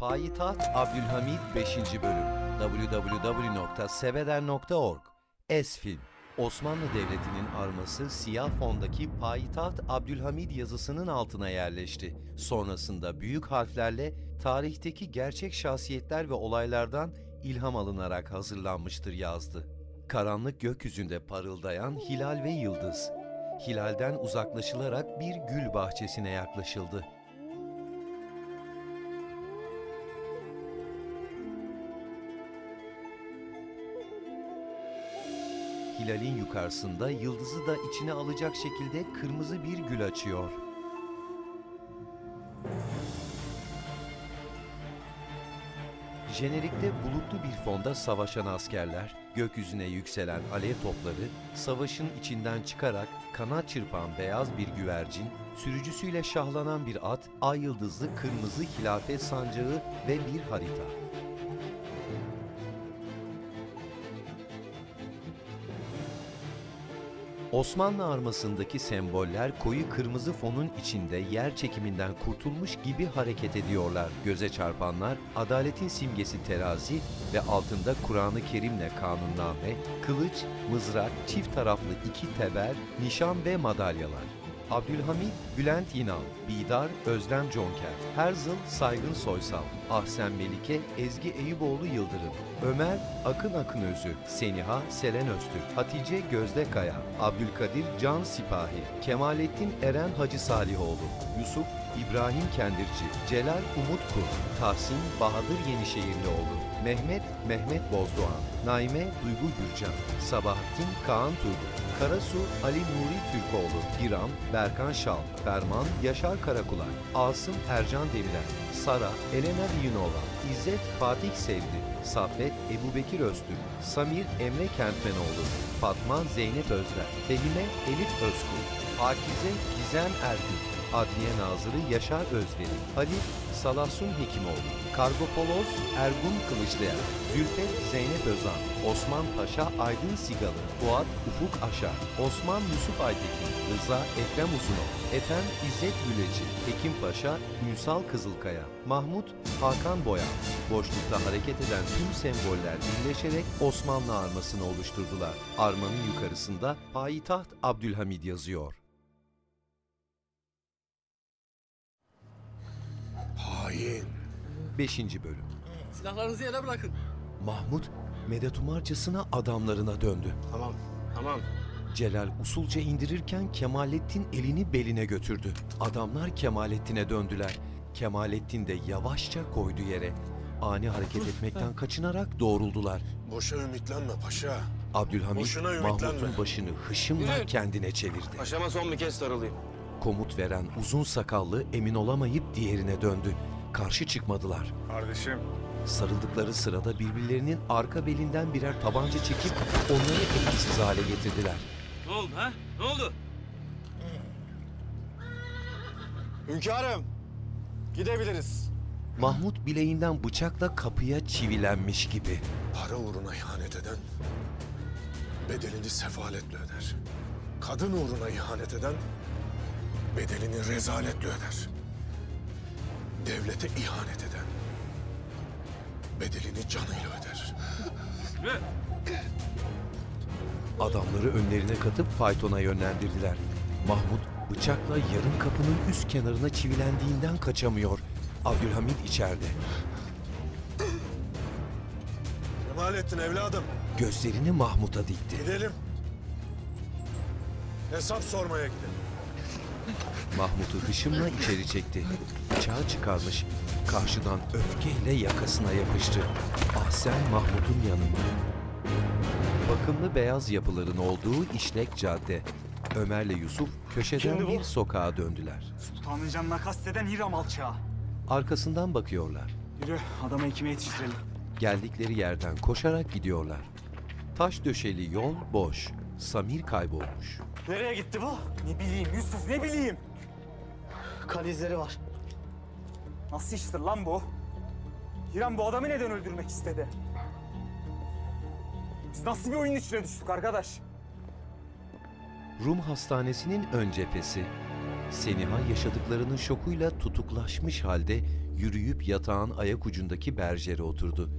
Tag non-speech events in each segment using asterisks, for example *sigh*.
Payitaht Abdülhamid 5. bölüm www.seveden.org Esfilm Osmanlı Devleti'nin arması siyah fondaki Payitaht Abdülhamid yazısının altına yerleşti. Sonrasında büyük harflerle tarihteki gerçek şahsiyetler ve olaylardan ilham alınarak hazırlanmıştır yazdı. Karanlık gökyüzünde parıldayan hilal ve yıldız. Hilalden uzaklaşılarak bir gül bahçesine yaklaşıldı. Hilalin yukarısında yıldızı da içine alacak şekilde kırmızı bir gül açıyor. Jenerikte bulutlu bir fonda savaşan askerler, gökyüzüne yükselen alev topları, savaşın içinden çıkarak kanat çırpan beyaz bir güvercin, sürücüsüyle şahlanan bir at, ay yıldızlı kırmızı hilafet sancağı ve bir harita. Osmanlı armasındaki semboller koyu kırmızı fonun içinde yer çekiminden kurtulmuş gibi hareket ediyorlar. Göze çarpanlar adaletin simgesi terazi ve altında Kur'an-ı Kerim'le kanunname, kılıç, mızrak, çift taraflı iki teber, nişan ve madalyalar. Abdülhamid, Bülent İnal, Bidar, Özlem Conker, Herzl, Saygın Soysal, Ahsen Melike, Ezgi Eyüboğlu Yıldırım, Ömer, Akın Akın Özü, Seniha, Selen Öztürk, Hatice Gözde Kaya, Abdülkadir Can Sipahi, Kemalettin Eren Hacı Salihoğlu, Yusuf İbrahim Kendirci, Celal Umut Kur, Tahsin Bahadır Yenişehirlioğlu, Mehmet Mehmet Bozdoğan, Naime Duygu Gürcan, Sabahattin Kaan Turgut, Karasu Ali Nuri Türkoğlu, Giram Berkan Şal, Ferman Yaşar Karakulak, Asım Ercan Demirer, Sara Elena Viyunova, İzzet Fatih Sevdi, Saffet Ebubekir Öztürk, Samir Emre Kentmenoğlu, Fatma Zeynep Özler, Fehime Elif Özkul, Pakize Gizem Ergün, Adliye Nazırı Yaşar Özveri, Halil Salasun Hekimoğlu, Kargopolos Ergun Kılıçlayan, Zülfet Zeynep Özan, Osman Paşa Aydın Sigalı, Fuat Ufuk Aşar, Osman Yusuf Aytekin, Rıza Ekrem Uzunov, Ethem İzzet Güleci, Hekim Paşa Ünsal Kızılkaya, Mahmut Hakan Boyan. Boşlukta hareket eden tüm semboller birleşerek Osmanlı armasını oluşturdular. Armanın yukarısında Payitaht Abdülhamid yazıyor. Hain. 5. Bölüm Silahlarınızı yere bırakın. Mahmut medet umarcasına adamlarına döndü. Tamam, tamam. Celal usulca indirirken Kemalettin elini beline götürdü. Adamlar Kemalettin'e döndüler. Kemalettin de yavaşça koydu yere. Ani hareket etmekten kaçınarak doğruldular. Boşa ümitlenme paşa. Boşuna ümitlenme. Mahmut'un başını hışımla Yürü. kendine çevirdi. Paşama son bir kez sarılayım. Komut veren uzun sakallı emin olamayıp diğerine döndü. Karşı çıkmadılar. Kardeşim, Sarıldıkları sırada birbirlerinin arka belinden birer tabanca çekip onları etkisiz hale getirdiler. Ne oldu ha? Ne oldu? Hünkârım, gidebiliriz. Mahmut bileğinden bıçakla kapıya çivilenmiş gibi. Para uğruna ihanet eden bedelini sefaletle öder. Kadın uğruna ihanet eden bedelini rezaletle öder. Devlete ihanet eden bedelini canıyla öder. Adamları önlerine katıp faytona yönlendirdiler. Mahmut bıçakla yarım kapının üst kenarına çivilendiğinden kaçamıyor. Abdülhamid içeride. Kemalettin evladım Gözlerini Mahmut'a dikti. gidelim. Hesap sormaya gidelim. Mahmut'u hışımla içeri çekti. Bıçağı çıkarmış. Karşıdan öfkeyle yakasına yapıştı. Ahsen Mahmut'un yanında. Bakımlı beyaz yapıların olduğu işlek cadde. Ömer'le Yusuf köşeden bir sokağa döndüler. Sultanın canına kasteden İram alçağı. Arkasından bakıyorlar. Yürü, adamı hekime yetiştirelim. Geldikleri yerden koşarak gidiyorlar. Taş döşeli yol boş. Samir kaybolmuş. Nereye gitti bu? Ne bileyim Yusuf, ne bileyim. Kalizleri var. Nasıl iştir lan bu? İram bu adamı neden öldürmek istedi? Biz nasıl bir oyun içine düştük arkadaş? Rum hastanesinin ön cephesi. Seniha yaşadıklarının şokuyla tutuklaşmış halde yürüyüp yatağın ayak ucundaki berjere oturdu.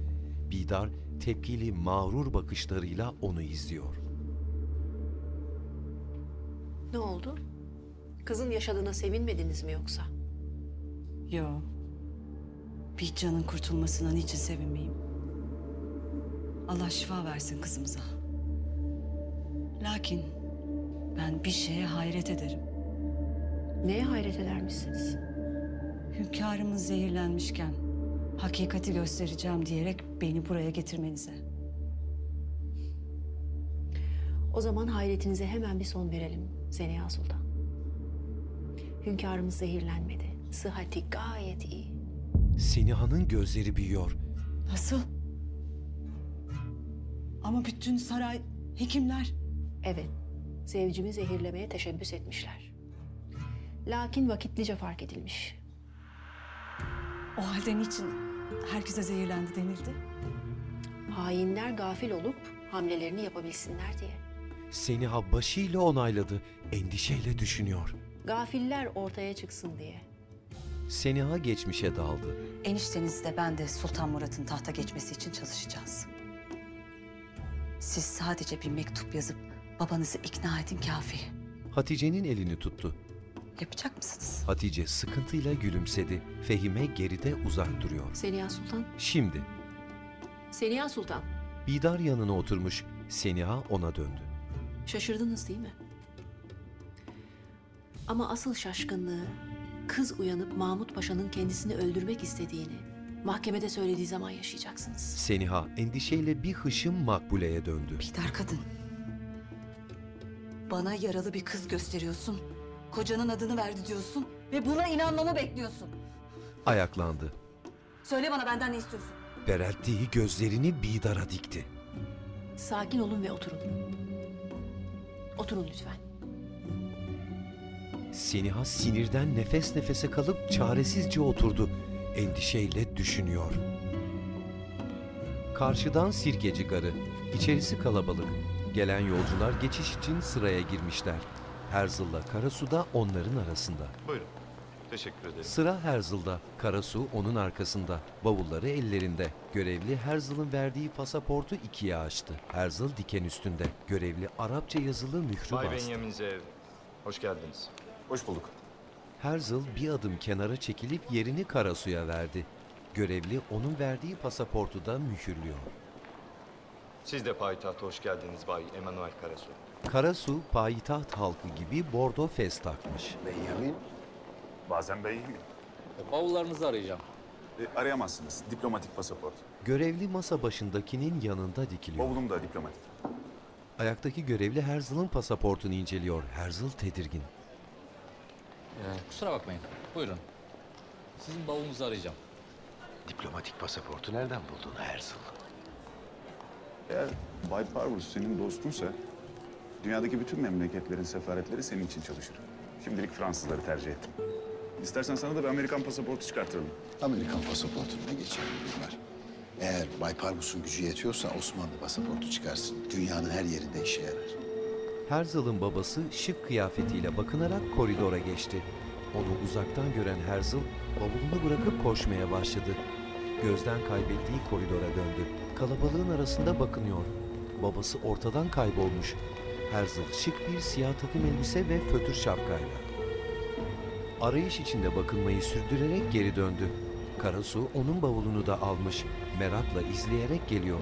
Bidar tepkili mağrur bakışlarıyla onu izliyor. Ne oldu? Kızın yaşadığına sevinmediniz mi yoksa? Yo. Bir canın kurtulmasına niçin sevinmeyeyim? Allah şifa versin kızımıza. Lakin ben bir şeye hayret ederim. Neye hayret edermişsiniz? Hünkârımız zehirlenmişken hakikati göstereceğim diyerek beni buraya getirmenize. O zaman hayretinize hemen bir son verelim Seniha Sultan. Hünkârımız zehirlenmedi. Sıhhati gayet iyi. Seniha'nın gözleri büyüyor. Nasıl? Ama bütün saray, hekimler Evet, sevcimi zehirlemeye teşebbüs etmişler. Lakin vakitlice fark edilmiş. o halde niçin herkese zehirlendi denildi? Hainler gafil olup hamlelerini yapabilsinler diye. Seniha başıyla onayladı, endişeyle düşünüyor. Gafiller ortaya çıksın diye. Seniha geçmişe daldı. Enişteniz de ben de Sultan Murat'ın tahta geçmesi için çalışacağız. Siz sadece bir mektup yazıp babanızı ikna edin kafi. Hatice'nin elini tuttu. Yapacak mısınız? Hatice sıkıntıyla gülümsedi. Fehime geride uzak duruyor. Seniha Sultan, Şimdi Seniha Sultan. Bidar yanına oturmuş. Seniha ona döndü. Şaşırdınız değil mi? Ama asıl şaşkınlığı kız uyanıp Mahmut Paşa'nın kendisini öldürmek istediğini mahkemede söylediği zaman yaşayacaksınız. Seniha endişeyle bir hışım Makbule'ye döndü. Bihter kadın. Bana yaralı bir kız gösteriyorsun. Kocanın adını verdi diyorsun ve buna inanmamı bekliyorsun. Ayaklandı. Söyle bana benden ne istiyorsun? Berelttiği gözlerini Bidar'a dikti. Sakin olun ve oturun. Oturun lütfen. Seniha sinirden nefes nefese kalıp çaresizce oturdu. Endişeyle düşünüyor. Karşıdan sirkeci garı. İçerisi kalabalık. Gelen yolcular geçiş için sıraya girmişler. Herzl'la Karasu da onların arasında. Buyurun. Teşekkür ederim. Sıra Herzl'da. Karasu onun arkasında. Bavulları ellerinde. Görevli Herzl'ın verdiği pasaportu ikiye açtı. Herzl diken üstünde. Görevli Arapça yazılı mührü Bay bastı. Benjamin Zev. Hoş geldiniz. Hoş bulduk. Herzl bir adım kenara çekilip yerini Karasu'ya verdi. Görevli onun verdiği pasaportu da mühürlüyor. Siz de payitahta hoş geldiniz Bay Emanuel Karasu. Karasu payitaht halkı gibi bordo fes takmış. Benjamin, Bazen bey Bavullarınızı arayacağım. e, arayamazsınız. Diplomatik pasaport. Görevli masa başındakinin yanında dikiliyor. Bavulum da diplomatik. Ayaktaki görevli Herzl'ın pasaportunu inceliyor. Herzl tedirgin. Ee, kusura bakmayın. Buyurun. Sizin bavulunuzu arayacağım. diplomatik pasaportu nereden buldun Herzl? Eğer Bay Parvus senin dostunsa... ...dünyadaki bütün memleketlerin sefaretleri senin için çalışır. Şimdilik Fransızları tercih ettim. İstersen sana da bir Amerikan pasaportu çıkartırım. Amerikan pasaportunun ne geçerliliği var? Eğer Bay Parvus'un gücü yetiyorsa Osmanlı pasaportu çıkarsın. Dünyanın her yerinde işe yarar. Herzl'ın babası şık kıyafetiyle bakınarak koridora geçti. Onu uzaktan gören Herzl bavulunu bırakıp koşmaya başladı. Gözden kaybettiği koridora döndü. Kalabalığın arasında bakınıyor. Babası ortadan kaybolmuş. Herzl şık bir siyah takım elbise ve fötür şapkayla. Arayış içinde bakınmayı sürdürerek geri döndü. Karasu onun bavulunu da almış. Merakla izleyerek geliyor.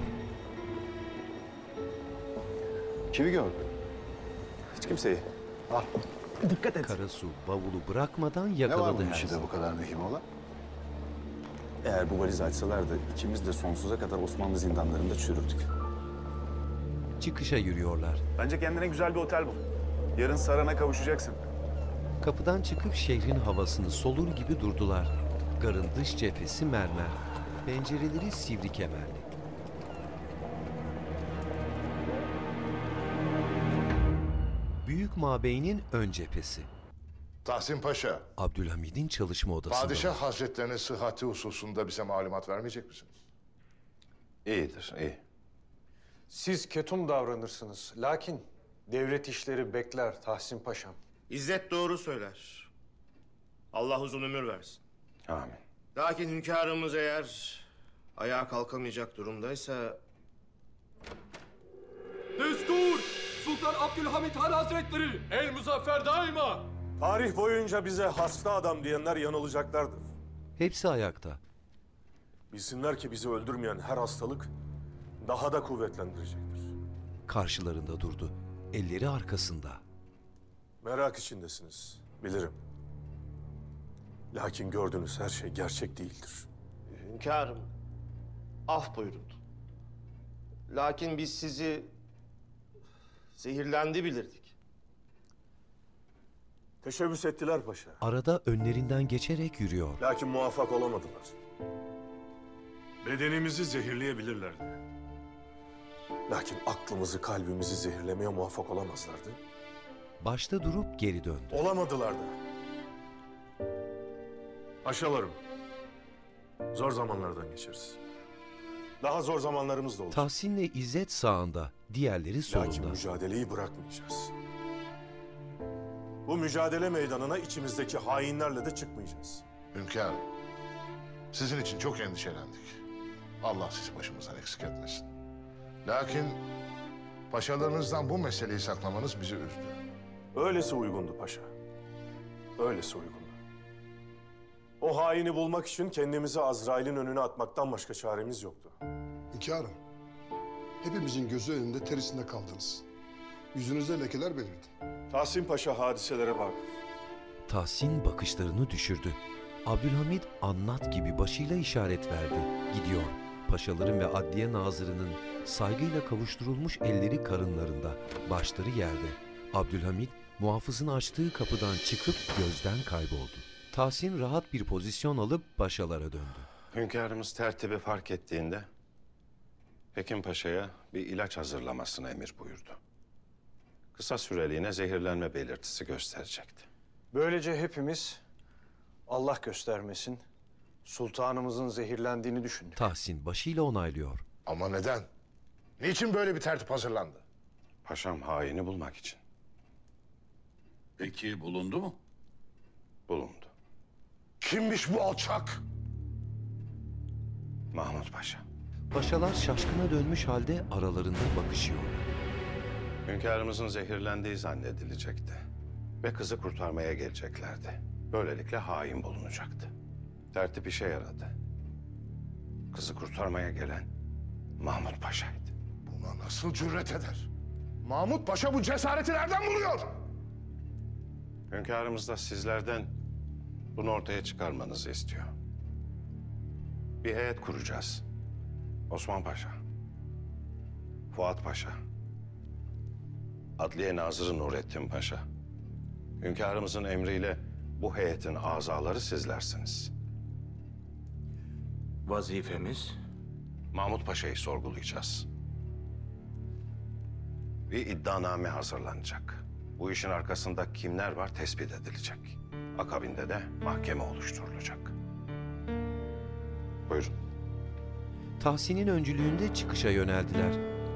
Kimi gördün? Hiç kimseyi. Karasu bavulu bırakmadan Ne var yakaladı bunun içinde bu kadar mühim olan? Eğer bu valizi açsalardı ikimiz de sonsuza kadar Osmanlı zindanlarında çürürdük. Çıkışa yürüyorlar. Bence kendine güzel bir otel bul. Yarın sarana kavuşacaksın. Kapıdan çıkıp şehrin havasını solur gibi durdular. Garın dış cephesi mermer. Pencereleri sivri kemerli. Büyük mabeynin ön cephesi. Tahsin Paşa, Abdülhamid'in çalışma odası. Padişah Hazretlerinin sıhhati hususunda bize malumat vermeyecek misiniz? İyidir, iyi. Siz ketum davranırsınız. Lakin devlet işleri bekler Tahsin Paşam. İzzet doğru söyler. Allah uzun ömür versin. Amin. Lakin hünkârımız eğer ayağa kalkamayacak durumdaysa Destur! Sultan Abdülhamit Han Hazretleri! El muzaffer daima! Tarih boyunca bize hasta adam diyenler yanılacaklardır. Hepsi ayakta. Bilsinler ki bizi öldürmeyen her hastalık daha da kuvvetlendirecektir. Karşılarında durdu. Elleri arkasında. Merak içindesiniz, bilirim. Lakin gördüğünüz her şey gerçek değildir. hünkârım af buyurun. Lakin biz sizi zehirlendi bilirdik. Teşebbüs ettiler paşa. Arada önlerinden geçerek yürüyor. Lakin muvaffak olamadılar. Bedenimizi zehirleyebilirlerdi. Lakin aklımızı, kalbimizi zehirlemeye muvaffak olamazlardı. Başta durup geri döndü. Olamadılar da. Paşalarım, zor zamanlardan geçeriz. Daha zor zamanlarımız da olacak. Tahsin'le İzzet sağında, diğerleri Lakin solunda. mücadeleyi bırakmayacağız. Bu mücadele meydanına içimizdeki hainlerle de çıkmayacağız. Hünkârım, sizin için çok endişelendik. Allah sizi başımızdan eksik etmesin. Lakin paşalarınızdan bu meseleyi saklamanız bizi üzdü. Öylesi uygundu paşa. Öylesi uygundu. O haini bulmak için kendimizi Azrail'in önüne atmaktan başka çaremiz yoktu. Hünkârım, hepimizin gözü önünde terisinde kaldınız. Yüzünüzde lekeler belirdi. Tahsin Paşa hadiselere vakıf. Tahsin bakışlarını düşürdü. Abdülhamit anlat gibi başıyla işaret verdi. Gidiyor. Paşaların ve adliye nazırının saygıyla kavuşturulmuş elleri karınlarında, başları yerde. Abdülhamit muhafızın açtığı kapıdan çıkıp gözden kayboldu. Tahsin rahat bir pozisyon alıp paşalara döndü. Hünkârımız tertibi fark ettiğinde Hekim Paşa'ya bir ilaç hazırlamasını emir buyurdu. Kısa süreliğine zehirlenme belirtisi gösterecekti. Böylece hepimiz Allah göstermesin sultanımızın zehirlendiğini düşündük. Tahsin başıyla onaylıyor. Ama neden? Niçin böyle bir tertip hazırlandı? Paşam haini bulmak için Peki bulundu mu? bulundu. Kimmiş bu alçak? Mahmut Paşa. Paşalar şaşkına dönmüş halde aralarında bakışıyorlar. Hünkârımızın zehirlendiği zannedilecekti. Ve kızı kurtarmaya geleceklerdi. Böylelikle hain bulunacaktı. Tertip işe yaradı. Kızı kurtarmaya gelen Mahmut Paşa'ydı. Buna nasıl cüret eder? Mahmut Paşa bu cesareti nereden buluyor? Hünkârımız da sizlerden bunu ortaya çıkarmanızı istiyor. Bir heyet kuracağız. Osman Paşa, Fuat Paşa, Adliye Nazırı Nurettin Paşa. Hünkârımızın emriyle bu heyetin azaları sizlersiniz. Vazifemiz? Mahmut Paşa'yı sorgulayacağız. Bir iddianame hazırlanacak. Bu işin arkasında kimler var tespit edilecek. Akabinde de mahkeme oluşturulacak. Buyurun. Tahsin'in öncülüğünde çıkışa yöneldiler.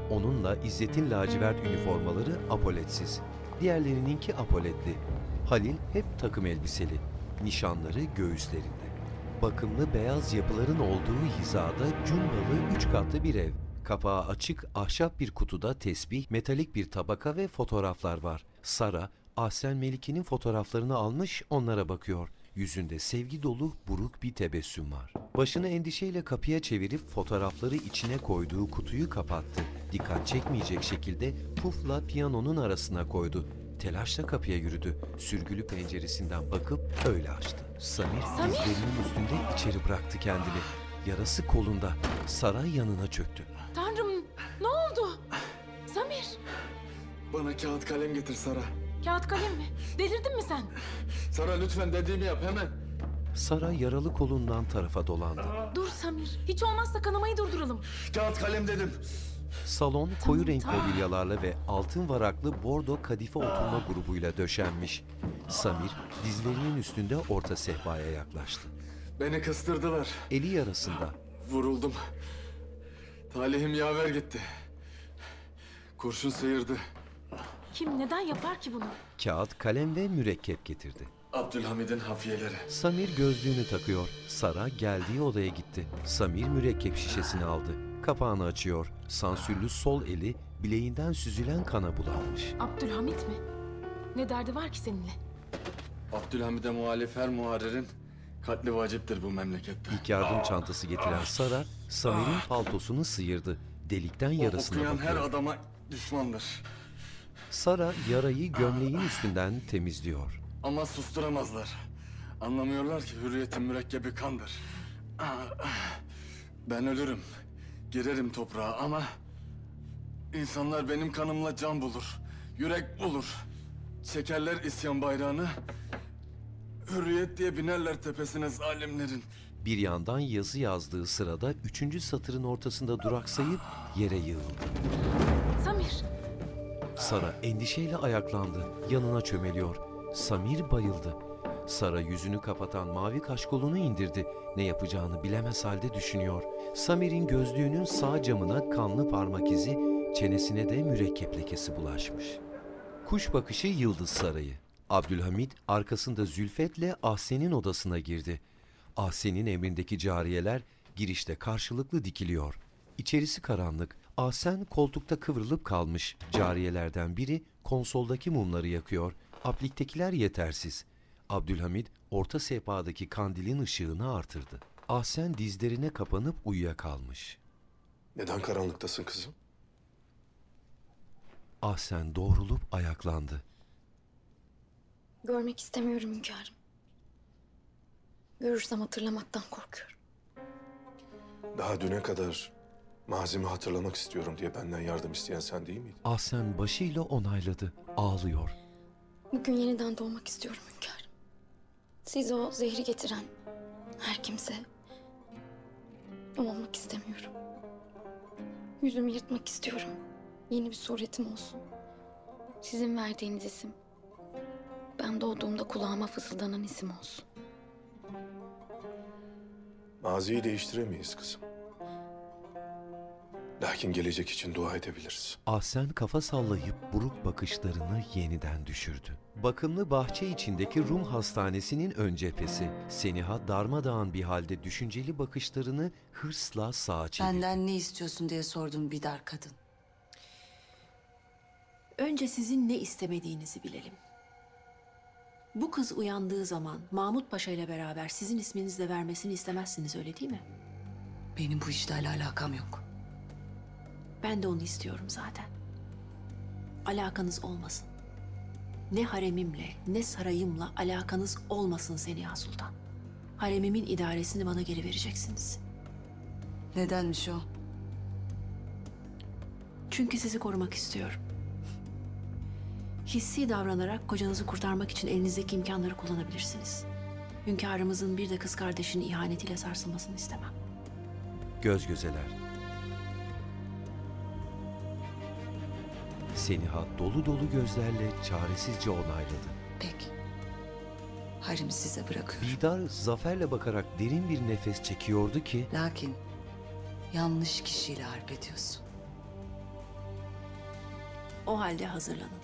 Onunla İzzet'in lacivert üniformaları apoletsiz. Diğerlerininki apoletli. Halil hep takım elbiseli. Nişanları göğüslerinde. Bakımlı beyaz yapıların olduğu hizada cumbalı üç katlı bir ev. Kapağı açık ahşap bir kutuda tesbih, metalik bir tabaka ve fotoğraflar var. Sara, Ahsen Melike'nin fotoğraflarını almış onlara bakıyor. Yüzünde sevgi dolu buruk bir tebessüm var. Başını endişeyle kapıya çevirip fotoğrafları içine koyduğu kutuyu kapattı. Dikkat çekmeyecek şekilde pufla piyanonun arasına koydu. Telaşla kapıya yürüdü. Sürgülü penceresinden bakıp öyle açtı. Samir, dizlerinin üstünde içeri bıraktı kendini. Yarası kolunda. Saray yanına çöktü. Tanrım ne oldu? Samir Bana kağıt kalem getir Sara. Kağıt kalem mi? Delirdin mi sen? Sara lütfen dediğimi yap hemen. Sara yaralı kolundan tarafa dolandı. Dur Samir hiç olmazsa kanamayı durduralım. Kağıt kalem dedim. Salon koyu renk mobilyalarla ve altın varaklı bordo kadife oturma grubuyla döşenmiş. Samir dizlerinin üstünde orta sehpaya yaklaştı. Beni kıstırdılar. Eli yarasında. Vuruldum. Talihim yaver gitti. Kurşun sıyırdı. Kim neden yapar ki bunu? Kağıt, kalem ve mürekkep getirdi. Abdülhamid'in hafiyeleri. Samir gözlüğünü takıyor. Sara geldiği odaya gitti. Samir mürekkep şişesini aldı. Kapağını açıyor. Sansürlü sol eli bileğinden süzülen kana bulanmış. Abdülhamit mi? Ne derdi var ki seninle? Abdülhamid'e muhalif her muharririn katli vaciptir bu memlekette. İlk yardım çantası getiren Sara, Samir'in paltosunu sıyırdı. Delikten yarasına Okuyan her bakıyor. adama düşmandır. Sara yarayı gömleğin üstünden temizliyor. Ama susturamazlar. Anlamıyorlar ki hürriyetin mürekkebi kandır. Ben ölürüm. Girerim toprağa ama... ...insanlar benim kanımla can bulur. Yürek bulur. Çekerler isyan bayrağını. Hürriyet diye binerler tepesine zalimlerin. Bir yandan yazı yazdığı sırada üçüncü satırın ortasında duraksayıp yere yığıldı. Samir, Sara endişeyle ayaklandı. Yanına çömeliyor. Samir bayıldı. Sara yüzünü kapatan mavi kaşkolunu indirdi. Ne yapacağını bilemez halde düşünüyor. Samir'in gözlüğünün sağ camına kanlı parmak izi, çenesine de mürekkep lekesi bulaşmış. Kuş bakışı Yıldız Sarayı. Abdülhamit arkasında Zülfet'le Ahsen'in odasına girdi. Ahsen'in emrindeki cariyeler girişte karşılıklı dikiliyor. İçerisi karanlık. Ahsen koltukta kıvrılıp kalmış. Cariyelerden biri konsoldaki mumları yakıyor. Apliktekiler yetersiz. Abdülhamid orta sehpadaki kandilin ışığını artırdı. Ahsen dizlerine kapanıp uyuyakalmış. Neden karanlıktasın kızım? Ahsen doğrulup ayaklandı. Görmek istemiyorum hünkârım. Görürsem hatırlamaktan korkuyorum. Daha düne kadar mazimi hatırlamak istiyorum diye benden yardım isteyen sen değil miydin? Ahsen başıyla onayladı. Ağlıyor. Bugün yeniden doğmak istiyorum hünkârım. Siz o zehri getiren her kimse olmak istemiyorum. Yüzümü yırtmak istiyorum. Yeni bir suretim olsun. Sizin verdiğiniz isim. Ben doğduğumda kulağıma fısıldanan isim olsun. Maziyi değiştiremeyiz kızım. Lakin gelecek için dua edebiliriz. Ahsen kafa sallayıp buruk bakışlarını yeniden düşürdü. Bakımlı bahçe içindeki Rum hastanesinin ön cephesi. Seniha darmadağın bir halde düşünceli bakışlarını hırsla sağa çevirdi. Benden ne istiyorsun diye sordum Bidar kadın. Önce sizin ne istemediğinizi bilelim. Bu kız uyandığı zaman Mahmut Paşa ile beraber sizin isminizle vermesini istemezsiniz öyle değil mi? Benim bu işlerle alakam yok. Ben de onu istiyorum zaten. Alakanız olmasın. Ne haremimle ne sarayımla alakanız olmasın Seniha Sultan. Haremimin idaresini bana geri vereceksiniz. Nedenmiş o? Çünkü sizi korumak istiyorum. Hissi davranarak kocanızı kurtarmak için elinizdeki imkanları kullanabilirsiniz. Hünkârımızın bir de kız kardeşinin ihanetiyle sarsılmasını istemem. Göz gözeler. Seniha dolu dolu gözlerle çaresizce onayladı. Peki. Harimi size bırakıyorum. Bidar zaferle bakarak derin bir nefes çekiyordu ki Lakin yanlış kişiyle harp ediyorsun. O halde hazırlanın.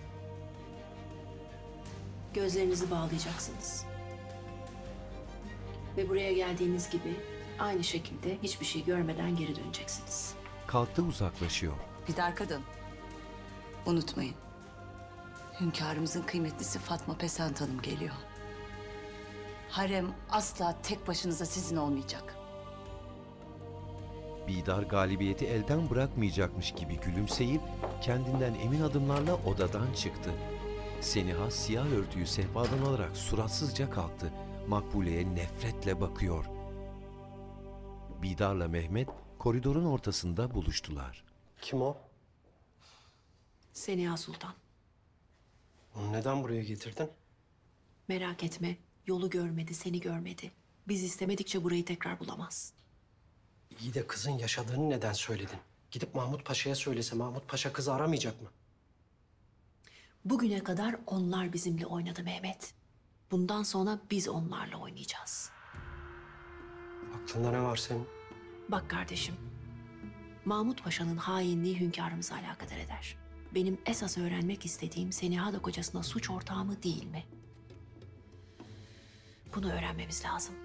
Gözlerinizi bağlayacaksınız. Ve buraya geldiğiniz gibi aynı şekilde hiçbir şey görmeden geri döneceksiniz. kalktı uzaklaşıyor. Bidar kadın. Unutmayın. Hünkârımızın kıymetlisi Fatma Pesent Hanım geliyor. Harem asla tek başınıza sizin olmayacak. Bidar galibiyeti elden bırakmayacakmış gibi gülümseyip kendinden emin adımlarla odadan çıktı. Seniha siyah örtüyü sehpadan alarak suratsızca kalktı. Makbule'ye nefretle bakıyor. Bidar'la Mehmet koridorun ortasında buluştular. Kim o? Seniha Sultan, Onu neden buraya getirdin? merak etme. Yolu görmedi, seni görmedi. Biz istemedikçe burayı tekrar bulamaz. İyi de kızın yaşadığını neden söyledin? Gidip Mahmut Paşa'ya söylese Mahmut Paşa kızı aramayacak mı? Bugüne kadar onlar bizimle oynadı Mehmet. Bundan sonra biz onlarla oynayacağız. Aklında ne var senin? Bak kardeşim, Mahmut Paşa'nın hainliği hünkârımızı alakadar eder. Benim esas öğrenmek istediğim Seniha da kocasına suç ortağı mı değil mi? Bunu öğrenmemiz lazım.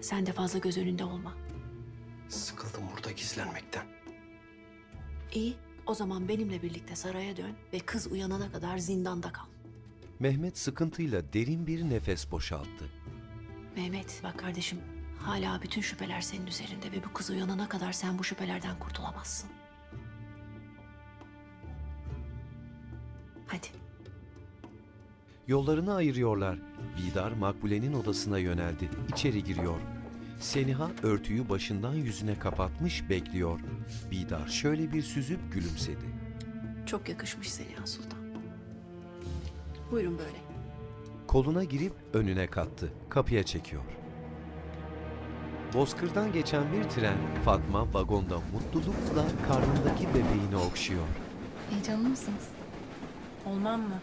Sen de fazla göz önünde olma. Sıkıldım burada gizlenmekten. İyi, o zaman benimle birlikte saraya dön ve kız uyanana kadar zindanda kal. Mehmet sıkıntıyla derin bir nefes boşalttı. Mehmet, bak kardeşim, hala bütün şüpheler senin üzerinde ve bu kız uyanana kadar sen bu şüphelerden kurtulamazsın. Hadi. Yollarını ayırıyorlar. Bidar Makbule'nin odasına yöneldi. İçeri giriyor. Seniha örtüyü başından yüzüne kapatmış bekliyor. Bidar şöyle bir süzüp gülümsedi. Çok yakışmış Seniha Sultan. Buyurun böyle. Koluna girip önüne kattı. Kapıya çekiyor. Bozkır'dan geçen bir tren Fatma vagonda mutlulukla karnındaki bebeğini okşuyor. Heyecanlı mısınız? Olmam mı?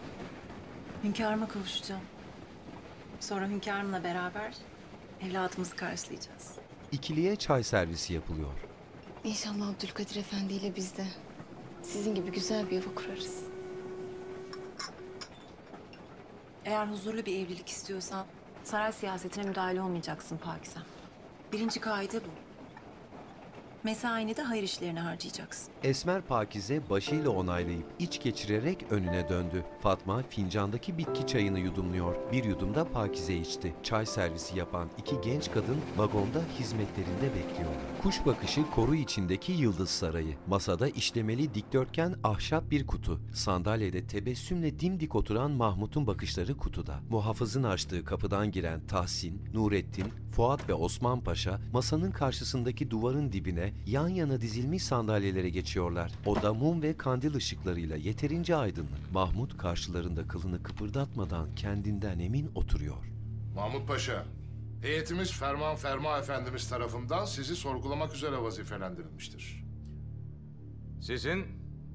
Hünkârıma kavuşacağım. Sonra hünkârımla beraber evladımızı karşılayacağız. İkiliye çay servisi yapılıyor. İnşallah Abdülkadir Efendi ile biz de sizin gibi güzel bir yuva kurarız. Eğer huzurlu bir evlilik istiyorsan saray siyasetine müdahale olmayacaksın Pakizem. Birinci kaide bu. Mesaini de hayır işlerine harcayacaksın. Esmer Pakize başıyla onaylayıp iç geçirerek önüne döndü. Fatma fincandaki bitki çayını yudumluyor. Bir yudum da Pakize içti. Çay servisi yapan iki genç kadın vagonda hizmetlerinde bekliyor. Kuş bakışı koru içindeki Yıldız Sarayı. Masada işlemeli dikdörtgen ahşap bir kutu. Sandalyede tebessümle dimdik oturan Mahmut'un bakışları kutuda. Muhafızın açtığı kapıdan giren Tahsin, Nurettin, Fuat ve Osman Paşa masanın karşısındaki duvarın dibine yan yana dizilmiş sandalyelere geçiyorlar. Oda mum ve kandil ışıklarıyla yeterince aydınlık. Mahmut karşılarında kılını kıpırdatmadan kendinden emin oturuyor. Mahmut Paşa, heyetimiz Ferman Ferma Efendimiz tarafından sizi sorgulamak üzere vazifelendirilmiştir. Sizin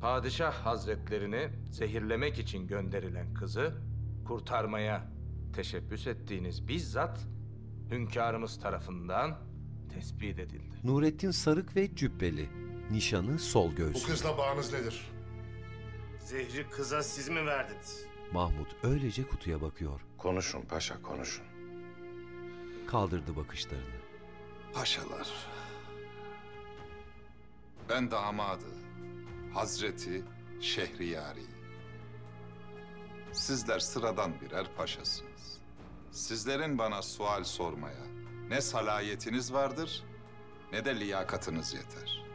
padişah hazretlerini zehirlemek için gönderilen kızı kurtarmaya teşebbüs ettiğiniz bizzat hünkârımız tarafından tespit edildi. Nurettin sarık ve cübbeli. Nişanı sol Bu göğsü. kızla bağınız nedir? Zehri kıza siz mi verdiniz? Mahmut öylece kutuya bakıyor. Konuşun paşa konuşun. Kaldırdı bakışlarını. Paşalar. Ben damadı, Hazreti Şehriyari. Sizler sıradan birer paşasınız. Sizlerin bana sual sormaya ne salayetiniz vardır ne de liyakatınız yeter.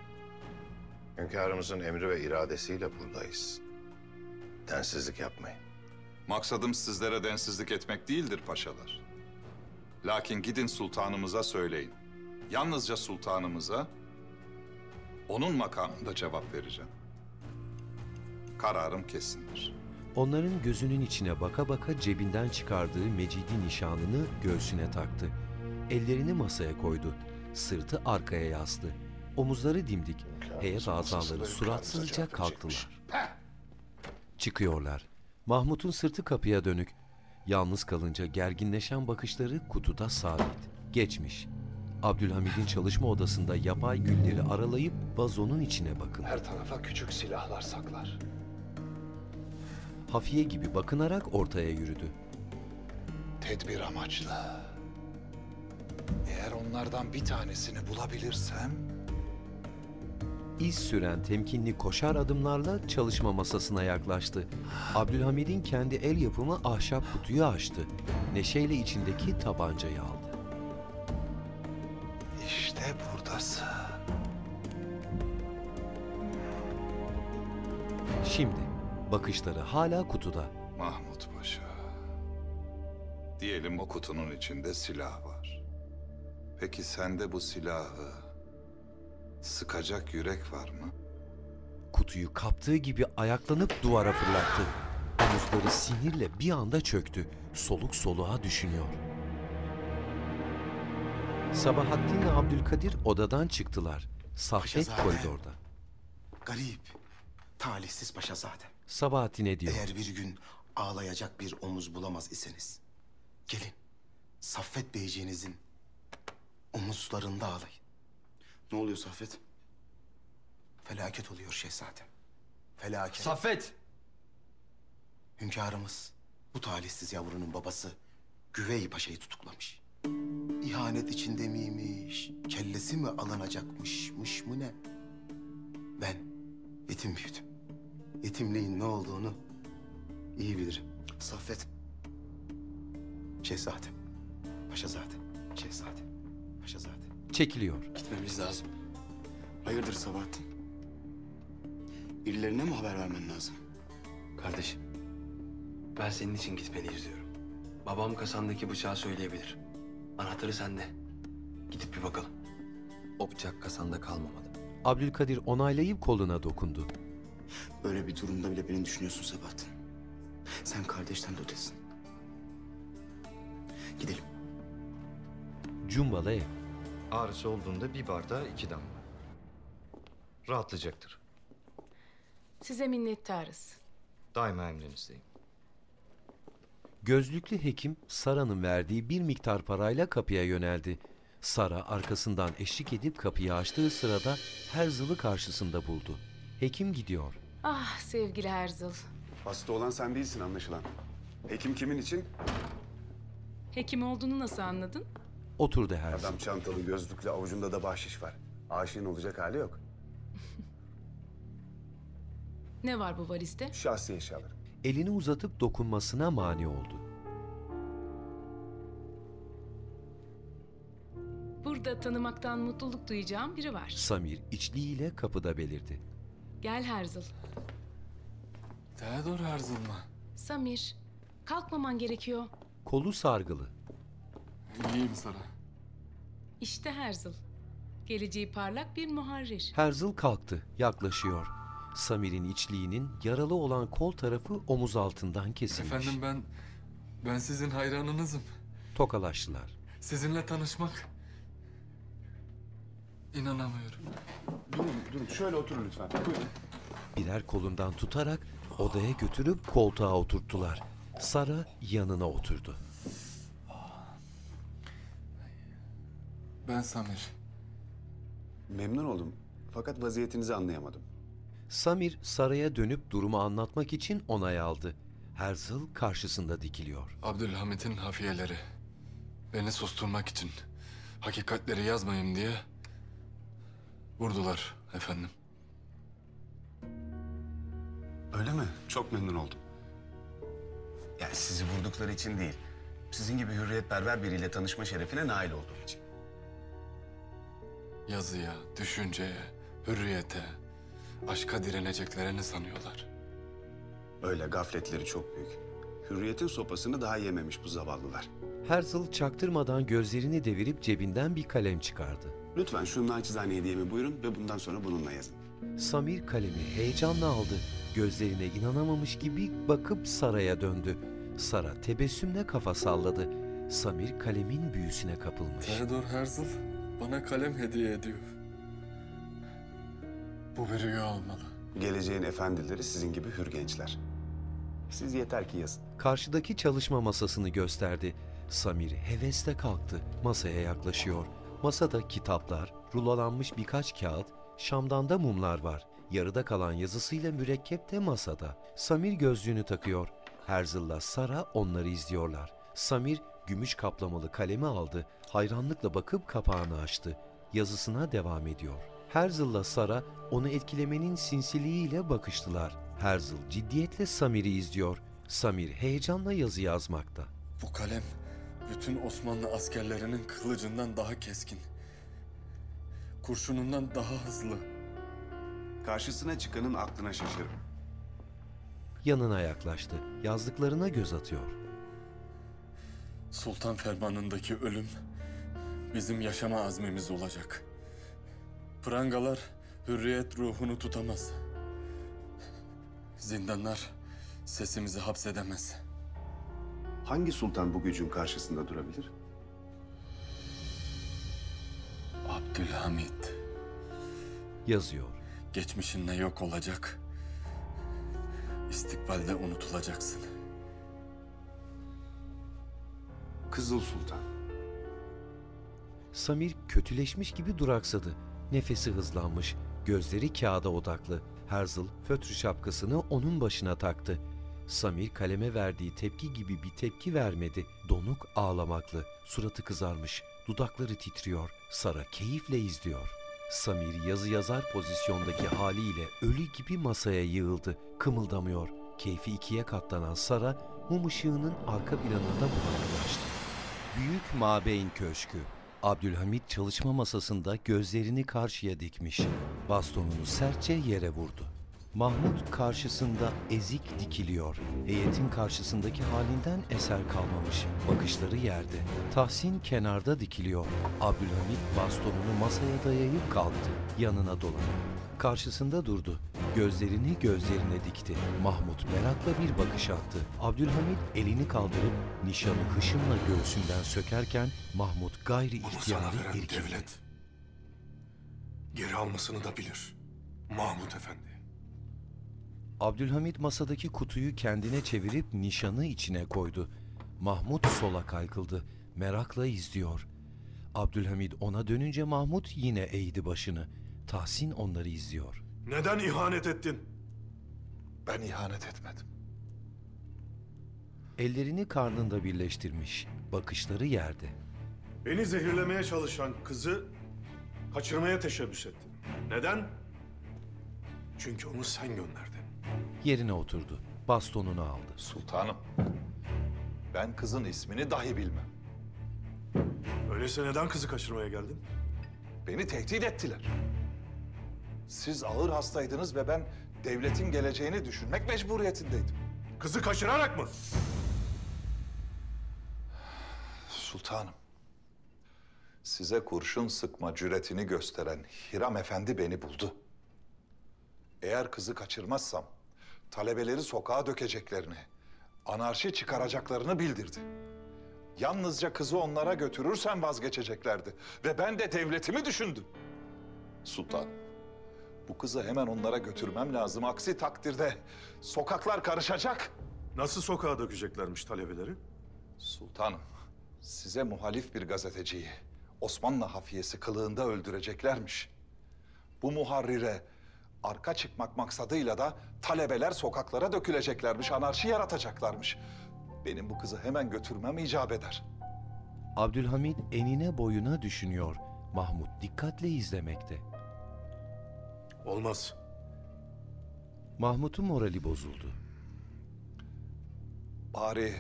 Hünkârımızın emri ve iradesiyle buradayız. Densizlik yapmayın. Maksadım sizlere densizlik etmek değildir paşalar. Lakin gidin sultanımıza söyleyin. Yalnızca sultanımıza onun makamında cevap vereceğim. Kararım kesindir. Onların gözünün içine baka baka cebinden çıkardığı Mecidi nişanını göğsüne taktı. Ellerini masaya koydu. Sırtı arkaya yaslı. Omuzları dimdik. Heyet azaları suratsızca kalktılar. Çıkıyorlar. Mahmut'un sırtı kapıya dönük. Yalnız kalınca gerginleşen bakışları kutuda sabit. Geçmiş. Abdülhamid'in çalışma odasında yapay gülleri aralayıp vazonun içine bakın. Her tarafa küçük silahlar saklar. Hafiye gibi bakınarak ortaya yürüdü. Tedbir amaçlı. Eğer onlardan bir tanesini bulabilirsem İz süren temkinli koşar adımlarla çalışma masasına yaklaştı. Abdülhamid'in kendi el yapımı ahşap kutuyu açtı. Neşeyle içindeki tabancayı aldı. işte buradasın. Şimdi bakışları hala kutuda. Mahmut Paşa. Diyelim o kutunun içinde silah var. Peki sende bu silahı sıkacak yürek var mı? Kutuyu kaptığı gibi ayaklanıp duvara fırlattı. Omuzları sinirle bir anda çöktü. Soluk soluğa düşünüyor. Sabahattin'le Abdülkadir odadan çıktılar. Saffet Paşazade. koridorda. Garip, talihsiz paşazade. Sabahattin'e diyor. Eğer bir gün ağlayacak bir omuz bulamaz iseniz... ...gelin Saffet Beyciğinizin omuzlarında ağlayın. Ne oluyor Saffet? Felaket oluyor şehzadem. Felaket. Saffet! Hünkârımız bu talihsiz yavrunun babası Güvey Paşa'yı tutuklamış. İhanet içinde miymiş, kellesi mi alınacakmışmış mı ne? Ben yetim büyüdüm. Yetimliğin ne olduğunu iyi bilirim. Saffet. Şehzadem. Paşazade. Şehzade. Paşazade. Çekiliyor. Gitmemiz lazım. Hayırdır Sabahattin? Birilerine mi haber vermen lazım? Kardeşim, ben senin için gitmeni istiyorum. Babam kasandaki bıçağı söyleyebilir. Anahtarı sende. Gidip bir bakalım. O bıçak kasanda kalmamalı. Abdülkadir onaylayıp koluna dokundu. Böyle bir durumda bile beni düşünüyorsun Sabahattin. Sen kardeşten de ötesin. Gidelim. Cumbalı ev. Ağrısı olduğunda bir bardağa iki damla. Rahatlayacaktır. Size minnettarız. Daima emrinizdeyim. Gözlüklü hekim Sara'nın verdiği bir miktar parayla kapıya yöneldi. Sara arkasından eşlik edip kapıyı açtığı sırada Herzl'ı karşısında buldu. Hekim gidiyor. Ah sevgili Herzl. Hasta olan sen değilsin anlaşılan. Hekim kimin için? Hekim olduğunu nasıl anladın? Oturdu Herzl. Adam çantalı, gözlüklü, avucunda da bahşiş var. Aşığın olacak hali yok. *laughs* Ne var bu valizde? Şahsi eşyalarım. Elini uzatıp dokunmasına mani oldu. Burada tanımaktan mutluluk duyacağım biri var. Samir içliğiyle kapıda belirdi. Gel Herzl. Theodor Herzl mı? Samir, kalkmaman gerekiyor. Kolu sargılı. İyiyim Sara. İşte Herzl. Geleceği parlak bir muharrir. Herzl kalktı, yaklaşıyor. Samir'in içliğinin yaralı olan kol tarafı omuz altından kesilmiş. Efendim ben... Ben sizin hayranınızım. Tokalaştılar. Sizinle tanışmak... İnanamıyorum. Durun, durun. Şöyle oturun lütfen. Buyurun. Birer kolundan tutarak odaya götürüp koltuğa oturttular. Sara yanına oturdu. Ben Samir. Memnun oldum. Fakat vaziyetinizi anlayamadım. Samir Sara'ya dönüp durumu anlatmak için onay aldı. Herzl karşısında dikiliyor. Abdülhamit'in hafiyeleri. Beni susturmak için, hakikatleri yazmayayım diye vurdular efendim. Öyle mi? Çok memnun oldum. Yani sizi vurdukları için değil. Sizin gibi hürriyetperver biriyle tanışma şerefine nail olduğum için. Yazıya, düşünceye, hürriyete, aşka direneceklerini sanıyorlar. Öyle gafletleri çok büyük. Hürriyetin sopasını daha yememiş bu zavallılar. Herzl çaktırmadan gözlerini devirip cebinden bir kalem çıkardı. Lütfen şu naçizane hediyemi buyurun ve bundan sonra bununla yazın. Samir kalemi heyecanla aldı. Gözlerine inanamamış gibi bakıp Sara'ya döndü. Sara tebessümle kafa salladı. Samir kalemin büyüsüne kapılmış. Theodor Herzl bana kalem hediye ediyor. Bu bir rüya olmalı. Geleceğin efendileri sizin gibi hür gençler. Siz yeter ki yazın. Karşıdaki çalışma masasını gösterdi. Samir hevesle kalktı. Masaya yaklaşıyor. Masada kitaplar, rulolanmış birkaç kağıt, şamdan da mumlar var. Yarıda kalan yazısıyla mürekkep de masada. Samir gözlüğünü takıyor. Herzl'la Sara onları izliyorlar. Samir gümüş kaplamalı kalemi aldı. Hayranlıkla bakıp kapağını açtı. Yazısına devam ediyor. Herzl'la Sara onu etkilemenin sinsiliğiyle bakıştılar. Herzl ciddiyetle Samir'i izliyor. Samir heyecanla yazı yazmakta. Bu kalem bütün Osmanlı askerlerinin kılıcından daha keskin. Kurşunundan daha hızlı. Karşısına çıkanın aklına şaşırın. Yanına yaklaştı. Yazdıklarına göz atıyor. Sultan fermanındaki ölüm bizim yaşama azmimiz olacak. Prangalar hürriyet ruhunu tutamaz. Zindanlar sesimizi hapsedemez. Hangi sultan bu gücün karşısında durabilir? Abdülhamit. Yazıyor. Geçmişinle yok olacak. İstikbalde unutulacaksın. Kızıl Sultan. Samir kötüleşmiş gibi duraksadı. Nefesi hızlanmış. Gözleri kağıda odaklı. Herzl fötrü şapkasını onun başına taktı. Samir kaleme verdiği tepki gibi bir tepki vermedi. Donuk ağlamaklı, suratı kızarmış, dudakları titriyor. Sara keyifle izliyor. Samir yazı yazar pozisyondaki haliyle ölü gibi masaya yığıldı. Kımıldamıyor. Keyfi ikiye katlanan Sara mum ışığının arka planında bulanıklaştı. Büyük Mabeyn Köşkü. Abdülhamit çalışma masasında gözlerini karşıya dikmiş. Bastonunu sertçe yere vurdu. Mahmut karşısında ezik dikiliyor. Heyetin karşısındaki halinden eser kalmamış. Bakışları yerde. Tahsin kenarda dikiliyor. Abdülhamit bastonunu masaya dayayıp kalktı. Yanına dolanıyor. Karşısında durdu. Gözlerini gözlerine dikti. Mahmut merakla bir bakış attı. Abdülhamit elini kaldırıp nişanı hışımla göğsünden sökerken Mahmut gayri Bunu sana ihtiyari veren irkildi. devlet. Geri almasını da bilir. Mahmut Efendi. Abdülhamit masadaki kutuyu kendine çevirip nişanı içine koydu. Mahmut sola kaykıldı. Merakla izliyor. Abdülhamit ona dönünce Mahmut yine eğdi başını. Tahsin onları izliyor. Neden ihanet ettin? Ben ihanet etmedim. Ellerini karnında birleştirmiş. Bakışları yerde. Beni zehirlemeye çalışan kızı kaçırmaya teşebbüs ettin. Neden? Çünkü onu sen gönderdin. Yerine oturdu. Bastonunu aldı. Sultanım, ben kızın ismini dahi bilmem. Öyleyse neden kızı kaçırmaya geldin? Beni tehdit ettiler. Siz ağır hastaydınız ve ben devletin geleceğini düşünmek mecburiyetindeydim. Kızı kaçırarak mı? Sultanım, size kurşun sıkma cüretini gösteren Hiram Efendi beni buldu. Eğer kızı kaçırmazsam talebeleri sokağa dökeceklerini, anarşi çıkaracaklarını bildirdi. Yalnızca kızı onlara götürürsem vazgeçeceklerdi ve ben de devletimi düşündüm. Sultan, bu kızı hemen onlara götürmem lazım. Aksi takdirde sokaklar karışacak. Nasıl sokağa dökeceklermiş talebeleri? Sultanım, size muhalif bir gazeteciyi Osmanlı hafiyesi kılığında öldüreceklermiş. Bu muharrire arka çıkmak maksadıyla da talebeler sokaklara döküleceklermiş, anarşi yaratacaklarmış. Benim bu kızı hemen götürmem icap eder. Abdülhamit enine boyuna düşünüyor. Mahmut dikkatle izlemekte. Olmaz. Mahmut'un morali bozuldu. Bari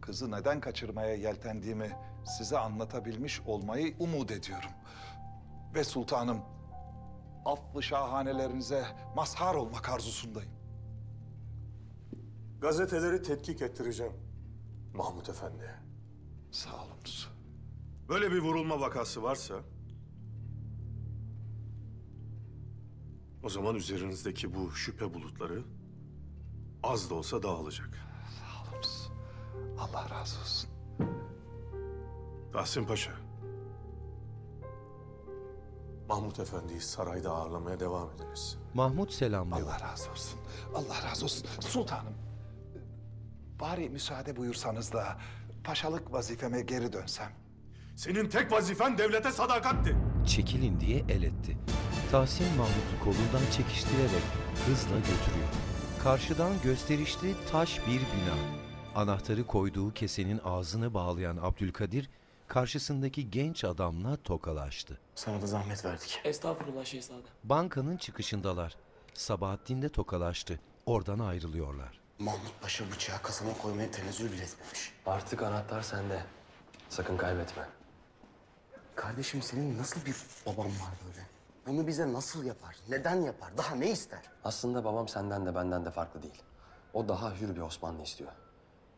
kızı neden kaçırmaya yeltendiğimi size anlatabilmiş olmayı umut ediyorum. Ve sultanım, affı şahanelerinize mazhar olmak arzusundayım. Gazeteleri tetkik ettireceğim. Mahmut Efendi. Sağ olunuz. Böyle bir vurulma vakası varsa... O zaman üzerinizdeki bu şüphe bulutları az da olsa dağılacak. Sağ olunuz. Allah razı olsun. Tahsin Paşa. Mahmut Efendi'yi sarayda ağırlamaya devam ediniz. Mahmut selamlıyor. Allah razı olsun. Allah razı olsun. Sultanım, bari müsaade buyursanız da paşalık vazifeme geri dönsem. Senin tek vazifen devlete sadakatti. Çekilin diye el etti. Tahsin Mahmut'u kolundan çekiştirerek hızla götürüyor. Karşıdan gösterişli taş bir bina. Anahtarı koyduğu kesenin ağzını bağlayan Abdülkadir karşısındaki genç adamla tokalaştı. Sana da zahmet verdik. Estağfurullah şehzade. Bankanın çıkışındalar. Sabahattin de tokalaştı. Oradan ayrılıyorlar. Mahmut Paşa bıçağı kasama koymaya tenezzül bile etmemiş. Artık anahtar sende. Sakın kaybetme. Kardeşim senin nasıl bir baban var böyle? Bunu bize nasıl yapar? Neden yapar? Daha ne ister? Aslında babam senden de benden de farklı değil. O daha hür bir Osmanlı istiyor.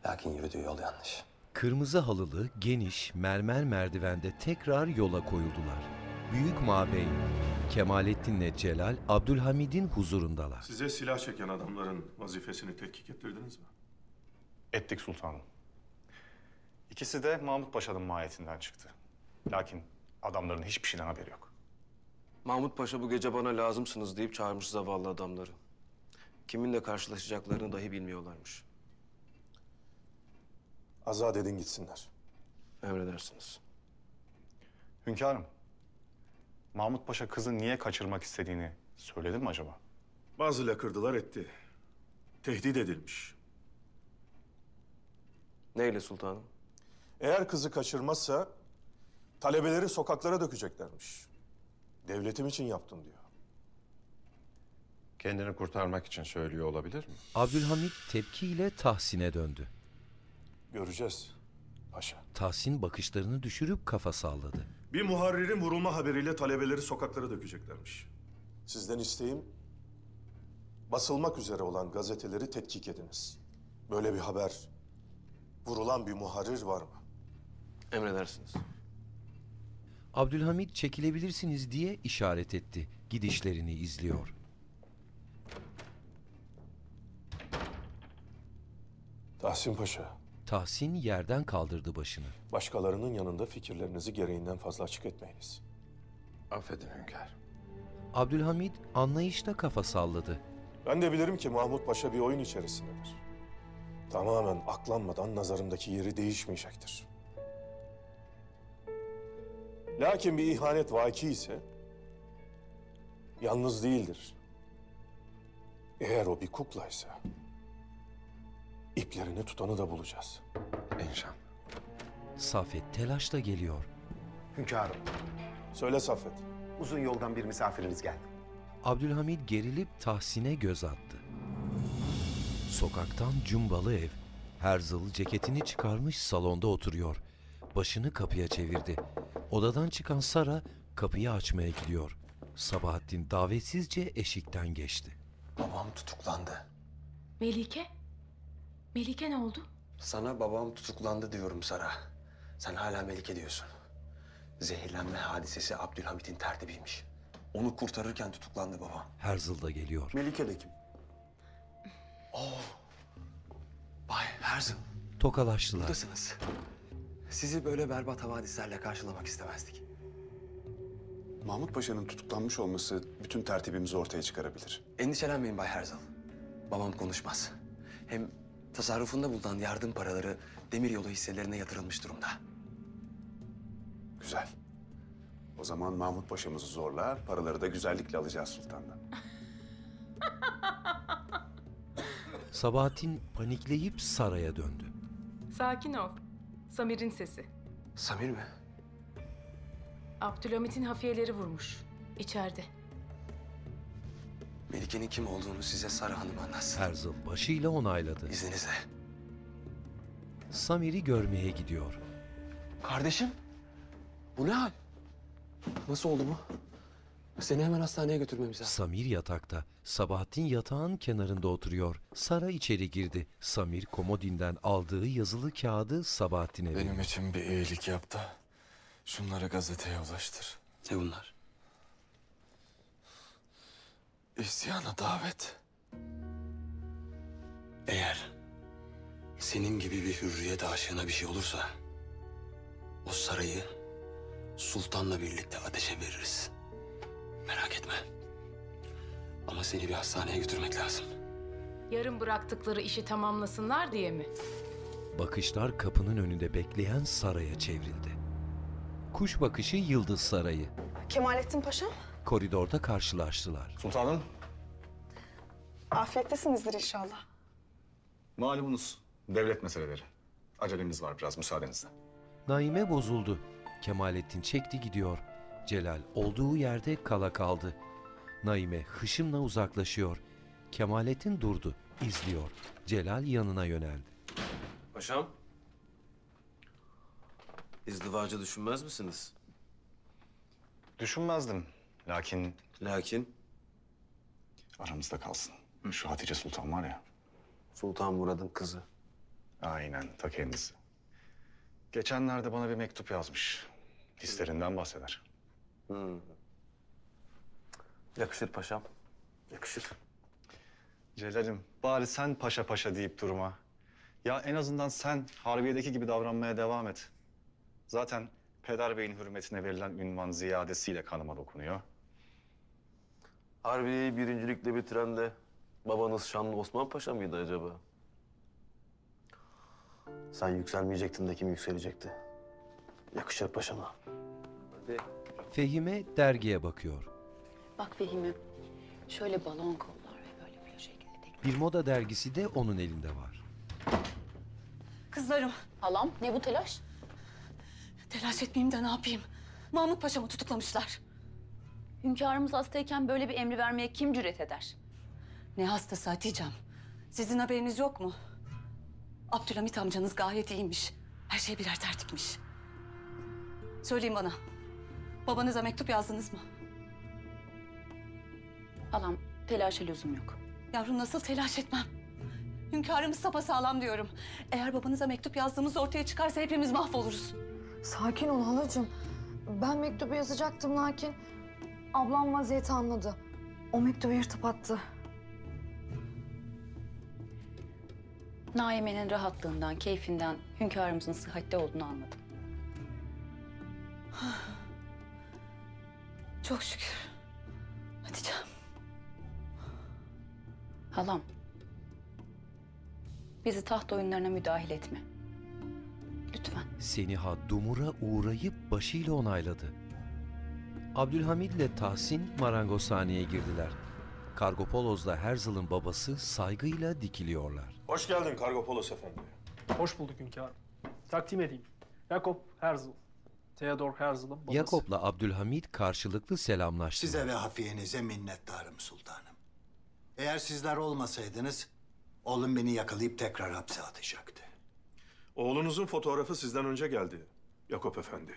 Lakin yürüdüğü yol yanlış. Kırmızı halılı, geniş, mermer merdivende tekrar yola koyuldular. Büyük Mabeyn, Kemalettin'le Celal, Abdülhamid'in huzurundalar. Size silah çeken adamların vazifesini tetkik ettirdiniz mi? Ettik sultanım. İkisi de Mahmut Paşa'nın mahiyetinden çıktı. Lakin adamların hiçbir şeyden haberi yok. Mahmut Paşa bu gece bana lazımsınız deyip çağırmış zavallı adamları. Kiminle karşılaşacaklarını dahi bilmiyorlarmış. Azat edin gitsinler. Emredersiniz. Hünkârım, Mahmut Paşa kızı niye kaçırmak istediğini söyledi mi acaba? Bazı lakırdılar etti. Tehdit edilmiş. Neyle sultanım? Eğer kızı kaçırmazsa talebeleri sokaklara dökeceklermiş. Devletim için yaptım diyor. Kendini kurtarmak için söylüyor olabilir mi? Abdülhamit tepkiyle Tahsin'e döndü. Göreceğiz paşa. Tahsin bakışlarını düşürüp kafa salladı. Bir muharririn vurulma haberiyle talebeleri sokaklara dökeceklermiş. Sizden isteğim basılmak üzere olan gazeteleri tetkik ediniz. Böyle bir haber vurulan bir muharrir var mı? Emredersiniz. Abdülhamit çekilebilirsiniz diye işaret etti. Gidişlerini izliyor. Tahsin Paşa, Tahsin yerden kaldırdı başını. başkalarının yanında fikirlerinizi gereğinden fazla açık etmeyiniz. Affedin hünkâr. Abdülhamit anlayışla kafa salladı. Ben de bilirim ki Mahmut Paşa bir oyun içerisindedir. Tamamen aklanmadan nazarımdaki yeri değişmeyecektir. Lakin bir ihanet vaki ise yalnız değildir. Eğer o bir kuklaysa iplerini tutanı da bulacağız. İnşallah. Safet telaşla geliyor. Hünkârım, Söyle Saffet. uzun yoldan bir misafiriniz geldi. Abdülhamit gerilip Tahsin'e göz attı. Sokaktan cumbalı ev. Herzl ceketini çıkarmış salonda oturuyor. Başını kapıya çevirdi. Odadan çıkan Sara kapıyı açmaya gidiyor. Sabahattin davetsizce eşikten geçti. Babam tutuklandı. Melike? Melike ne oldu? Sana babam tutuklandı diyorum Sara. Sen hala Melike diyorsun. Zehirlenme hadisesi Abdülhamit'in tertibiymiş. Onu kurtarırken tutuklandı babam. Herzl da geliyor. Melike de kim? Oo. Bay Herzl. Tokalaştılar. Buradasınız. Sizi böyle berbat havadislerle karşılamak istemezdik. Mahmut Paşa'nın tutuklanmış olması bütün tertibimizi ortaya çıkarabilir. Endişelenmeyin Bay Herzl. Babam konuşmaz. Hem tasarrufunda bulunan yardım paraları demiryolu hisselerine yatırılmış durumda. Güzel. O zaman Mahmut Paşa'mızı zorla, paraları da güzellikle alacağız sultandan. Sabahattin panikleyip Sara'ya döndü. Sakin ol. Samir'in sesi. Samir mi? Abdülhamit'in hafiyeleri vurmuş. İçeride. Melike'nin kim olduğunu size Sara Hanım anlatsın. Herzl başıyla onayladı. İzninizle. Samir'i görmeye gidiyor. Kardeşim. Bu ne hal? Nasıl oldu bu? Seni hemen hastaneye götürmemiz lazım. Samir yatakta. Sabahattin yatağın kenarında oturuyor. Sara içeri girdi. Samir komodinden aldığı yazılı kağıdı Sabahattin'e verdi. Benim için bir iyilik yap da şunları gazeteye ulaştır. Ne bunlar? İsyana davet. Eğer senin gibi bir hürriyet aşığına bir şey olursa... ...o sarayı sultanla birlikte ateşe veririz. Merak etme. Ama seni bir hastaneye götürmek lazım. Yarım bıraktıkları işi tamamlasınlar diye mi? Bakışlar kapının önünde bekleyen Saray'a çevrildi. Kuş bakışı Yıldız Sarayı. Kemalettin Paşam, Koridorda karşılaştılar. Sultanım, afiyettesinizdir inşallah. malumunuz devlet meseleleri. Acelemiz var biraz müsaadenizle. Naime bozuldu. Kemalettin çekti gidiyor. Celal olduğu yerde kala kaldı. Naime hışımla uzaklaşıyor. Kemalettin durdu, izliyor. Celal yanına yöneldi. Paşam. İzdivacı düşünmez misiniz? Düşünmezdim. Lakin... Lakin? Aramızda kalsın. Şu Hatice Sultan var ya. Sultan Murad'ın kızı. Aynen, ta kendisi. Geçenlerde bana bir mektup yazmış. Hislerinden bahseder. Hmm. Yakışır paşam. Yakışır. Celal'im, bari sen paşa paşa deyip durma. Ya en azından sen Harbiye'deki gibi davranmaya devam et. Zaten Peder Bey'in hürmetine verilen ünvan ziyadesiyle kanıma dokunuyor. Harbiye'yi birincilikle bitiren de babanız Şanlı Osman Paşa mıydı acaba? Sen yükselmeyecektin de kim yükselecekti? Yakışır paşama. Hadi. Fehime dergiye bakıyor. Bak Fehim'im, şöyle balon kollar ve böyle bir şekilde tek Bir moda dergisi de onun elinde var. Kızlarım. Halam ne bu telaş? Telaş etmeyeyim de ne yapayım? Mahmut Paşa'mı tutuklamışlar. Hünkârımız hastayken böyle bir emri vermeye kim cüret eder? Ne hastası Hatice'm? Sizin haberiniz yok mu? Abdülhamit amcanız gayet iyiymiş. Her şey birer tertipmiş. Söyleyin bana. Babanıza mektup yazdınız mı? Halam telaşa lüzum yok. Yavrum nasıl telaş etmem? Hünkârımız sapasağlam diyorum. Eğer babanıza mektup yazdığımız ortaya çıkarsa hepimiz mahvoluruz. Sakin ol halacığım. Ben mektubu yazacaktım lakin ablam vaziyeti anladı. O mektubu yırtıp attı. Naime'nin rahatlığından, keyfinden hünkârımızın sıhhatte olduğunu anladım. Çok şükür. Hatice'm. Halam. Bizi taht oyunlarına müdahil etme. Lütfen. Seniha dumura uğrayıp başıyla onayladı. Abdülhamid ile Tahsin marangozhaneye girdiler. Kargopoloz'la Herzl'ın babası saygıyla dikiliyorlar. Hoş geldin Kargopolos Efendi. Hoş bulduk hünkârım. Takdim edeyim. Jakob Herzl. Theodor Herzl'ın babası. Yakop'la Abdülhamid karşılıklı selamlaştılar. Size ve hafiyenize minnettarım sultanım. Eğer sizler olmasaydınız, oğlum beni yakalayıp tekrar hapse atacaktı. Oğlunuzun fotoğrafı sizden önce geldi Yakup Efendi.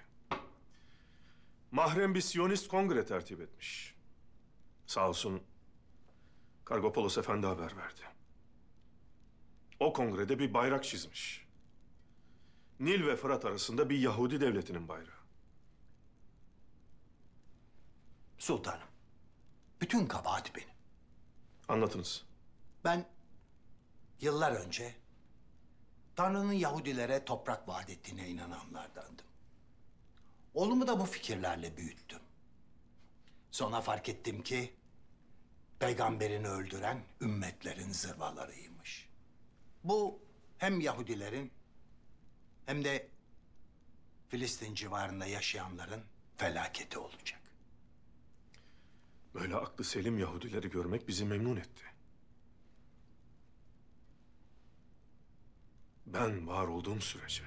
Mahrem bir Siyonist kongre tertip etmiş. Sağ olsun Kargopolos Efendi haber verdi. O kongrede bir bayrak çizmiş. Nil ve Fırat arasında bir Yahudi devletinin bayrağı. Sultanım, bütün kabahat benim. Anlatınız. Ben yıllar önce Tanrı'nın Yahudilere toprak vaat ettiğine inananlardandım. Oğlumu da bu fikirlerle büyüttüm. Sonra fark ettim ki peygamberini öldüren ümmetlerin zırvalarıymış. Bu hem Yahudilerin hem de Filistin civarında yaşayanların felaketi olacak. Böyle aklı selim Yahudileri görmek bizi memnun etti. Ben var olduğum sürece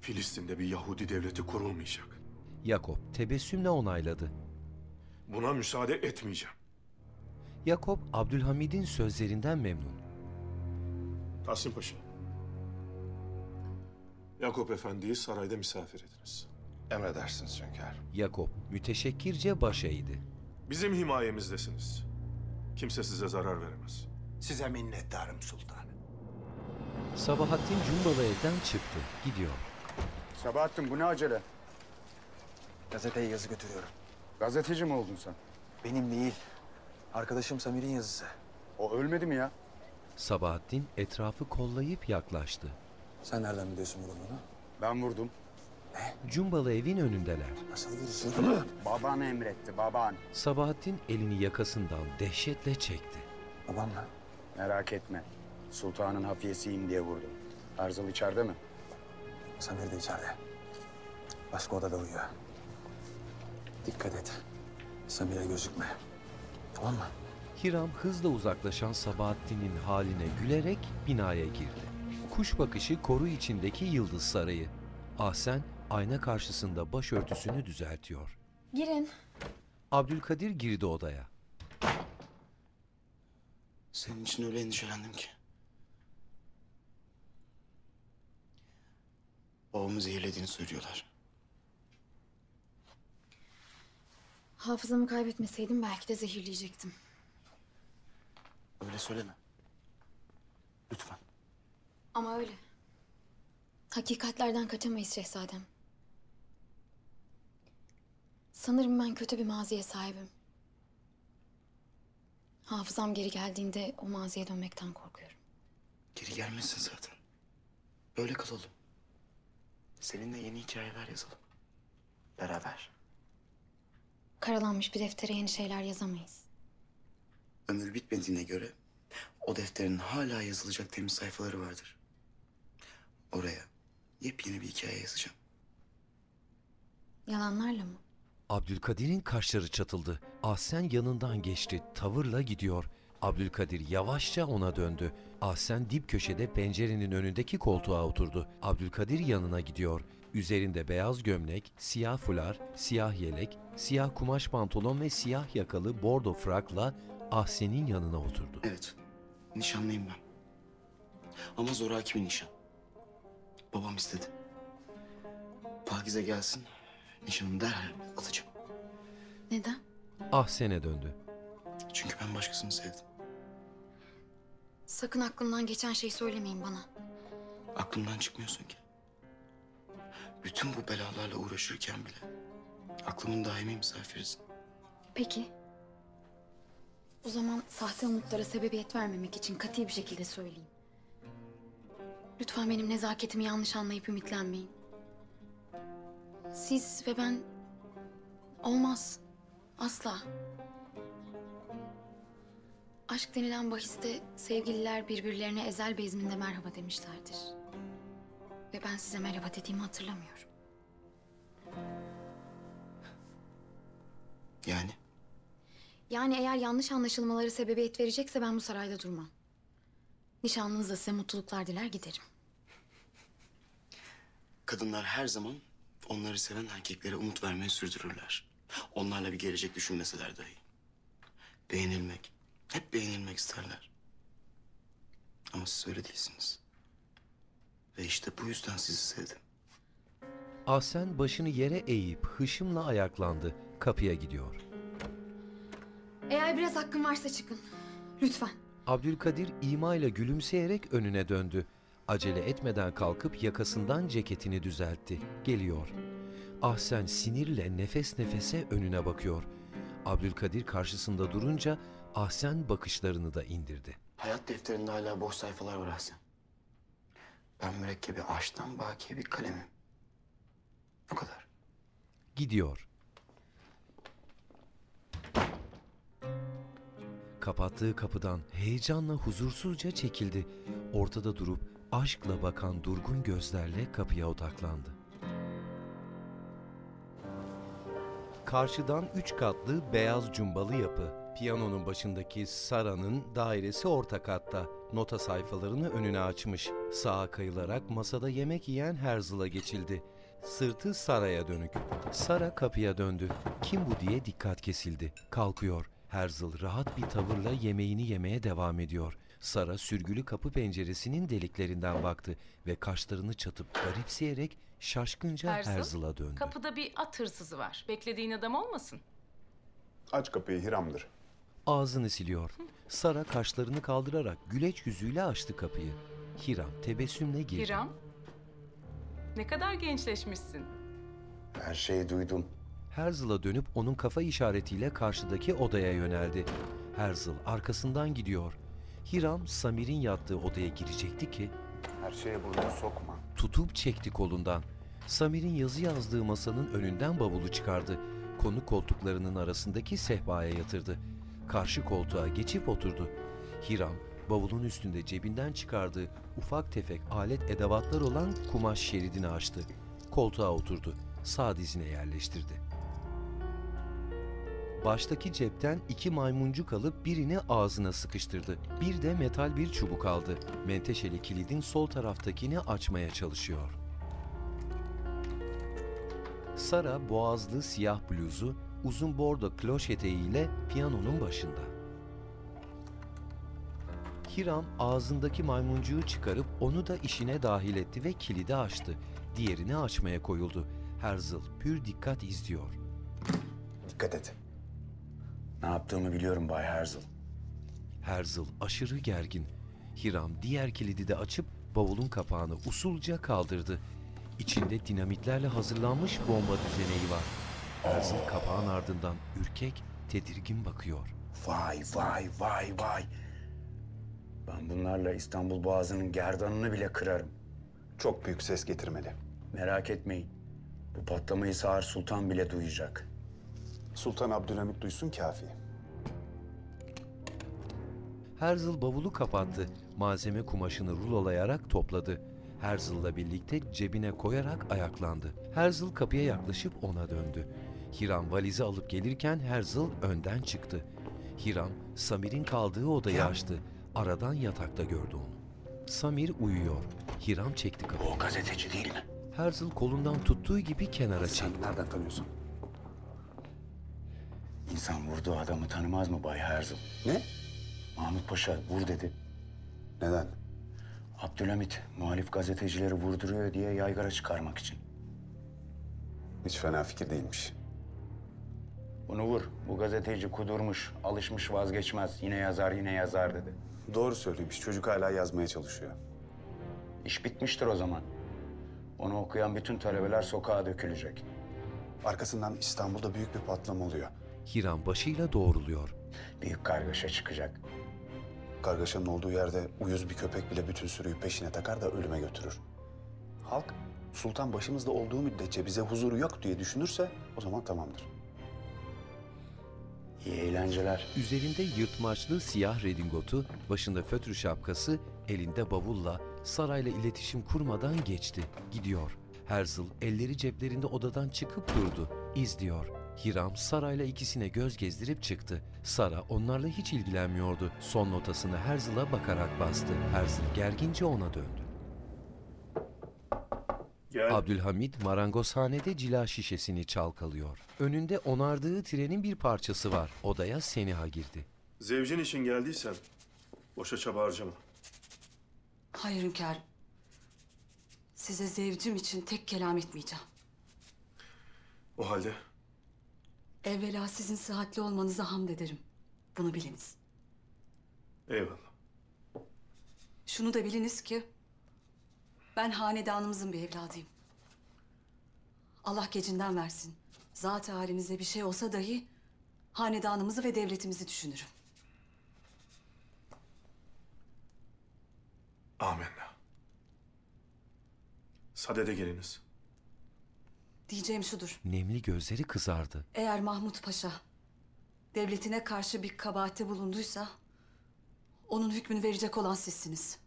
Filistin'de bir Yahudi devleti kurulmayacak. Yakop tebessümle onayladı. Buna müsaade etmeyeceğim. Yakop Abdülhamid'in sözlerinden memnun. Tahsin Paşa. Yakup Efendi'yi sarayda misafir ediniz. Emredersiniz hünkârım. Yakop müteşekkirce baş eğdi. Bizim himayemizdesiniz. Kimse size zarar veremez. Size minnettarım sultanım. Sabahattin Cumbalı evden çıktı. Gidiyor. Sabahattin bu ne acele? Gazeteye yazı götürüyorum. Gazeteci mi oldun sen? Benim değil. Arkadaşım Samir'in yazısı. O ölmedi mi ya? Sabahattin etrafı kollayıp yaklaştı. Sen nereden biliyorsun bunu? Ben vurdum. Cumbalı evin önündeler. Nasıl vurursun? Baban emretti, baban. Sabahattin elini yakasından dehşetle çekti. Babam mı? Merak etme. Sultanın hafiyesiyim diye vurdum. Erzal içeride mi? Samir de içeride. Başka odada uyuyor. Dikkat et. Samir'e gözükme. Tamam mı? Hiram hızla uzaklaşan Sabahattin'in haline gülerek binaya girdi. Kuş bakışı koru içindeki Yıldız Sarayı. Ahsen ayna karşısında başörtüsünü düzeltiyor. Girin. Abdülkadir girdi odaya. Senin için öyle endişelendim ki. Babamı zehirlediğini söylüyorlar. Hafızamı kaybetmeseydim belki de zehirleyecektim. Öyle söyleme. Lütfen. Ama öyle. Hakikatlerden kaçamayız şehzadem. Sanırım ben kötü bir maziye sahibim. Hafızam geri geldiğinde o maziye dönmekten korkuyorum. Geri gelmesin zaten. Böyle kalalım. Seninle yeni hikayeler yazalım. Beraber. Karalanmış bir deftere yeni şeyler yazamayız. Ömür bitmediğine göre o defterin hala yazılacak temiz sayfaları vardır. Oraya yepyeni bir hikaye yazacağım. Yalanlarla mı? Abdülkadir'in kaşları çatıldı. Ahsen yanından geçti, tavırla gidiyor. Abdülkadir yavaşça ona döndü. Ahsen dip köşede pencerenin önündeki koltuğa oturdu. Abdülkadir yanına gidiyor. Üzerinde beyaz gömlek, siyah fular, siyah yelek, siyah kumaş pantolon ve siyah yakalı bordo frakla Ahsen'in yanına oturdu. Evet. Nişanlıyım ben. Ama zoraki bir nişan. Babam istedi. Pakize gelsin. Nişanımı derhal alacağım. Neden? Ahsen'e döndü. Çünkü ben başkasını sevdim. Sakın aklımdan geçen şeyi söylemeyin bana. Aklımdan çıkmıyorsun ki. Bütün bu belalarla uğraşırken bile aklımın daimi misafirisin. Peki. O zaman sahte umutlara sebebiyet vermemek için katı bir şekilde söyleyeyim. Lütfen benim nezaketimi yanlış anlayıp ümitlenmeyin. Siz ve ben olmaz. Asla. Aşk denilen bahiste sevgililer birbirlerine ezel bezminde merhaba demişlerdir. Ve ben size merhaba dediğimi hatırlamıyorum. Yani Yani eğer yanlış anlaşılmaları sebebiyet verecekse ben bu sarayda durmam. Nişanlınızla size mutluluklar diler giderim. kadınlar her zaman onları seven erkeklere umut vermeyi sürdürürler. Onlarla bir gelecek düşünmeseler dahi. Beğenilmek, hep beğenilmek isterler. Ama siz öyle değilsiniz. Ve işte bu yüzden sizi sevdim. Ahsen başını yere eğip hışımla ayaklandı. Kapıya gidiyor. Eğer biraz hakkım varsa çıkın. Lütfen. Abdülkadir imayla gülümseyerek önüne döndü. Acele etmeden kalkıp yakasından ceketini düzeltti. Geliyor. Ahsen sinirle nefes nefese önüne bakıyor. Abdülkadir karşısında durunca Ahsen bakışlarını da indirdi. Hayat defterinde hala boş sayfalar var Ahsen. Ben mürekkebi aşktan baki bir kalemim. O kadar. Gidiyor. Kapattığı kapıdan heyecanla huzursuzca çekildi. Ortada durup aşkla bakan durgun gözlerle kapıya odaklandı. Karşıdan üç katlı beyaz cumbalı yapı. Piyanonun başındaki Sara'nın dairesi orta katta. Nota sayfalarını önüne açmış. Sağa kayılarak masada yemek yiyen Herzl'a geçildi. Sırtı Sara'ya dönük. Sara kapıya döndü. Kim bu diye dikkat kesildi. Kalkıyor. Herzl rahat bir tavırla yemeğini yemeye devam ediyor. Sara sürgülü kapı penceresinin deliklerinden baktı ve kaşlarını çatıp garipseyerek şaşkınca Herzl, Herzl'a döndü. Kapıda bir at hırsızı var. Beklediğin adam olmasın. Aç kapıyı Hiram'dır. Ağzını siliyor. Sara kaşlarını kaldırarak güleç yüzüyle açtı kapıyı. Hiram tebessümle girdi. Hiram. Ne kadar gençleşmişsin. Her şeyi duydum. Herzl'a dönüp onun kafa işaretiyle karşıdaki odaya yöneldi. Herzl arkasından gidiyor. Hiram Samir'in yattığı odaya girecekti ki Her şeye burnunu sokma. tutup çekti kolundan. Samir'in yazı yazdığı masanın önünden bavulu çıkardı. Konuk koltuklarının arasındaki sehpaya yatırdı. Karşı koltuğa geçip oturdu. Hiram bavulun üstünde cebinden çıkardığı ufak tefek alet edevatlar olan kumaş şeridini açtı. Koltuğa oturdu. Sağ dizine yerleştirdi. Baştaki cepten iki maymuncuk alıp birini ağzına sıkıştırdı. Bir de metal bir çubuk aldı. Menteşeli kilidin sol taraftakini açmaya çalışıyor. Sara boğazlı siyah bluzu, uzun bordo kloş eteğiyle piyanonun başında. Hiram ağzındaki maymuncuğu çıkarıp onu da işine dahil etti ve kilidi açtı. Diğerini açmaya koyuldu. Herzl pür dikkat izliyor. Dikkat et. Ne yaptığımı biliyorum Bay Herzl. Herzl aşırı gergin. Hiram diğer kilidi de açıp bavulun kapağını usulca kaldırdı. İçinde dinamitlerle hazırlanmış bomba düzeneği var. Herzl kapağın ardından ürkek, tedirgin bakıyor. Vay vay vay vay. Ben bunlarla İstanbul Boğazı'nın gerdanını bile kırarım. Çok büyük ses getirmeli. Merak etmeyin. Bu patlamayı Sağır Sultan bile duyacak. Sultan Abdülhamit duysun kafi. Herzl bavulu kapattı. Malzeme kumaşını rulolayarak topladı. Herzl'la birlikte cebine koyarak ayaklandı. Herzl kapıya yaklaşıp ona döndü. Hiram valizi alıp gelirken Herzl önden çıktı. Hiram, Samir'in kaldığı odayı açtı. Aradan yatakta gördü onu. Samir uyuyor. Hiram çekti kapıyı. O gazeteci değil mi? Herzl kolundan tuttuğu gibi kenara çekti. Nereden tanıyorsun? İnsan vurduğu adamı tanımaz mı Bay Herzl? Ne? Mahmut Paşa vur dedi. Neden? Abdülhamit muhalif gazetecileri vurduruyor diye yaygara çıkarmak için. Hiç fena fikir değilmiş. Bunu vur. Bu gazeteci kudurmuş, alışmış vazgeçmez. Yine yazar, yine yazar dedi. Doğru söylemiş. Çocuk hala yazmaya çalışıyor. İş bitmiştir o zaman. Onu okuyan bütün talebeler sokağa dökülecek. Arkasından İstanbul'da büyük bir patlama oluyor. Hiram başıyla doğruluyor. Büyük kargaşa çıkacak. Kargaşanın olduğu yerde uyuz bir köpek bile bütün sürüyü peşine takar da ölüme götürür. Halk sultan başımızda olduğu müddetçe bize huzuru yok diye düşünürse o zaman tamamdır. İyi eğlenceler. Üzerinde yırtmaçlı siyah redingotu, başında fötr şapkası, elinde bavulla sarayla iletişim kurmadan geçti. Gidiyor. Herzl elleri ceplerinde odadan çıkıp durdu. İzliyor. Hiram sarayla ikisine göz gezdirip çıktı. Sara onlarla hiç ilgilenmiyordu. Son notasını Herzl'a bakarak bastı. Herzl gergince ona döndü. Abdülhamit marangozhanede cila şişesini çalkalıyor. Önünde onardığı trenin bir parçası var. Odaya Seniha girdi. Zevcin için geldiysen boşa çaba harcama. Hayır hünkârım. Size zevcim için tek kelam etmeyeceğim. O halde Evvela sizin sıhhatli olmanıza hamd ederim. Bunu biliniz. eyvallah. Şunu da biliniz ki ben hanedanımızın bir evladıyım. Allah gecinden versin. Zat halinize bir şey olsa dahi hanedanımızı ve devletimizi düşünürüm. Amenna. Sadede geliniz. Diyeceğim şudur. Nemli gözleri kızardı. Eğer Mahmut Paşa devletine karşı bir kabahate bulunduysa onun hükmünü verecek olan sizsiniz.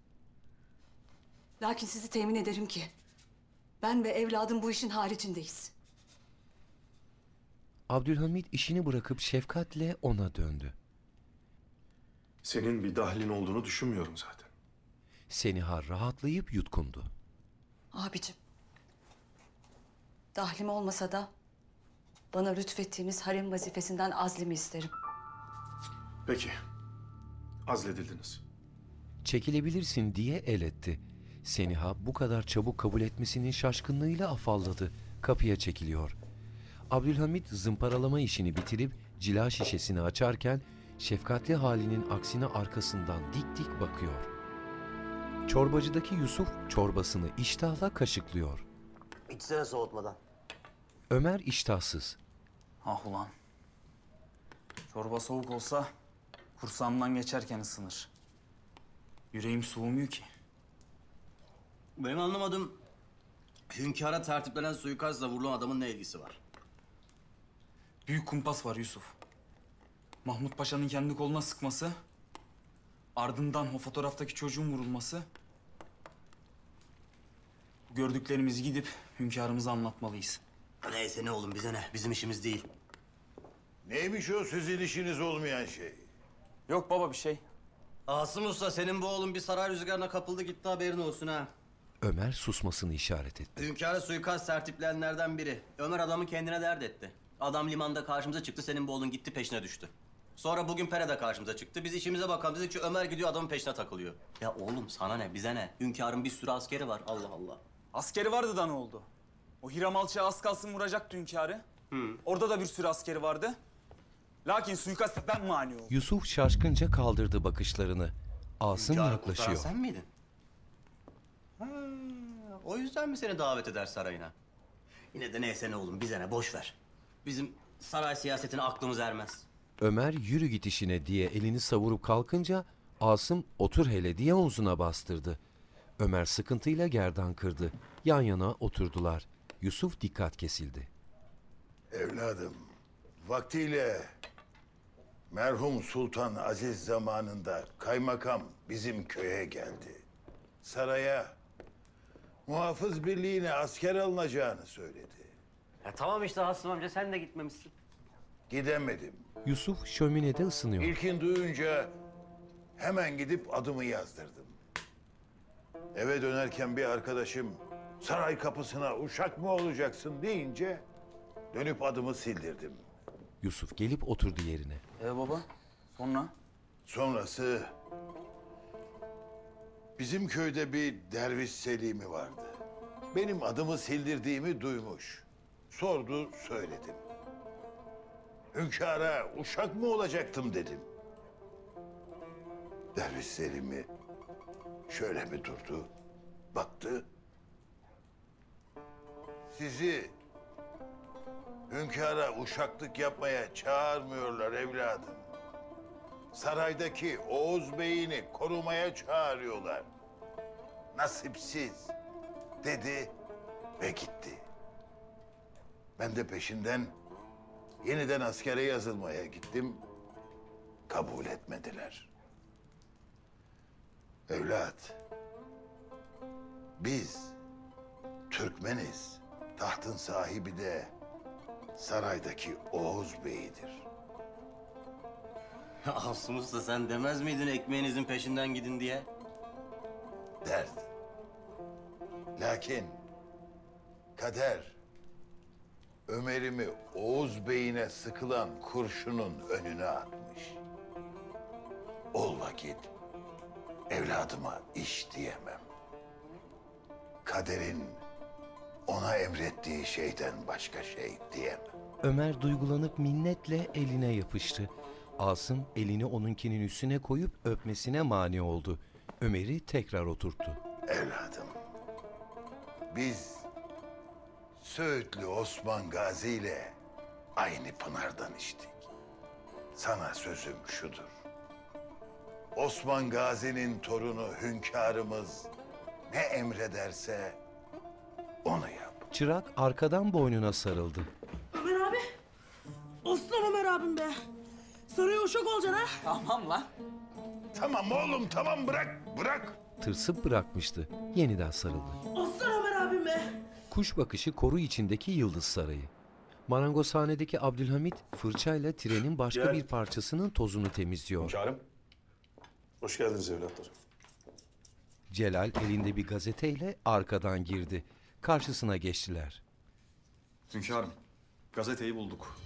Lakin sizi temin ederim ki ben ve evladım bu işin haricindeyiz. Abdülhamit işini bırakıp şefkatle ona döndü. Senin bir dahlin olduğunu düşünmüyorum zaten. Seniha rahatlayıp yutkundu. Abicim. Dahlim olmasa da bana lütfettiğiniz harem vazifesinden azlimi isterim. Peki. Azledildiniz. Çekilebilirsin diye el etti. Seniha bu kadar çabuk kabul etmesinin şaşkınlığıyla afalladı. Kapıya çekiliyor. Abdülhamit zımparalama işini bitirip cila şişesini açarken şefkatli halinin aksine arkasından dik dik bakıyor. Çorbacıdaki Yusuf çorbasını iştahla kaşıklıyor. İçsene soğutmadan. Ömer iştahsız. Ah ulan. Çorba soğuk olsa kursağımdan geçerken ısınır. Yüreğim soğumuyor ki. Benim anlamadığım hünkâra tertiplenen suikastla vurulan adamın ne ilgisi var? Büyük kumpas var Yusuf. Mahmut Paşa'nın kendi koluna sıkması, ardından o fotoğraftaki çocuğun vurulması. Gördüklerimizi gidip hünkârımıza anlatmalıyız. Neyse ne oğlum bize ne? Bizim işimiz değil. Neymiş o sizin işiniz olmayan şey? Yok baba bir şey. Asım Usta senin bu oğlun bir saray rüzgarına kapıldı gitti haberin olsun ha. Ömer susmasını işaret etti. Hünkâra suikast tertipleyenlerden biri. Ömer adamı kendine dert etti. Adam limanda karşımıza çıktı senin bu oğlun gitti peşine düştü. Sonra bugün Pere'de karşımıza çıktı. Biz işimize bakalım dedik ki Ömer gidiyor adamın peşine takılıyor. Ya oğlum sana ne bize ne? Hünkârın bir sürü askeri var Allah Allah. Askeri vardı da ne oldu? O Hiram Alçı'ya az kalsın vuracaktı hünkârı. Orada da bir sürü askeri vardı. Lakin suikasta ben mani oldum. Yusuf şaşkınca kaldırdı bakışlarını. Asım Hünkârı yaklaşıyor. kurtaran sen miydin? Ha, o yüzden mi seni davet eder sarayına? Yine de neyse ne oğlum bize ne boş ver. Bizim saray siyasetine aklımız ermez. Ömer yürü git işine diye elini savurup kalkınca Asım otur hele diye omzuna bastırdı. Ömer sıkıntıyla gerdan kırdı. Yan yana oturdular. Yusuf dikkat kesildi. Evladım, vaktiyle merhum Sultan Aziz zamanında kaymakam bizim köye geldi. Saraya muhafız birliğine asker alınacağını söyledi. Ya tamam işte Asım amca sen de gitmemişsin. Gidemedim. Yusuf şöminede ısınıyor. İlkin duyunca hemen gidip adımı yazdırdım. Eve dönerken bir arkadaşım saray kapısına uşak mı olacaksın deyince dönüp adımı sildirdim. Yusuf gelip oturdu yerine. E baba sonra? Sonrası bizim köyde bir derviş Selimi vardı. Benim adımı sildirdiğimi duymuş. Sordu söyledim. Hünkâra uşak mı olacaktım dedim. Derviş Selimi şöyle bir durdu, baktı. Sizi hünkâra uşaklık yapmaya çağırmıyorlar evladım. Saraydaki Oğuz Bey'ini korumaya çağırıyorlar. Nasipsiz dedi ve gitti. Ben de peşinden yeniden askere yazılmaya gittim. Kabul etmediler. Evlat, biz Türkmeniz. Tahtın sahibi de saraydaki Oğuz Bey'idir. *laughs* Asım Usta sen demez miydin ekmeğinizin peşinden gidin diye? derdi. Lakin kader Ömer'imi Oğuz Bey'ine sıkılan kurşunun önüne atmış. Ol vakit evladıma iş diyemem. Kaderin ona emrettiği şeyden başka şey diyemem. Ömer duygulanıp minnetle eline yapıştı. Asım elini onunkinin üstüne koyup öpmesine mani oldu. Ömer'i tekrar oturttu. Evladım, biz Söğütlü Osman Gazi ile aynı pınardan içtik. Sana sözüm şudur. Osman Gazi'nin torunu hünkârımız ne emrederse onu yap. Çırak arkadan boynuna sarıldı. Ömer abi. Osman Ömer abim be. Saraya uşak olacaksın ha. Tamam lan. Tamam oğlum tamam bırak bırak. Tırsıp bırakmıştı. Yeniden sarıldı. Osman Ömer abim be. Kuş bakışı koru içindeki Yıldız Sarayı. Marangozhanedeki Abdülhamit fırçayla trenin başka Gel. bir parçasının tozunu temizliyor. Hünkârım. Hoş geldiniz evlatlarım. Celal elinde bir gazeteyle arkadan girdi. Karşısına geçtiler. Hünkârım, gazeteyi bulduk.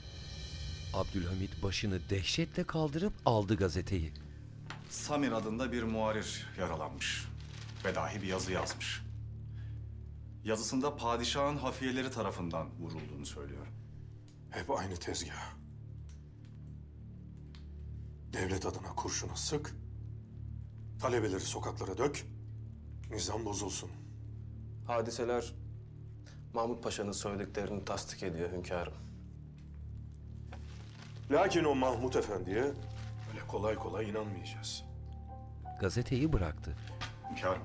Abdülhamit başını dehşetle kaldırıp aldı gazeteyi. Samir adında bir muharir yaralanmış. Ve dahi bir yazı yazmış. Yazısında padişahın hafiyeleri tarafından vurulduğunu söylüyor. Hep aynı tezgah. Devlet adına kurşunu sık, talebeleri sokaklara dök, nizam bozulsun. Hadiseler Mahmut Paşa'nın söylediklerini tasdik ediyor hünkârım. Lakin o Mahmut Efendi'ye öyle kolay kolay inanmayacağız. Gazeteyi bıraktı. Hünkârım,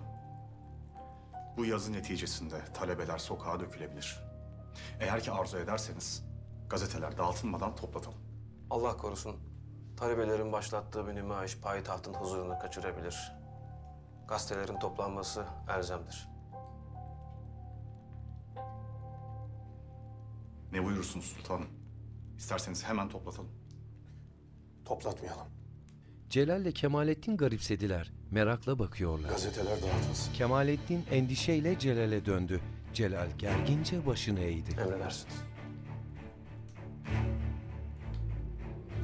bu yazı neticesinde talebeler sokağa dökülebilir. Eğer ki arzu ederseniz gazeteler dağıtılmadan toplatalım. Allah korusun talebelerin başlattığı bir nümayiş payitahtın huzurunu kaçırabilir. Gazetelerin toplanması elzemdir. Ne buyurursunuz sultanım? İsterseniz hemen toplatalım. Toplatmayalım. Celal'le Kemalettin garipsediler. Merakla bakıyorlar. Gazeteler dağıtılsın. Kemalettin endişeyle Celal'e döndü. Celal gergince başını eğdi. Emredersiniz.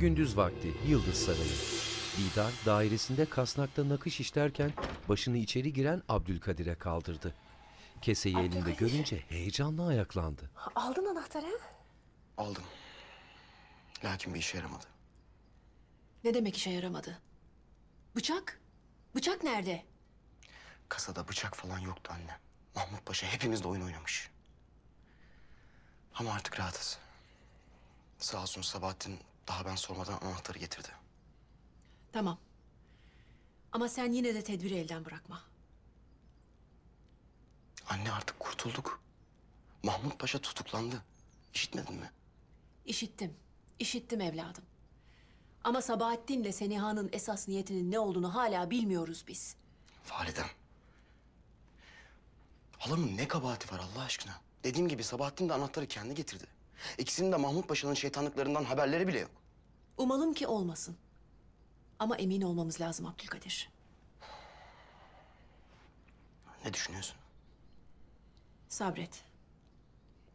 Gündüz vakti Yıldız Sarayı. Didar dairesinde kasnakta nakış işlerken başını içeri giren Abdülkadir'e kaldırdı. Keseyi elinde görünce heyecanla ayaklandı. Aldın anahtarı. Aldım. Lakin bir işe yaramadı. Ne demek işe yaramadı? Bıçak? Bıçak nerede? Kasada bıçak falan yoktu anne. Mahmut Paşa hepimizle oyun oynamış. Ama artık rahatız. Sağ olsun Sabahattin daha ben sormadan anahtarı getirdi. Tamam. Ama sen yine de tedbiri elden bırakma. Anne artık kurtulduk. Mahmut Paşa tutuklandı. İşitmedin mi? İşittim. İşittim evladım. Ama Sabahattin'le Seniha'nın esas niyetinin ne olduğunu hala bilmiyoruz biz. Validem. Halamın ne kabahati var Allah aşkına? Dediğim gibi Sabahattin de anahtarı kendi getirdi. İkisinin de Mahmut Paşa'nın şeytanlıklarından haberleri bile yok. Umalım ki olmasın. Ama emin olmamız lazım Abdülkadir. Ne düşünüyorsun? Sabret.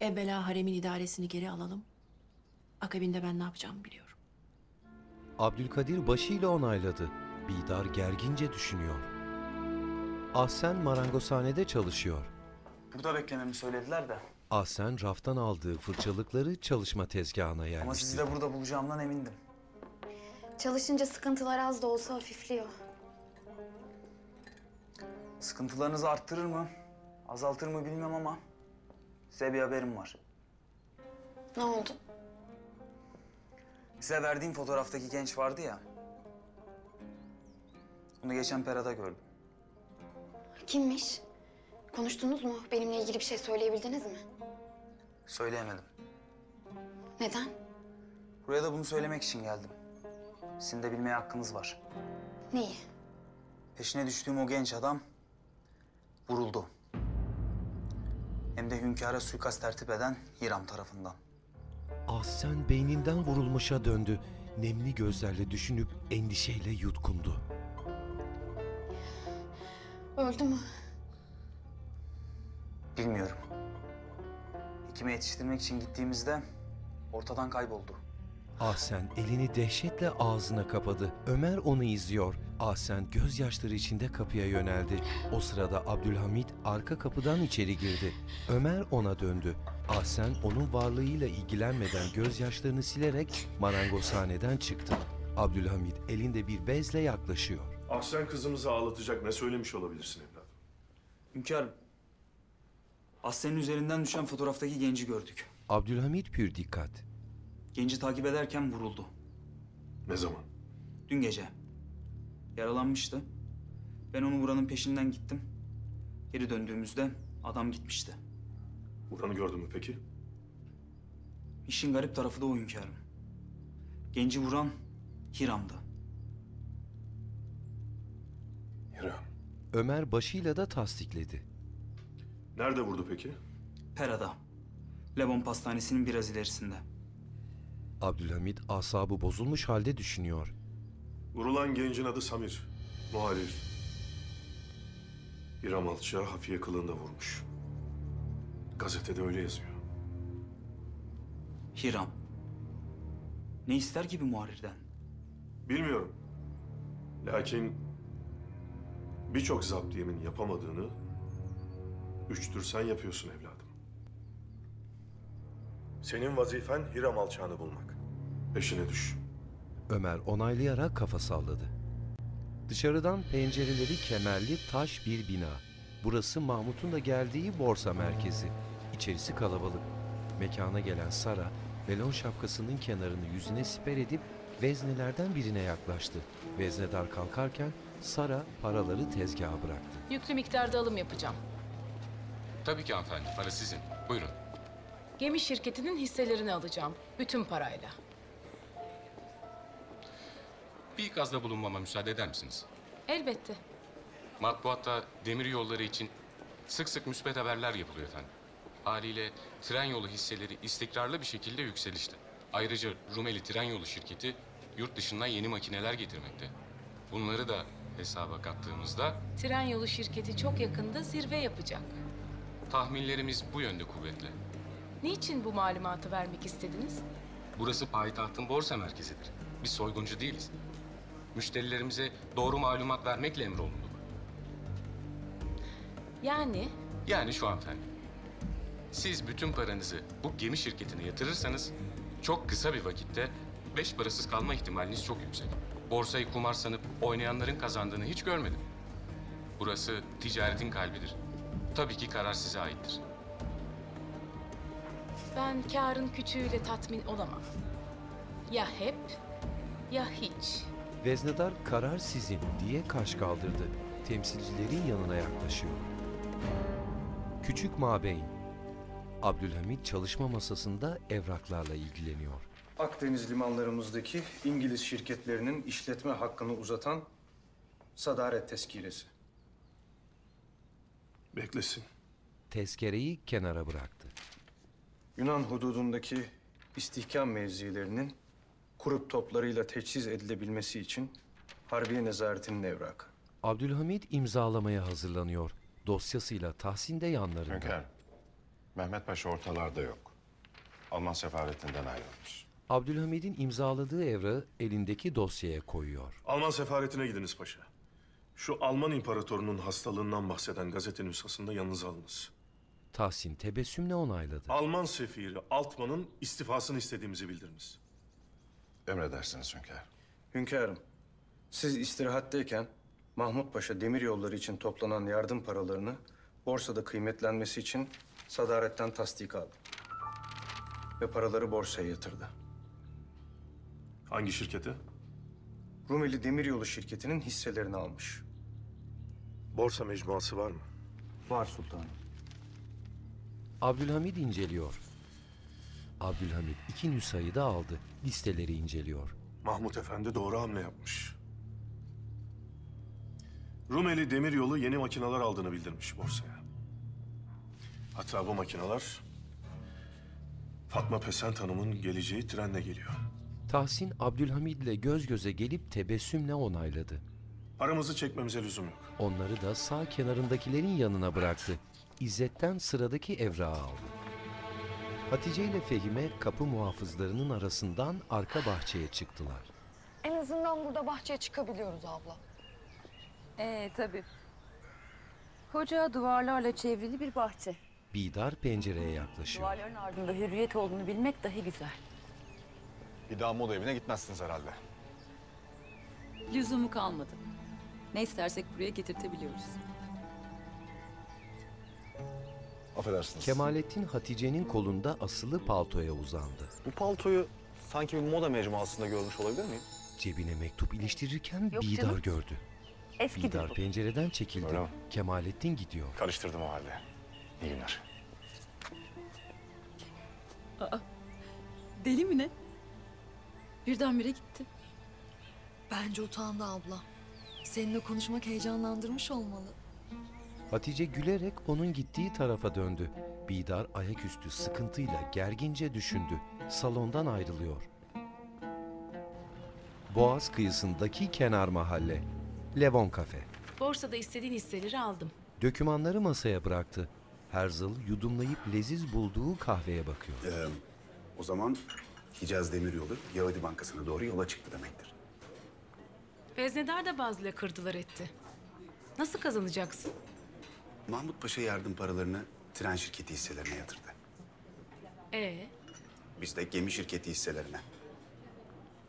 Evvela haremin idaresini geri alalım. Akabinde ben ne yapacağımı biliyorum. Abdülkadir başıyla onayladı. Bidar gergince düşünüyor. Ahsen marangozhanede çalışıyor. Burada beklememi söylediler de. Ahsen raftan aldığı fırçalıkları çalışma tezgahına Ama yerleştirdi. sizi de burada bulacağımdan emindim. Çalışınca sıkıntılar az da olsa hafifliyor. Sıkıntılarınızı arttırır mı, azaltır mı bilmem ama size bir haberim var. Ne oldu? Size verdiğim fotoğraftaki genç vardı ya. Onu geçen Pera'da gördüm. Kimmiş? Konuştunuz mu? Benimle ilgili bir şey söyleyebildiniz mi? Söyleyemedim. Neden? Buraya da bunu söylemek için geldim. Sizin de bilmeye hakkınız var. Neyi? Peşine düştüğüm o genç adam vuruldu. Hem de hünkâra suikast tertip eden Hiram tarafından. Ahsen beyninden vurulmuşa döndü. Nemli gözlerle düşünüp endişeyle yutkundu. Öldü mü? Bilmiyorum. Hekime yetiştirmek için gittiğimizde ortadan kayboldu. Ahsen elini dehşetle ağzına kapadı. Ömer onu izliyor. Ahsen gözyaşları içinde kapıya yöneldi. O sırada Abdülhamit arka kapıdan içeri girdi. Ömer ona döndü. Ahsen onun varlığıyla ilgilenmeden gözyaşlarını silerek marangozhaneden çıktı. Abdülhamit elinde bir bezle yaklaşıyor. Ahsen kızımızı ağlatacak ne söylemiş olabilirsin evladım? Hünkârım, Aslen'in üzerinden düşen fotoğraftaki genci gördük. Abdülhamit pür dikkat. Genci takip ederken vuruldu. Ne zaman? Dün gece. Yaralanmıştı. Ben onu vuranın peşinden gittim. Geri döndüğümüzde adam gitmişti. Vuranı gördün mü peki? İşin garip tarafı da o hünkârım. Genci vuran Hiram'dı. Hiram. Ömer başıyla da tasdikledi. Nerede vurdu peki? Pera'da. Levon Pastanesi'nin biraz ilerisinde. Abdülhamit asabı bozulmuş halde düşünüyor. Vurulan gencin adı Samir. Muharir. İram Alçı'ya hafiye kılığında vurmuş. Gazetede öyle yazıyor. Hiram. Ne ister ki bir muharirden? Bilmiyorum. Lakin birçok zaptiyemin yapamadığını üçtür sen yapıyorsun evladım. Senin vazifen Hiram Alçağını bulmak. Peşine düş. Ömer onaylayarak kafa salladı. Dışarıdan pencereleri kemerli taş bir bina. Burası Mahmut'un da geldiği borsa merkezi. İçerisi kalabalık. Mekana gelen Sara, melon şapkasının kenarını yüzüne siper edip veznelerden birine yaklaştı. Veznedar kalkarken Sara paraları tezgaha bıraktı. Yüklü miktarda alım yapacağım. Tabii ki hanımefendi. Para sizin. Buyurun. Gemi şirketinin hisselerini alacağım. Bütün parayla. Bir ikazda bulunmama müsaade eder misiniz? Elbette. Matbuatta demir yolları için sık sık müspet haberler yapılıyor efendim. Haliyle tren yolu hisseleri istikrarlı bir şekilde yükselişte. Ayrıca Rumeli Tren Yolu şirketi yurt dışından yeni makineler getirmekte. Bunları da hesaba kattığımızda Tren yolu şirketi çok yakında zirve yapacak. Tahminlerimiz bu yönde kuvvetli. Niçin bu malumatı vermek istediniz? Burası payitahtın borsa merkezidir. Biz soyguncu değiliz. Müşterilerimize doğru malumat vermekle emrolunduk. Yani Yani şu hanımefendi. Siz bütün paranızı bu gemi şirketine yatırırsanız çok kısa bir vakitte beş parasız kalma ihtimaliniz çok yüksek. Borsayı kumar sanıp oynayanların kazandığını hiç görmedim. Burası ticaretin kalbidir. Tabii ki karar size aittir. ben karın küçüğüyle tatmin olamam. Ya hep ya hiç. Veznedar karar sizin diye kaş kaldırdı. Temsilcilerin yanına yaklaşıyor. Küçük Mabeyn. Abdülhamit çalışma masasında evraklarla ilgileniyor. Akdeniz limanlarımızdaki İngiliz şirketlerinin işletme hakkını uzatan sadaret tezkiresi. Beklesin. Tezkereyi kenara bıraktı. Yunan hududundaki istihkam mevzilerinin Kurup toplarıyla teçhiz edilebilmesi için Harbiye Nezaretinin evrakı. Abdülhamid imzalamaya hazırlanıyor. Dosyasıyla Tahsin de yanlarında. Hünkârım, Mehmet Paşa ortalarda yok. Alman sefaretinden ayrılmış. Abdülhamid'in imzaladığı evrağı elindeki dosyaya koyuyor. Alman sefaretine gidiniz paşa. Şu Alman imparatorunun hastalığından bahseden gazete nüshasında yanınıza alınız. Tahsin tebessümle onayladı. Alman sefiri Altman'ın istifasını istediğimizi bildiriniz. Emredersiniz hünkârım. Hünkârım, siz istirahatteyken Mahmut Paşa demir yolları için toplanan yardım paralarını borsada kıymetlenmesi için sadaretten tasdik aldı. Ve paraları borsaya yatırdı. Hangi şirkete? Rumeli Demiryolu şirketinin hisselerini almış. Borsa mecmuası var mı? Var sultanım. Abdülhamid inceliyor. Abdülhamid iki nüshayı da aldı. Listeleri inceliyor. Mahmut Efendi doğru hamle yapmış. Rumeli Demiryolu yeni makineler aldığını bildirmiş borsaya. Hatta bu makineler Fatma Pesent Hanım'ın geleceği trenle geliyor. Tahsin Abdülhamid'le göz göze gelip tebessümle onayladı. Paramızı çekmemize lüzum yok. Onları da sağ kenarındakilerin yanına bıraktı. İzzet'ten sıradaki evrağı aldı. Hatice ile Fehime kapı muhafızlarının arasından arka bahçeye çıktılar. En azından burada bahçeye çıkabiliyoruz abla. Ee tabii. Koca duvarlarla çevrili bir bahçe. Bidar pencereye yaklaşıyor. Duvarların ardında hürriyet olduğunu bilmek dahi güzel. Bir daha moda evine gitmezsiniz herhalde. Lüzumu kalmadı. Ne istersek buraya getirtebiliyoruz. Affedersiniz. Kemalettin Hatice'nin kolunda asılı paltoya uzandı. Bu paltoyu sanki bir moda mecmuasında görmüş olabilir miyim? Cebine mektup iliştirirken Yok Bidar canım. gördü. Eskidir Bidar bu. pencereden çekildi. Öyle mi? Kemalettin gidiyor. Karıştırdım o halde. İyi günler. Aa, deli mi ne? Birdenbire gitti. Bence utandı abla. Seninle konuşmak heyecanlandırmış olmalı. Hatice gülerek onun gittiği tarafa döndü. Bidar ayaküstü sıkıntıyla gergince düşündü. Salondan ayrılıyor. Boğaz kıyısındaki kenar mahalle. Levon Kafe. Borsada istediğin hisseleri aldım. Dökümanları masaya bıraktı. Herzl yudumlayıp leziz bulduğu kahveye bakıyor. Ee, o zaman Hicaz Demiryolu Yahudi Bankası'na doğru yola çıktı demektir. Veznedar da bazıyla kırdılar etti. Nasıl kazanacaksın? Mahmut Paşa yardım paralarını tren şirketi hisselerine yatırdı. Ee, Biz de gemi şirketi hisselerine.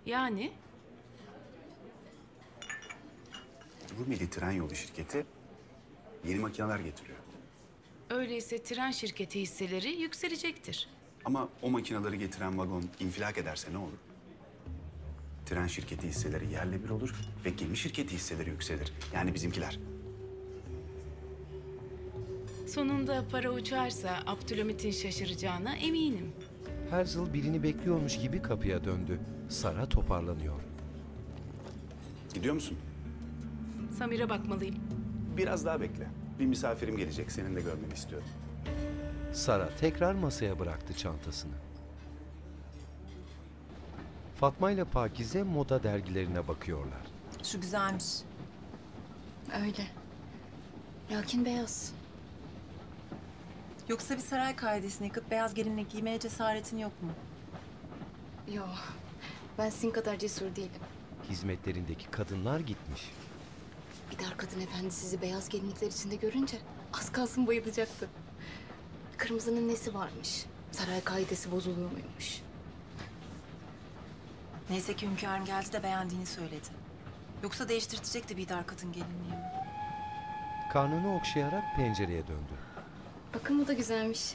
yani Rumeli Tren Yolu şirketi yeni makineler getiriyor. öyleyse tren şirketi hisseleri yükselecektir. Ama o makineleri getiren vagon infilak ederse ne olur? Tren şirketi hisseleri yerle bir olur ve gemi şirketi hisseleri yükselir. Yani bizimkiler. Sonunda para uçarsa Abdülhamit'in şaşıracağına eminim. Herzl birini bekliyormuş gibi kapıya döndü. Sara toparlanıyor. Gidiyor musun? Samir'e bakmalıyım. Biraz daha bekle. Bir misafirim gelecek. Senin de görmeni istiyorum. Sara tekrar masaya bıraktı çantasını. Fatma ile Pakize moda dergilerine bakıyorlar. Şu güzelmiş. Öyle. Lakin beyaz. Yoksa bir saray kaidesini yıkıp beyaz gelinlik giymeye cesaretin yok mu? Yo. Ben sizin kadar cesur değilim. Hizmetlerindeki kadınlar gitmiş. Bir dar kadın efendi sizi beyaz gelinlikler içinde görünce az kalsın bayılacaktı. Kırmızının nesi varmış? Saray kaidesi bozuluyor muymuş? Neyse ki hünkârım geldi de beğendiğini söyledi. Yoksa değiştirtecekti bir dar kadın gelinliğimi. Karnını okşayarak pencereye döndü. Bakın bu da güzelmiş.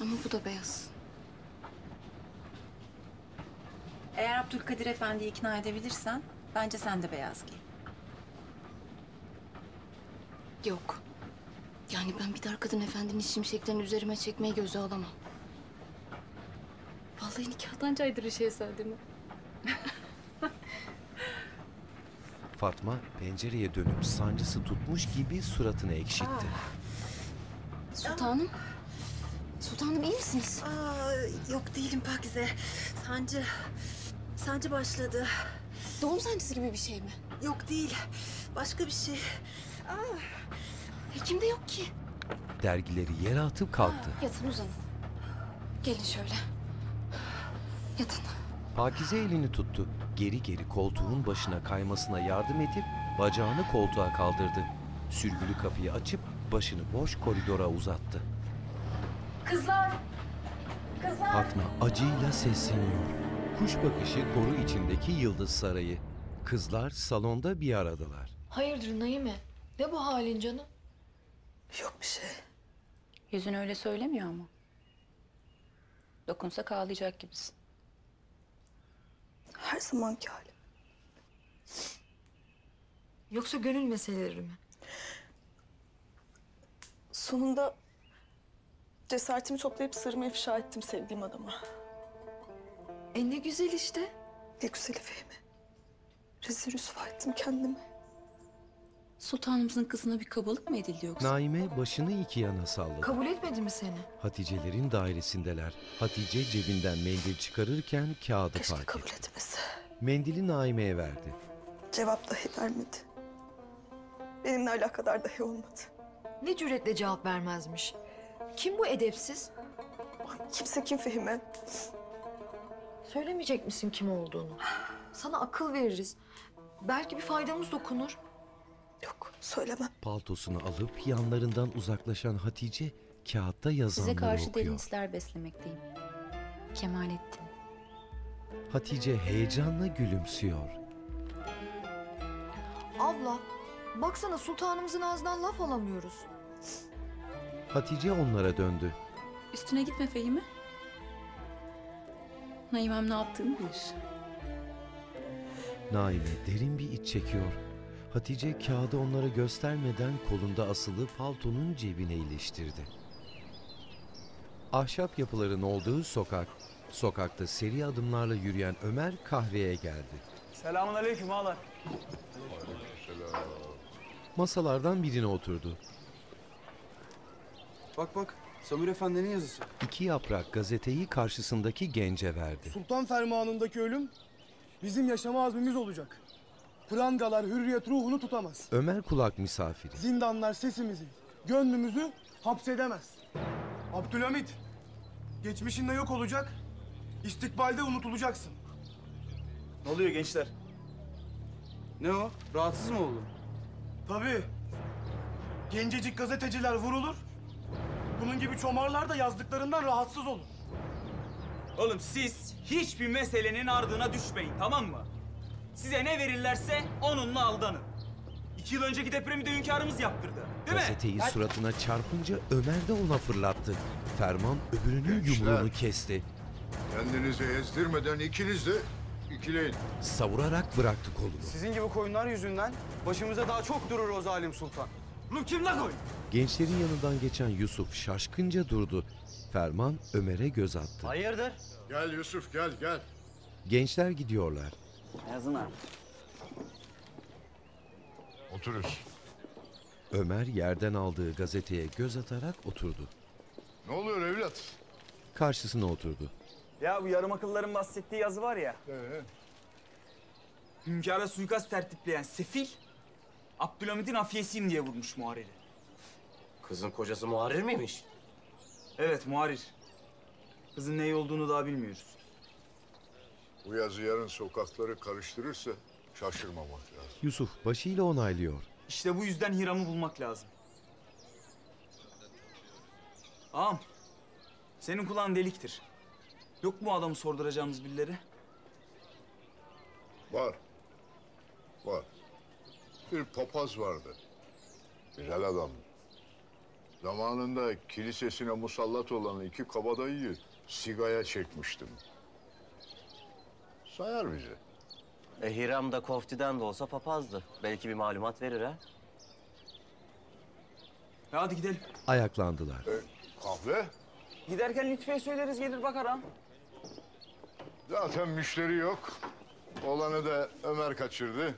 Ama bu da beyaz. Eğer Abdülkadir Efendi'yi ikna edebilirsen bence sen de beyaz giy. Yok. Yani ben bir dar kadın efendinin şimşeklerini üzerime çekmeyi göze alamam. Vallahi nikahtan caydırır şehzademi. Fatma pencereye dönüp sancısı tutmuş gibi suratını ekşitti. Sultanım. Sultanım Sultanım iyi misiniz? Aa, yok değilim Pakize. Sancı, sancı başladı. Doğum sancısı gibi bir şey mi? Yok değil, başka bir şey. Hekim de yok ki. Dergileri yere atıp kalktı. Yatın uzanın. Gelin şöyle. Yatın. Pakize elini tuttu. Geri geri koltuğun başına kaymasına yardım edip bacağını koltuğa kaldırdı. Sürgülü kapıyı açıp başını boş koridora uzattı. Kızlar! Kızlar! Fatma acıyla sesleniyor. Kuş bakışı koru içindeki Yıldız Sarayı. Kızlar salonda bir aradalar. Hayırdır Naime? Ne bu halin canım? Yok bir şey. Yüzün öyle söylemiyor ama. Dokunsak ağlayacak gibisin. Her zamanki halim. Yoksa gönül meseleleri mi? Sonunda cesaretimi toplayıp sırrımı ifşa ettim sevdiğim adama. E ne güzel işte. Ne güzeli Fehmi. Rezil rüsva ettim kendimi. Sultanımızın kızına bir kabalık mı edildi yoksa? Naime başını iki yana salladı. Kabul etmedi mi seni? Hatice'lerin dairesindeler. Hatice cebinden mendil çıkarırken kağıdı Keşke fark kabul etti. etmese. Mendili Naime'ye verdi. Cevap dahi vermedi. Benimle alakadar dahi olmadı. Ne cüretle cevap vermezmiş. Kim bu edepsiz? Kimse kim Fehmi? Söylemeyecek misin kim olduğunu? Sana akıl veririz. Belki bir faydamız dokunur. Yok, söylemem. Paltosunu alıp yanlarından uzaklaşan Hatice kağıtta Size yazanları karşı derin okuyor. hisler beslemekteyim. Kemalettin. Hatice heyecanla gülümsüyor. Abla, baksana sultanımızın ağzından laf alamıyoruz. Hatice onlara döndü. Üstüne gitme Fehimi. Naimem ne yaptığını bilir. Naime derin bir iç çekiyor. Hatice kağıdı onlara göstermeden kolunda asılı paltonun cebine iliştirdi. Ahşap yapıların olduğu sokak. Sokakta seri adımlarla yürüyen Ömer kahveye geldi. Selamun aleyküm ağalar. Masalardan birine oturdu. Bak bak, Samir Efendi'nin yazısı. İki yaprak gazeteyi karşısındaki gence verdi. Sultan fermanındaki ölüm bizim yaşama azmimiz olacak. Prangalar hürriyet ruhunu tutamaz. Ömer kulak misafiri. Zindanlar sesimizi, gönlümüzü hapsedemez. Abdülhamit, geçmişinde yok olacak, istikbalde unutulacaksın. Ne oluyor gençler? Ne o? Rahatsız mı oldu? Tabii. Gencecik gazeteciler vurulur. Bunun gibi çomarlar da yazdıklarından rahatsız olur. Oğlum siz hiçbir meselenin ardına düşmeyin tamam mı? Size ne verirlerse onunla aldanın. İki yıl önceki depremi de hünkârımız yaptırdı. Değil mi? Gazeteyi Hadi. suratına çarpınca Ömer de ona fırlattı. Ferman öbürünün yumruğunu kesti. Kendinizi ezdirmeden ikiniz de ikileyin. Savurarak bıraktı kolunu. Sizin gibi koyunlar yüzünden başımıza daha çok durur o zalim sultan. Oğlum kim la koyun? Gençlerin yanından geçen Yusuf şaşkınca durdu. Ferman Ömer'e göz attı. Hayırdır? Gel Yusuf gel gel. Gençler gidiyorlar. Yazına. Oturuz. Ömer yerden aldığı gazeteye göz atarak oturdu. Ne oluyor evlat? Karşısına oturdu. Ya bu yarım akılların bahsettiği yazı var ya. Ee? Hünkâra suikast tertipleyen sefil, Abdülhamit'in afiyesiyim diye vurmuş muhariri. Kızın kocası muharrir miymiş? Evet muharir. Kızın neyi olduğunu daha bilmiyoruz. Bu yazı yarın sokakları karıştırırsa şaşırmamak lazım. Yusuf başıyla onaylıyor. İşte bu yüzden Hiram'ı bulmak lazım. Ağam, senin kulağın deliktir. Yok mu adamı sorduracağımız birileri? Var. Var. Bir papaz vardı. Güzel adam. Zamanında kilisesine musallat olan iki kabadayıyı sigaya çekmiştim. Sayar bizi. E Hiram da Kofti'den de olsa papazdı. Belki bir malumat verir ha. Ya hadi gidelim. Ayaklandılar. Kahve? Giderken Lütfiye söyleriz gelir bakar ağam. Zaten müşteri yok. Olanı da Ömer kaçırdı.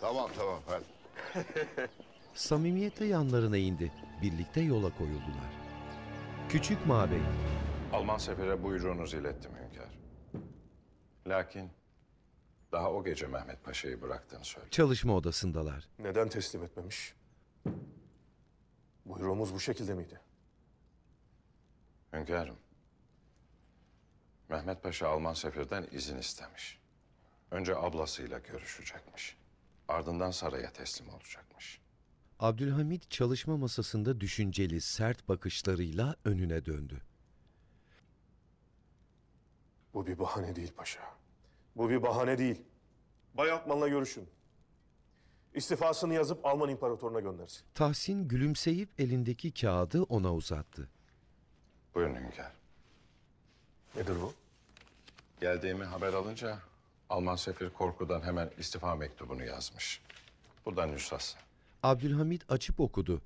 Tamam tamam hadi. *laughs* Samimiyetle yanlarına indi. Birlikte yola koyuldular. Küçük Mabey. Alman sefere buyruğunuzu ilettim. Lakin daha o gece Mehmet Paşa'yı bıraktığını söyledi. Çalışma odasındalar. Neden teslim etmemiş? Buyruğumuz bu şekilde miydi? Hünkârım, Mehmet Paşa Alman sefirden izin istemiş. Önce ablasıyla görüşecekmiş. Ardından saraya teslim olacakmış. Abdülhamit çalışma masasında düşünceli, sert bakışlarıyla önüne döndü. Bu bir bahane değil paşa. Bu bir bahane değil. Bay Altman'la görüşün. İstifasını yazıp Alman imparatoruna göndersin. Tahsin gülümseyip elindeki kağıdı ona uzattı. Buyurun hünkâr. Nedir bu? Geldiğimi haber alınca Alman sefir korkudan hemen istifa mektubunu yazmış. Bu da nüshası. Abdülhamit açıp okudu.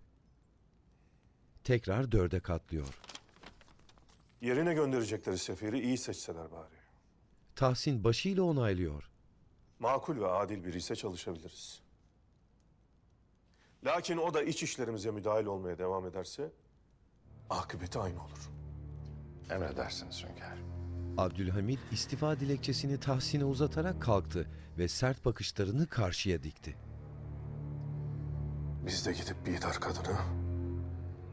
Tekrar dörde katlıyor. Yerine gönderecekleri sefiri iyi seçseler bari. Tahsin başıyla onaylıyor. Makul ve adil biri ise çalışabiliriz. Lakin o da iç işlerimize müdahil olmaya devam ederse akıbeti aynı olur. Emredersiniz hünkâr. Abdülhamit istifa dilekçesini Tahsin'e uzatarak kalktı ve sert bakışlarını karşıya dikti. Biz de gidip Bidar kadını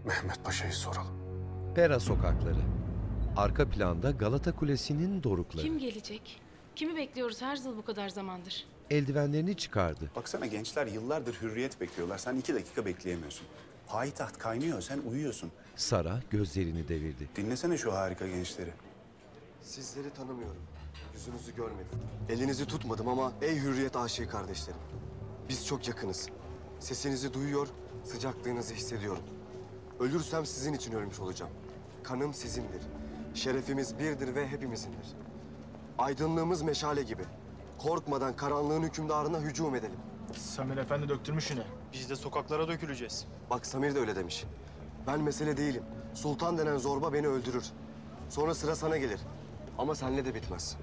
Mehmet Paşa'yı soralım. Pera sokakları. Arka planda Galata Kulesi'nin dorukları. Kim gelecek? Kimi bekliyoruz her yıl bu kadar zamandır? Eldivenlerini çıkardı. Baksana gençler yıllardır hürriyet bekliyorlar. Sen iki dakika bekleyemiyorsun. Payitaht kaynıyor, sen uyuyorsun. Sara gözlerini devirdi. Dinlesene şu harika gençleri. Sizleri tanımıyorum. Yüzünüzü görmedim. Elinizi tutmadım ama ey hürriyet aşığı kardeşlerim. Biz çok yakınız. Sesinizi duyuyor, sıcaklığınızı hissediyorum. Ölürsem sizin için ölmüş olacağım. Kanım sizindir. Şerefimiz birdir ve hepimizindir. Aydınlığımız meşale gibi. Korkmadan karanlığın hükümdarına hücum edelim. Samir Efendi döktürmüş yine. Biz de sokaklara döküleceğiz. Bak Samir de öyle demiş. Ben mesele değilim. Sultan denen zorba beni öldürür. Sonra sıra sana gelir. Ama senle de bitmez.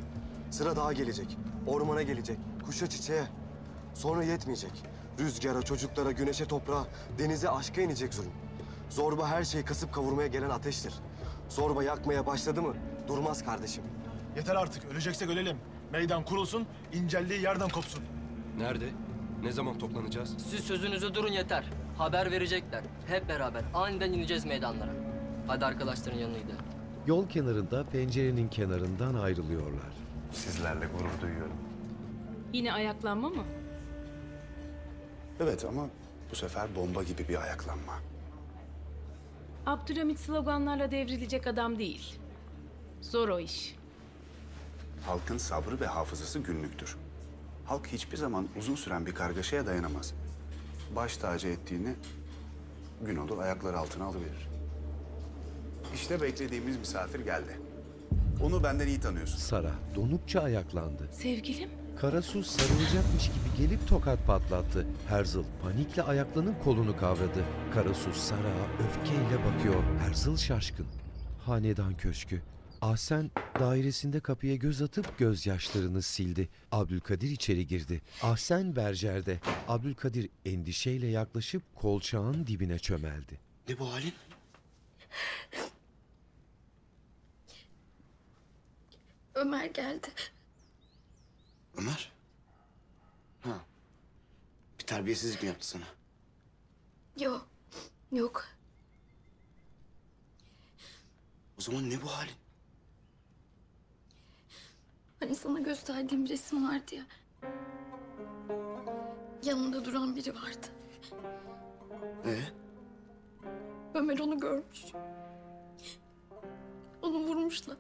Sıra dağa gelecek, ormana gelecek, kuşa çiçeğe. Sonra yetmeyecek. Rüzgara, çocuklara, güneşe, toprağa, denize, aşka inecek zulüm. Zorba her şeyi kasıp kavurmaya gelen ateştir. Zorba yakmaya başladı mı durmaz kardeşim. Yeter artık. Öleceksek ölelim. Meydan kurulsun, inceldiği yerden kopsun. Nerede? Ne zaman toplanacağız? Siz sözünüzü durun yeter. Haber verecekler. Hep beraber aniden ineceğiz meydanlara. Hadi arkadaşların yanına gidelim. Yol kenarında pencerenin kenarından ayrılıyorlar. Sizlerle gurur duyuyorum. Yine ayaklanma mı? Evet ama bu sefer bomba gibi bir ayaklanma. Abdülhamit sloganlarla devrilecek adam değil. Zor o iş. Halkın sabrı ve hafızası günlüktür. Halk hiçbir zaman uzun süren bir kargaşaya dayanamaz. Baş tacı ettiğini gün olur ayakları altına alıverir. İşte beklediğimiz misafir geldi. Onu benden iyi tanıyorsun. Sara donukça ayaklandı. Sevgilim? Karasu sarılacakmış gibi gelip tokat patlattı. Herzl panikle ayaklanıp kolunu kavradı. Karasu Sara'ya öfkeyle bakıyor. Herzl şaşkın. Hanedan köşkü. Ahsen dairesinde kapıya göz atıp gözyaşlarını sildi. Abdülkadir içeri girdi. Ahsen berjerde. Abdülkadir endişeyle yaklaşıp kolçağın dibine çömeldi. Ne bu halin? Ömer geldi. Ömer? Ha. Bir terbiyesizlik mi yaptı sana? Yok. Yok. O zaman ne bu halin? Hani sana gösterdiğim resim vardı ya. Yanında duran biri vardı. Ee? Ömer onu görmüş. Onu vurmuşlar.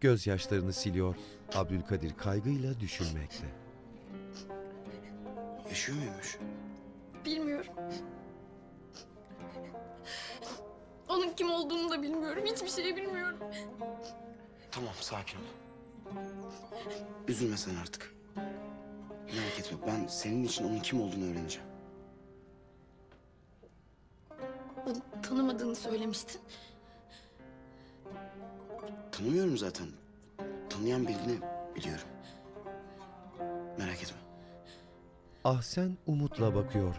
Gözyaşlarını siliyor. Abdülkadir kaygıyla düşünmekte. Yaşıyor muymuş? Bilmiyorum. Onun kim olduğunu da bilmiyorum. Hiçbir şey bilmiyorum. Tamam sakin ol. Üzülme sen artık. Merak etme ben senin için onun kim olduğunu öğreneceğim. Onu tanımadığını söylemiştin. Tanımıyorum zaten. Tanıyan birini biliyorum. Merak etme. Ahsen umutla bakıyor.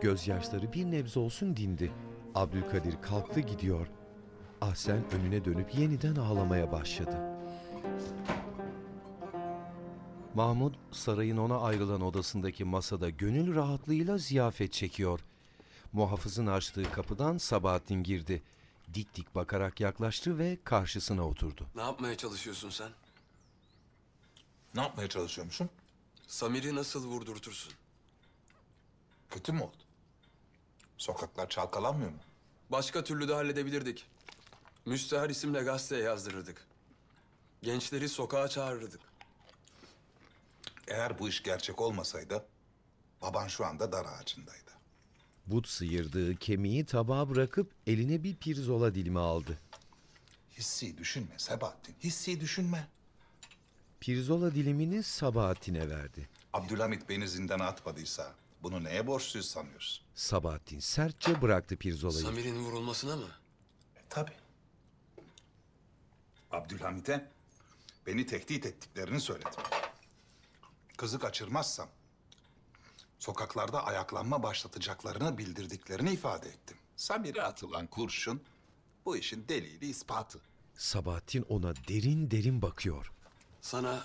Gözyaşları bir nebze olsun dindi. Abdülkadir kalktı gidiyor. Ahsen önüne dönüp yeniden ağlamaya başladı. Mahmud sarayın ona ayrılan odasındaki masada gönül rahatlığıyla ziyafet çekiyor. Muhafızın açtığı kapıdan Sabahattin girdi. Dik dik bakarak yaklaştı ve karşısına oturdu. Ne yapmaya çalışıyorsun sen? Ne yapmaya çalışıyormuşum? Samir'i nasıl vurdurtursun? Kötü mü oldu? Sokaklar çalkalanmıyor mu? Başka türlü de halledebilirdik. Müstehar isimle gazeteye yazdırırdık. Gençleri sokağa çağırırdık. Eğer bu iş gerçek olmasaydı baban şu anda dar ağacındaydı. But sıyırdığı kemiği tabağa bırakıp eline bir pirzola dilimi aldı. Hissi düşünme Sebahattin, hissi düşünme. Pirzola dilimini Sabahattin'e verdi. Abdülhamit beni zindana atmadıysa bunu neye borçluyuz sanıyorsun? Sabahattin sertçe bıraktı pirzolayı. Samir'in vurulmasına mı? E, tabii. Abdülhamit'e beni tehdit ettiklerini söyledim. Kızı kaçırmazsam sokaklarda ayaklanma başlatacaklarını bildirdiklerini ifade ettim. Samir'e atılan kurşun bu işin delili ispatı. Sabahattin ona derin derin bakıyor. Sana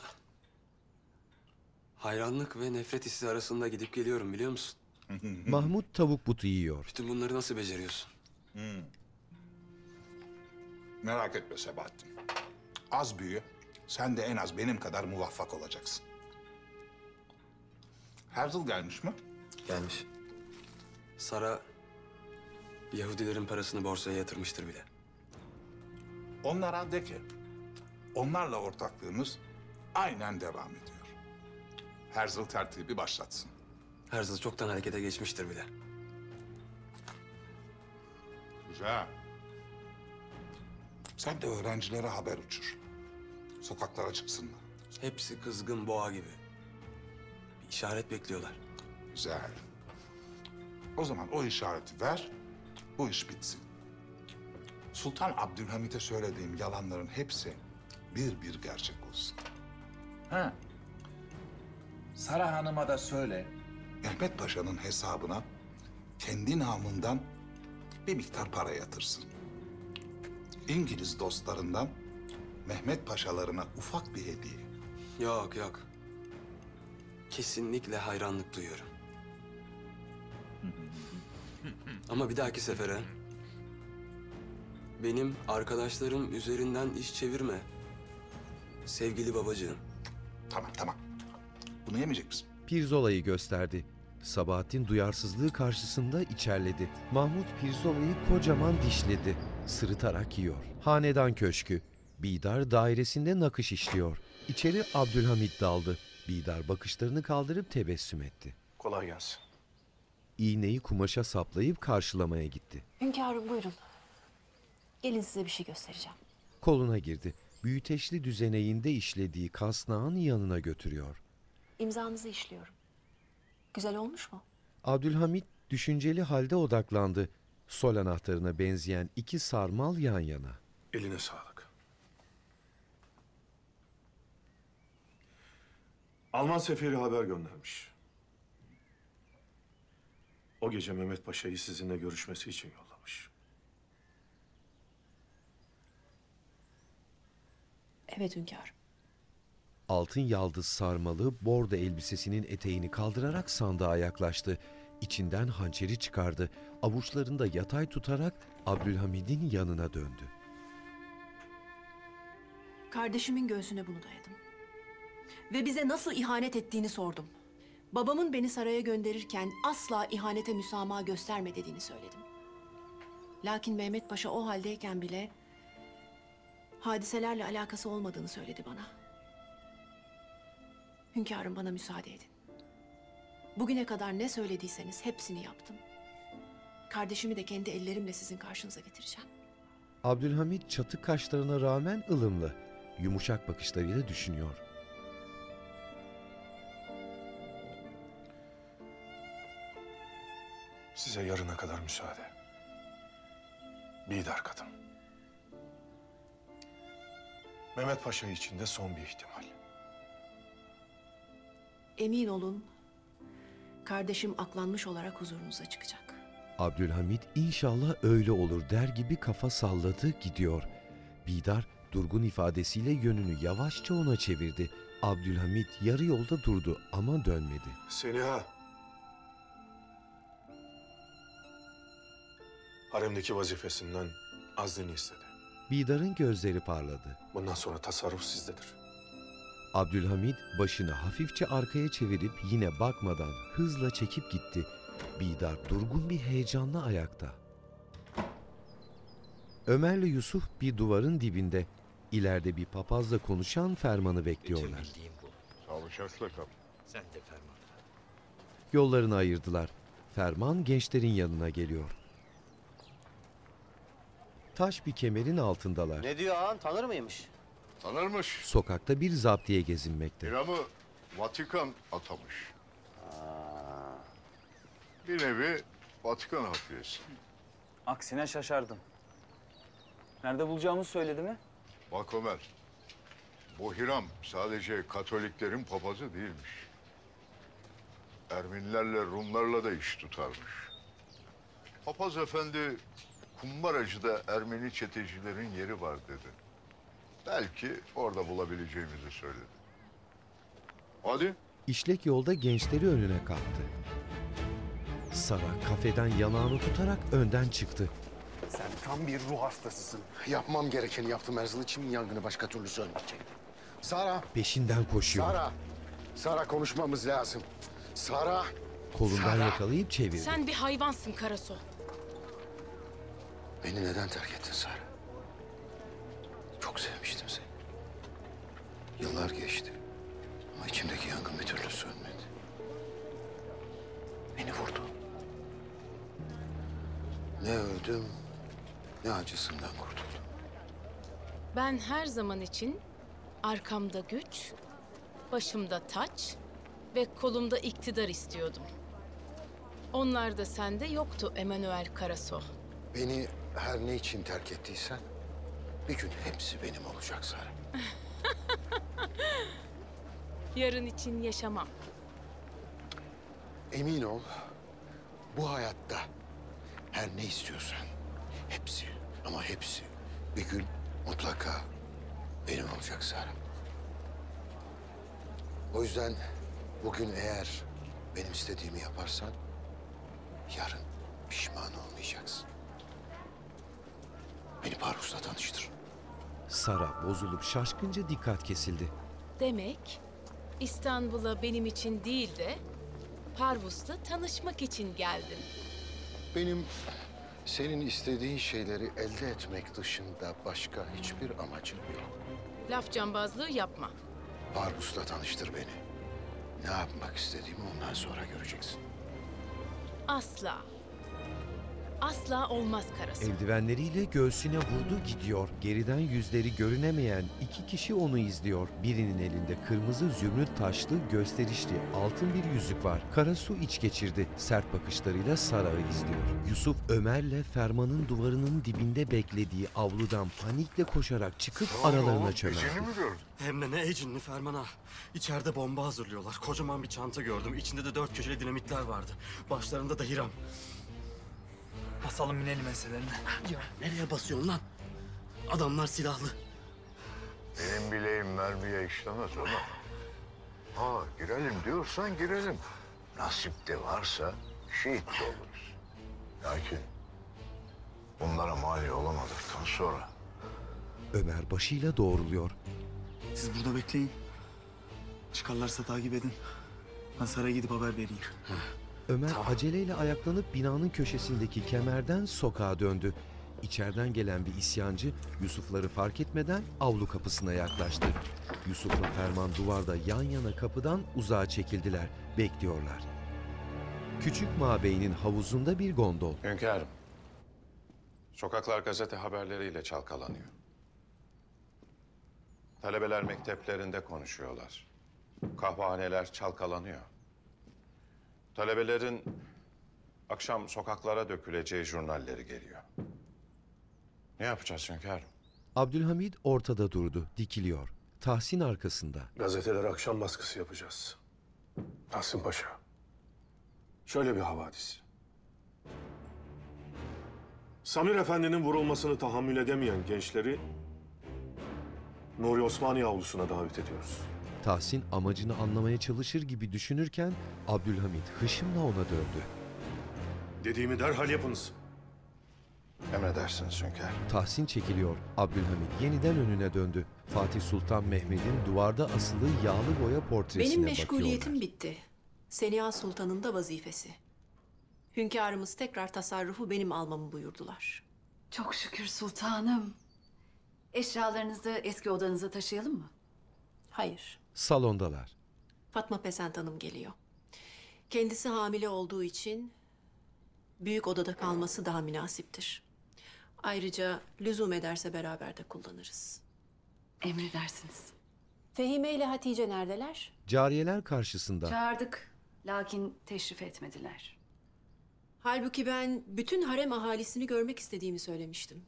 hayranlık ve nefret hissi arasında gidip geliyorum biliyor musun? *laughs* Mahmut tavuk butu yiyor. Bütün bunları nasıl beceriyorsun? Hmm. Merak etme Sebahattin. Az büyü, sen de en az benim kadar muvaffak olacaksın. Herzl gelmiş mi? Gelmiş. Sara Yahudilerin parasını borsaya yatırmıştır bile. Onlara de ki, onlarla ortaklığımız aynen devam ediyor. Herzl tertibi başlatsın. Herzl çoktan harekete geçmiştir bile. Güzel. Sen de öğrencilere haber uçur. Sokaklara çıksınlar. Hepsi kızgın boğa gibi. Bir işaret bekliyorlar. Güzel. O zaman o işareti ver, bu iş bitsin. Sultan Abdülhamit'e söylediğim yalanların hepsi bir bir gerçek olsun. Ha. Sara Hanım'a da söyle. Mehmet Paşa'nın hesabına kendi namından bir miktar para yatırsın. İngiliz dostlarından Mehmet Paşalarına ufak bir hediye. Yok yok. Kesinlikle hayranlık duyuyorum. Ama bir dahaki sefere benim arkadaşlarım üzerinden iş çevirme. Sevgili babacığım. Tamam tamam. Bunu yemeyecek misin? Pirzolayı gösterdi. Sabahattin duyarsızlığı karşısında içerledi. Mahmut pirzolayı kocaman dişledi. Sırıtarak yiyor. Hanedan köşkü. Bidar dairesinde nakış işliyor. İçeri Abdülhamit daldı. Bidar bakışlarını kaldırıp tebessüm etti. Kolay gelsin. İğneyi kumaşa saplayıp karşılamaya gitti. Hünkârım buyurun. Gelin size bir şey göstereceğim. Koluna girdi. Büyüteçli düzeneğinde işlediği kasnağın yanına götürüyor. İmzanızı işliyorum. Güzel olmuş mu? Abdülhamit düşünceli halde odaklandı. Sol anahtarına benzeyen iki sarmal yan yana. Eline sağlık. Alman seferi haber göndermiş. O gece Mehmet Paşa'yı sizinle görüşmesi için yollamış. Evet hünkârım. Altın yaldız sarmalı bordo elbisesinin eteğini kaldırarak sandığa yaklaştı. İçinden hançeri çıkardı. Avuçlarında yatay tutarak Abdülhamid'in yanına döndü. Kardeşimin göğsüne bunu dayadım. Ve bize nasıl ihanet ettiğini sordum. Babamın beni saraya gönderirken asla ihanete müsamaha gösterme dediğini söyledim. Lakin Mehmet Paşa o haldeyken bile hadiselerle alakası olmadığını söyledi bana. Hünkârım bana müsaade edin. Bugüne kadar ne söylediyseniz hepsini yaptım. Kardeşimi de kendi ellerimle sizin karşınıza getireceğim. Abdülhamit çatık kaşlarına rağmen ılımlı, yumuşak bakışlarıyla düşünüyor. Size yarına kadar müsaade. Bidar kadın. Mehmet Paşa için de son bir ihtimal. Emin olun, kardeşim aklanmış olarak huzurunuza çıkacak. Abdülhamit inşallah öyle olur der gibi kafa salladı gidiyor. Bidar durgun ifadesiyle yönünü yavaşça ona çevirdi. Abdülhamit yarı yolda durdu ama dönmedi. Seniha. Haremdeki vazifesinden azdini istedi. Bidar'ın gözleri parladı. Bundan sonra tasarruf sizdedir. Abdülhamid başını hafifçe arkaya çevirip yine bakmadan hızla çekip gitti. Bidar durgun bir heyecanla ayakta. Ömer'le Yusuf bir duvarın dibinde. İleride bir papazla konuşan Ferman'ı bekliyorlar. Sağlıcakla kal. Sen de ferman. Yollarını ayırdılar. Ferman gençlerin yanına geliyor. Taş bir kemerin altındalar. Ne diyor ağam tanır mıymış? Tanırmış. Sokakta bir zaptiye gezinmekte. İram'ı Vatikan atamış. Bir nevi Vatikan hafiyesi. Aksine şaşardım. Nerede bulacağımızı söyledi mi? Bak Ömer, bu Hiram sadece Katoliklerin papazı değilmiş. Ermenilerle Rumlarla da iş tutarmış. Papaz efendi kumbaracıda Ermeni çetecilerin yeri var dedi. Belki orada bulabileceğimizi söyledi. Hadi. İşlek yolda gençleri önüne kalktı. Sara kafeden yanağını tutarak önden çıktı. Sen tam bir ruh hastasısın. Yapmam gerekeni yaptım Erzıl için yangını başka türlü sönmeyecekti. Sara, Peşinden koşuyor. Sara. Sara konuşmamız lazım. Sara. Kolundan Sara. yakalayıp çevirdi. Sen bir hayvansın Karaso. Beni neden terk ettin Sara? Çok sevmiştim seni. Yıllar geçti. Ama içimdeki yangın bir türlü sönmedi. Beni vurdu. Ne öldüm, ne acısından kurtuldum. Ben her zaman için arkamda güç, başımda taç ve kolumda iktidar istiyordum. Onlar da sende yoktu Emanuel Karaso. Beni her ne için terk ettiysen bir gün hepsi benim olacak Sara. *laughs* Yarın için yaşamam. Emin ol bu hayatta her ne istiyorsan hepsi ama hepsi bir gün mutlaka benim olacak Sara. O yüzden bugün eğer benim istediğimi yaparsan yarın pişman olmayacaksın. Beni Parvus'la tanıştır. Sara bozulup şaşkınca dikkat kesildi. Demek İstanbul'a benim için değil de Parvus'la tanışmak için geldin. Benim senin istediğin şeyleri elde etmek dışında başka hiçbir amacım yok. Laf cambazlığı yapma. Parvus'la tanıştır beni. Ne yapmak istediğimi ondan sonra göreceksin. Asla. Asla olmaz Karaso. Eldivenleriyle göğsüne vurdu gidiyor. Geriden yüzleri görünemeyen iki kişi onu izliyor. Birinin elinde kırmızı zümrüt taşlı gösterişli altın bir yüzük var. Karasu iç geçirdi. Sert bakışlarıyla Sara'yı izliyor. Yusuf Ömer'le Ferman'ın duvarının dibinde beklediği avludan panikle koşarak çıkıp aralarına çömeldi. Hem de ne ecinli Ferman'a. İçeride bomba hazırlıyorlar. Kocaman bir çanta gördüm. İçinde de dört köşeli dinamitler vardı. Başlarında da Hiram. Basalım inelim meselelerine. Ya nereye basıyorsun lan? Adamlar silahlı. Benim bileğim mermiye işlemez ama. Ha girelim diyorsan girelim. Nasip de varsa şehit de oluruz. Lakin bunlara mani olamadıktan sonra Ömer başıyla doğruluyor. Siz burada bekleyin. Çıkarlarsa takip edin. Ben saraya gidip haber vereyim. Ömer aceleyle ayaklanıp binanın köşesindeki kemerden sokağa döndü. İçeriden gelen bir isyancı Yusufları fark etmeden avlu kapısına yaklaştı. Yusuf'la Ferman duvarda yan yana kapıdan uzağa çekildiler. Bekliyorlar. Küçük mabeynin havuzunda bir gondol. Hünkârım. Sokaklar gazete haberleriyle çalkalanıyor. Talebeler mekteplerinde konuşuyorlar. Kahvehaneler çalkalanıyor. Talebelerin akşam sokaklara döküleceği jurnalleri geliyor. Ne yapacağız hünkârım? Abdülhamid ortada durdu, dikiliyor. Tahsin arkasında. Gazeteler akşam baskısı yapacağız. Tahsin Paşa. Şöyle bir havadis. Samir Efendi'nin vurulmasını tahammül edemeyen gençleri Nuri Osmaniye avlusuna davet ediyoruz. Tahsin amacını anlamaya çalışır gibi düşünürken Abdülhamit hışımla ona döndü. Dediğimi derhal yapınız. Emredersiniz hünkâr. Tahsin çekiliyor. Abdülhamit yeniden önüne döndü. Fatih Sultan Mehmet'in duvarda asılı yağlı boya portresine Benim bakıyorlar. meşguliyetim bitti. Seniha Sultan'ın da vazifesi. Hünkârımız tekrar tasarrufu benim almamı buyurdular. Çok şükür sultanım. Eşyalarınızı eski odanıza taşıyalım mı? Hayır. Salondalar. Fatma Pesent Hanım geliyor. Kendisi hamile olduğu için büyük odada kalması daha münasiptir. Ayrıca lüzum ederse beraber de kullanırız. Emredersiniz. Fehime ile Hatice neredeler? Cariyeler karşısında. Çağırdık. Lakin teşrif etmediler. Halbuki ben bütün harem ahalisini görmek istediğimi söylemiştim.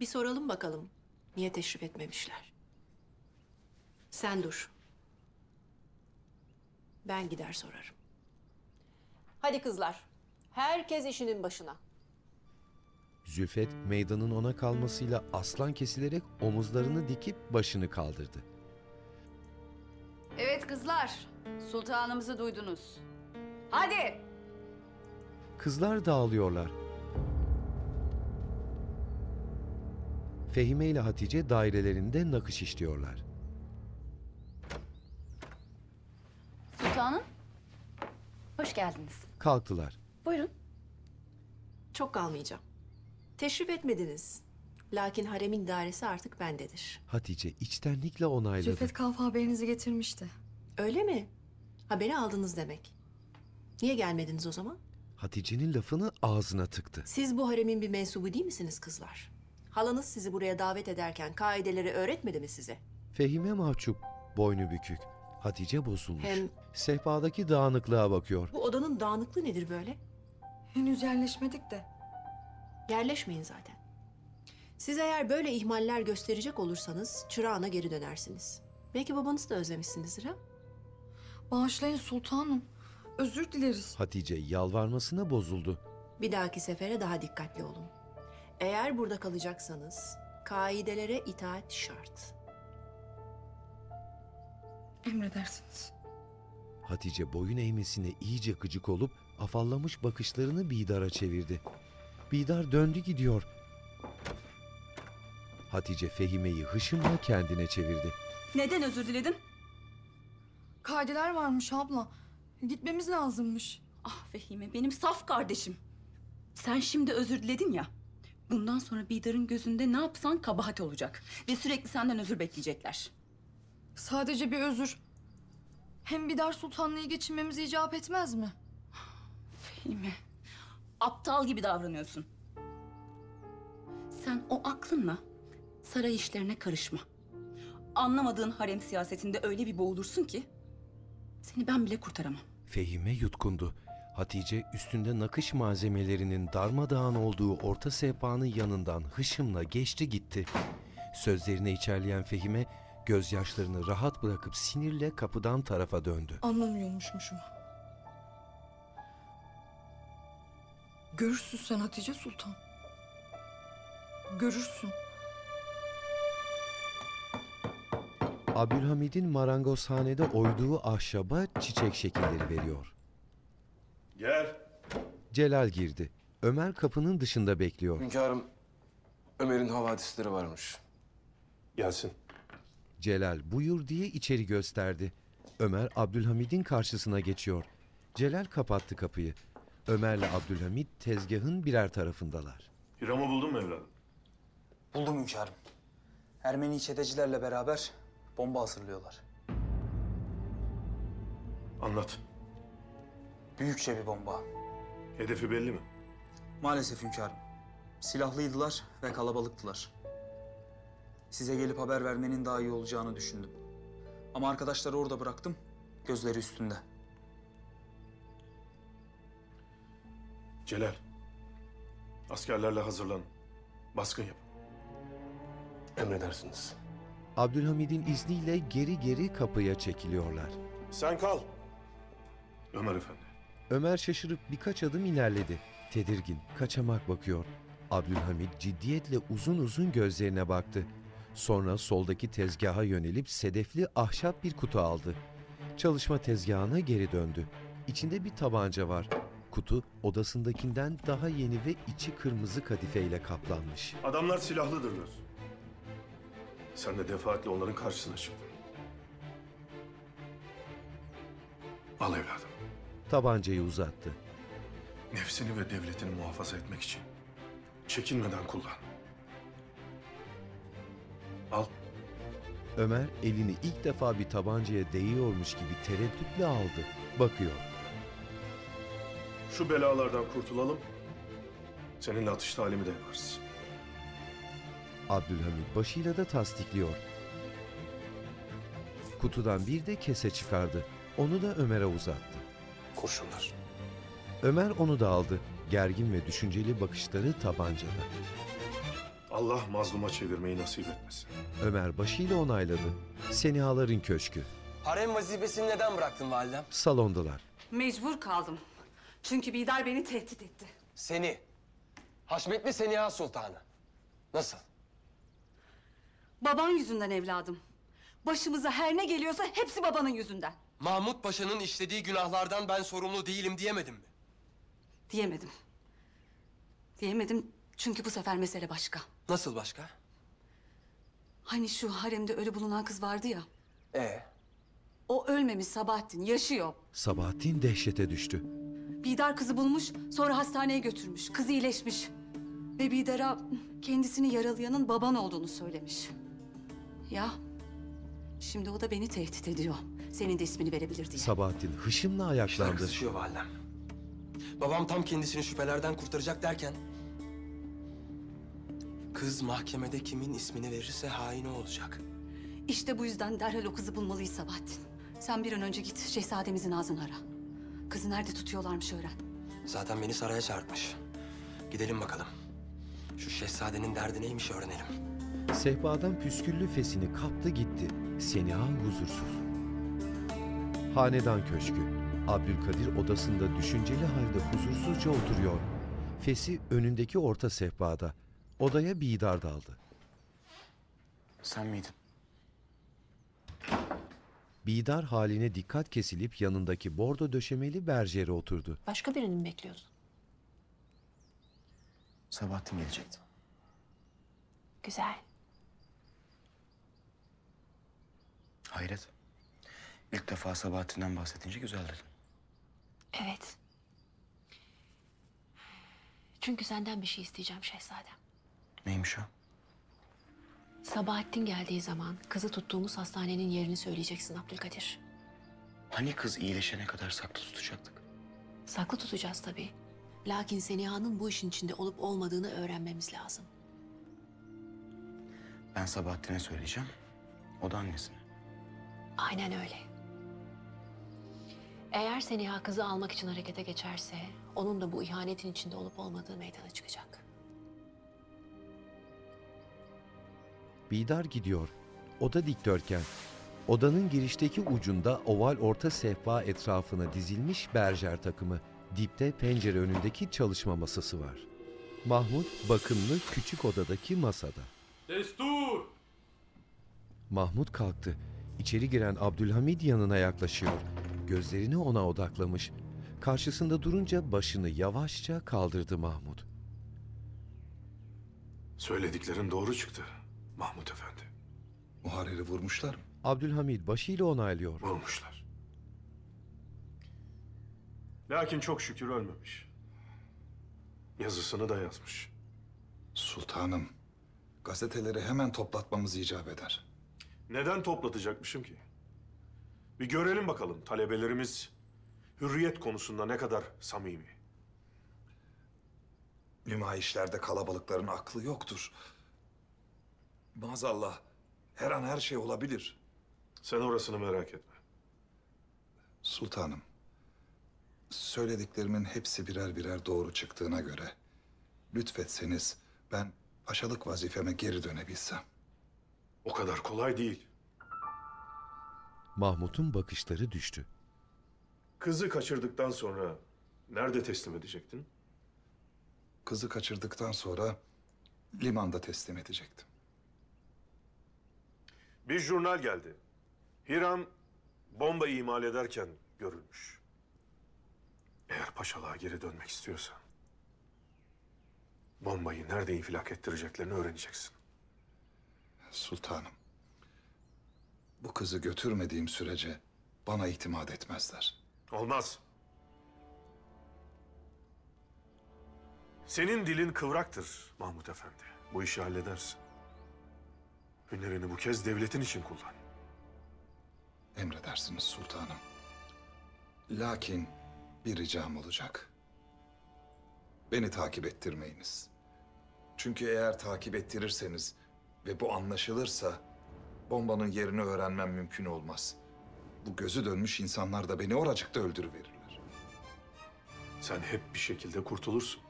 Bir soralım bakalım. Niye teşrif etmemişler? Sen dur. Ben gider sorarım. Hadi kızlar. Herkes işinin başına. Zülfet meydanın ona kalmasıyla aslan kesilerek omuzlarını dikip başını kaldırdı. Evet kızlar. Sultanımızı duydunuz. Hadi. Kızlar dağılıyorlar. Fehime ile Hatice dairelerinde nakış işliyorlar. Hoş geldiniz. Kalktılar. Buyurun. Çok kalmayacağım. Teşrif etmediniz. Lakin haremin dairesi artık bendedir. Hatice içtenlikle onayladı. Zülfet Kalfa haberinizi getirmişti. Öyle mi? Haberi aldınız demek. Niye gelmediniz o zaman? Hatice'nin lafını ağzına tıktı. Siz bu haremin bir mensubu değil misiniz kızlar? Halanız sizi buraya davet ederken kaideleri öğretmedi mi size? Fehime mahcup, boynu bükük. Hatice bozulmuş. Hem- Sehpadaki dağınıklığa bakıyor. Bu odanın dağınıklığı nedir böyle? Henüz yerleşmedik de. Yerleşmeyin zaten. Siz eğer böyle ihmaller gösterecek olursanız çırağına geri dönersiniz. Belki babanızı da özlemişsinizdir ha? Bağışlayın sultanım. Özür dileriz. Hatice yalvarmasına bozuldu. Bir dahaki sefere daha dikkatli olun. Eğer burada kalacaksanız kaidelere itaat şart. Emredersiniz. Hatice boyun eğmesine iyice gıcık olup afallamış bakışlarını Bidar'a çevirdi. Bidar döndü gidiyor. Hatice Fehime'yi hışımla kendine çevirdi. Neden özür diledin? Kaideler varmış abla. Gitmemiz lazımmış. Ah Fehime benim saf kardeşim. Sen şimdi özür diledin ya. Bundan sonra Bidar'ın gözünde ne yapsan kabahat olacak. Ve sürekli senden özür bekleyecekler. Sadece bir özür. Hem bir dar sultanlığı geçinmemiz icap etmez mi? Fehime. Aptal gibi davranıyorsun. Sen o aklınla saray işlerine karışma. Anlamadığın harem siyasetinde öyle bir boğulursun ki... ...seni ben bile kurtaramam. Fehime yutkundu. Hatice üstünde nakış malzemelerinin darmadağın olduğu orta sehpanın yanından hışımla geçti gitti. Sözlerine içerleyen Fehime gözyaşlarını rahat bırakıp sinirle kapıdan tarafa döndü. Anlamıyormuşmuşum. Görürsün sen Hatice Sultan. Görürsün. Abdülhamid'in marangozhanede oyduğu ahşaba çiçek şekilleri veriyor. Gel. Celal girdi. Ömer kapının dışında bekliyor. Hünkârım, Ömer'in havadisleri varmış. Gelsin. Celal buyur diye içeri gösterdi. Ömer Abdülhamid'in karşısına geçiyor. Celal kapattı kapıyı. Ömer'le Abdülhamid tezgahın birer tarafındalar. Hiram'ı buldun mu evladım? Buldum hünkârım. Ermeni çetecilerle beraber bomba hazırlıyorlar. Anlat. Büyükçe bir bomba. Hedefi belli mi? Maalesef hünkârım. Silahlıydılar ve kalabalıktılar. Size gelip haber vermenin daha iyi olacağını düşündüm. Ama arkadaşları orada bıraktım. Gözleri üstünde. Celal. Askerlerle hazırlan. Baskın yap. Emredersiniz. Abdülhamid'in izniyle geri geri kapıya çekiliyorlar. Sen kal. Ömer Efendi. Ömer şaşırıp birkaç adım ilerledi. Tedirgin, kaçamak bakıyor. Abdülhamit ciddiyetle uzun uzun gözlerine baktı. Sonra soldaki tezgaha yönelip sedefli ahşap bir kutu aldı. Çalışma tezgahına geri döndü. İçinde bir tabanca var. Kutu odasındakinden daha yeni ve içi kırmızı kadifeyle kaplanmış. Adamlar silahlıdırlar. Sen de defaatle onların karşısına çıktın. Al evladım. Tabancayı uzattı. Nefsini ve devletini muhafaza etmek için çekinmeden kullan. Al. Ömer elini ilk defa bir tabancaya değiyormuş gibi tereddütle aldı. Bakıyor. Şu belalardan kurtulalım. Seninle atış talimi de yaparız. Abdülhamit başıyla da tasdikliyor. Kutudan bir de kese çıkardı. Onu da Ömer'e uzattı. Kurşunlar. Ömer onu da aldı. Gergin ve düşünceli bakışları tabancada. Allah mazluma çevirmeyi nasip etmesin. Ömer başıyla onayladı. Senihaların köşkü. Harem vazifesini neden bıraktın validem? Salondalar. Mecbur kaldım. Çünkü Bidar beni tehdit etti. Seni. Haşmetli Seniha Sultanı. Nasıl? Baban yüzünden evladım. Başımıza her ne geliyorsa hepsi babanın yüzünden. Mahmut Paşa'nın işlediği günahlardan ben sorumlu değilim diyemedim mi? Diyemedim. Diyemedim çünkü bu sefer mesele başka. Nasıl başka? Hani şu haremde ölü bulunan kız vardı ya. Ee? O ölmemiş Sabahattin, yaşıyor. Sabahattin dehşete düştü. Bidar kızı bulmuş, sonra hastaneye götürmüş. Kız iyileşmiş. Ve Bidar'a kendisini yaralayanın baban olduğunu söylemiş. Ya, şimdi o da beni tehdit ediyor. Senin de ismini verebilir diye. Sabahattin hışımla ayaklandı. kızışıyor validem. Babam tam kendisini şüphelerden kurtaracak derken... Kız mahkemede kimin ismini verirse haini olacak. İşte bu yüzden derhal o kızı bulmalıyız Sabahattin. Sen bir an önce git şehzademizin ağzını ara. Kızı nerede tutuyorlarmış öğren. Zaten beni saraya çağırtmış. Gidelim bakalım. Şu şehzadenin derdi neymiş öğrenelim. Sehpadan püsküllü fesini kaptı gitti. Seniha huzursuz. Hanedan köşkü. Abdülkadir odasında düşünceli halde huzursuzca oturuyor. Fesi önündeki orta sehpada. Odaya Bidar daldı. Sen miydin? Bidar haline dikkat kesilip yanındaki bordo döşemeli berjere oturdu. Başka birini mi bekliyorsun? Sabahattin gelecekti. Güzel. Hayret. İlk defa Sabahattin'den bahsedince güzel dedim. Evet. Çünkü senden bir şey isteyeceğim şehzadem. Neymiş o? Sabahattin geldiği zaman kızı tuttuğumuz hastanenin yerini söyleyeceksin Abdülkadir. Hani kız iyileşene kadar saklı tutacaktık? Saklı tutacağız tabii. Lakin Seniha'nın bu işin içinde olup olmadığını öğrenmemiz lazım. Ben Sabahattin'e söyleyeceğim. O da annesine. Aynen öyle. Eğer Seniha kızı almak için harekete geçerse... ...onun da bu ihanetin içinde olup olmadığı meydana çıkacak. Bidar gidiyor. Oda dikdörtgen. Odanın girişteki ucunda oval orta sehpa etrafına dizilmiş berjer takımı. Dipte pencere önündeki çalışma masası var. Mahmut bakımlı küçük odadaki masada. Destur! Mahmut kalktı. İçeri giren Abdülhamid yanına yaklaşıyor. Gözlerini ona odaklamış. Karşısında durunca başını yavaşça kaldırdı Mahmut. Söylediklerin doğru çıktı Mahmut Efendi. Muharrer'i vurmuşlar mı? Abdülhamid başıyla onaylıyor. Vurmuşlar. Lakin çok şükür ölmemiş. Yazısını da yazmış. Sultanım, gazeteleri hemen toplatmamız icap eder. Neden toplatacakmışım ki? Bir görelim bakalım talebelerimiz hürriyet konusunda ne kadar samimi. Nümayişlerde kalabalıkların aklı yoktur. Maazallah her an her şey olabilir. Sen orasını merak etme. Sultanım, söylediklerimin hepsi birer birer doğru çıktığına göre... ...lütfetseniz ben paşalık vazifeme geri dönebilsem. O kadar kolay değil. Mahmut'un bakışları düştü. Kızı kaçırdıktan sonra nerede teslim edecektin? Kızı kaçırdıktan sonra limanda teslim edecektim. Bir jurnal geldi. Hiram bomba imal ederken görülmüş. Eğer paşalığa geri dönmek istiyorsan... ...bombayı nerede infilak ettireceklerini öğreneceksin. Sultanım, bu kızı götürmediğim sürece bana itimat etmezler. Olmaz. Senin dilin kıvraktır Mahmut Efendi. Bu işi halledersin. Hünerini bu kez devletin için kullan. Emredersiniz sultanım. Lakin bir ricam olacak. Beni takip ettirmeyiniz. Çünkü eğer takip ettirirseniz ve bu anlaşılırsa bombanın yerini öğrenmem mümkün olmaz. Bu gözü dönmüş insanlar da beni oracıkta öldürüverirler. Sen hep bir şekilde kurtulursun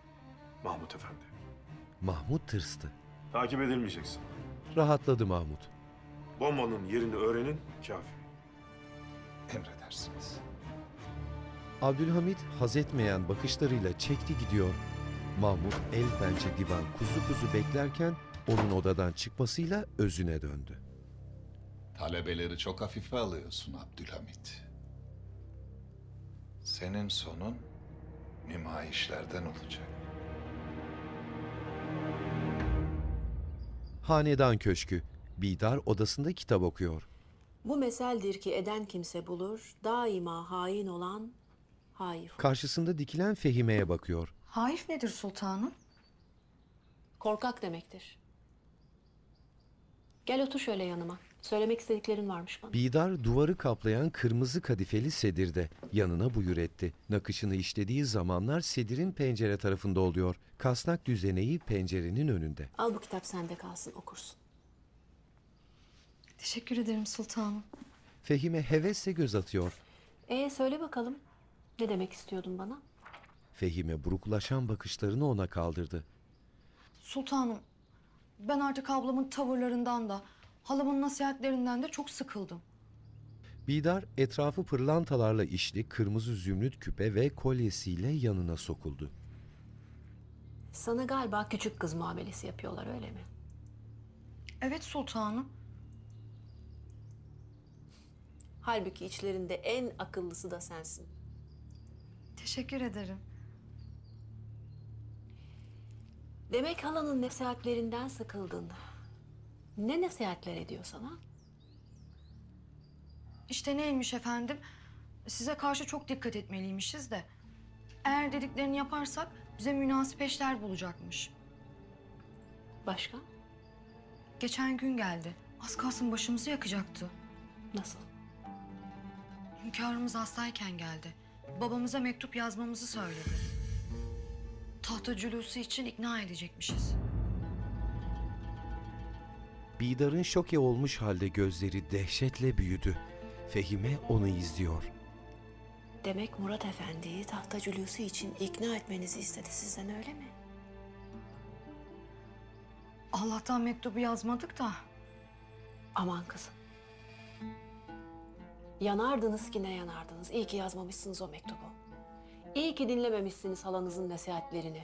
Mahmut Efendi. Mahmut tırstı. Takip edilmeyeceksin. Rahatladı Mahmut. Bombanın yerini öğrenin kafi. Emredersiniz. Abdülhamit haz etmeyen bakışlarıyla çekti gidiyor. Mahmut el pençe divan kuzu kuzu beklerken onun odadan çıkmasıyla özüne döndü. Talebeleri çok hafife alıyorsun Abdülhamit. Senin sonun nümayişlerden olacak. Hanedan Köşkü. Bidar odasında kitap okuyor. Bu meseldir ki eden kimse bulur, daima hain olan haif. Karşısında dikilen Fehime'ye bakıyor. Haif nedir sultanım? Korkak demektir. Gel otur şöyle yanıma. Söylemek istediklerin varmış bana. Bidar duvarı kaplayan kırmızı kadifeli sedirde yanına buyur etti. Nakışını işlediği zamanlar sedirin pencere tarafında oluyor. Kasnak düzeneği pencerenin önünde. Al bu kitap sende kalsın okursun. Teşekkür ederim sultanım. Fehime hevesle göz atıyor. Ee söyle bakalım. Ne demek istiyordun bana? Fehime buruklaşan bakışlarını ona kaldırdı. Sultanım, ben artık ablamın tavırlarından da, halamın nasihatlerinden de çok sıkıldım. Bidar etrafı pırlantalarla işli kırmızı zümrüt küpe ve kolyesiyle yanına sokuldu. Sana galiba küçük kız muamelesi yapıyorlar öyle mi? Evet sultanım. Halbuki içlerinde en akıllısı da sensin. Teşekkür ederim. Demek halanın nasihatlerinden sıkıldın. Ne nasihatler ediyor sana? İşte neymiş efendim? Size karşı çok dikkat etmeliymişiz de. Eğer dediklerini yaparsak bize münasip eşler bulacakmış. Başka? Geçen gün geldi. Az kalsın başımızı yakacaktı. Nasıl? Hünkârımız hastayken geldi. Babamıza mektup yazmamızı söyledi. Tahta cülusu için ikna edecekmişiz. Bidar'ın şoke olmuş halde gözleri dehşetle büyüdü. Fehime onu izliyor. Demek Murat Efendi'yi tahta cülusu için ikna etmenizi istedi sizden öyle mi? Allah'tan mektubu yazmadık da. Aman kızım. Yanardınız ki ne yanardınız. İyi ki yazmamışsınız o mektubu. İyi ki dinlememişsiniz halanızın nasihatlerini.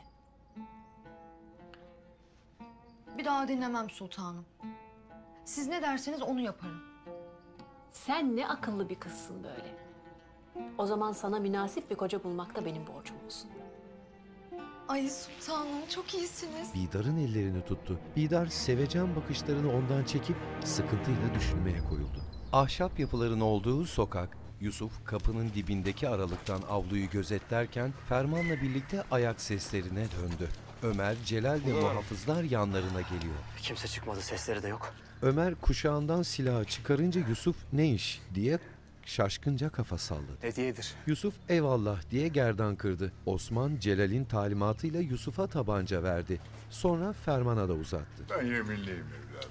Bir daha dinlemem sultanım. Siz ne derseniz onu yaparım. Sen ne akıllı bir kızsın böyle. O zaman sana münasip bir koca bulmak da benim borcum olsun. Ay sultanım çok iyisiniz. Bidar'ın ellerini tuttu. Bidar sevecen bakışlarını ondan çekip sıkıntıyla düşünmeye koyuldu. Ahşap yapıların olduğu sokak, Yusuf kapının dibindeki aralıktan avluyu gözetlerken Ferman'la birlikte ayak seslerine döndü. Ömer, Celal ve muhafızlar yanlarına geliyor. Kimse çıkmadı, sesleri de yok. Ömer kuşağından silahı çıkarınca Yusuf ne iş diye şaşkınca kafa salladı. Hediyedir. Yusuf eyvallah diye gerdan kırdı. Osman Celal'in talimatıyla Yusuf'a tabanca verdi. Sonra Ferman'a da uzattı. Ben yeminliyim evladım.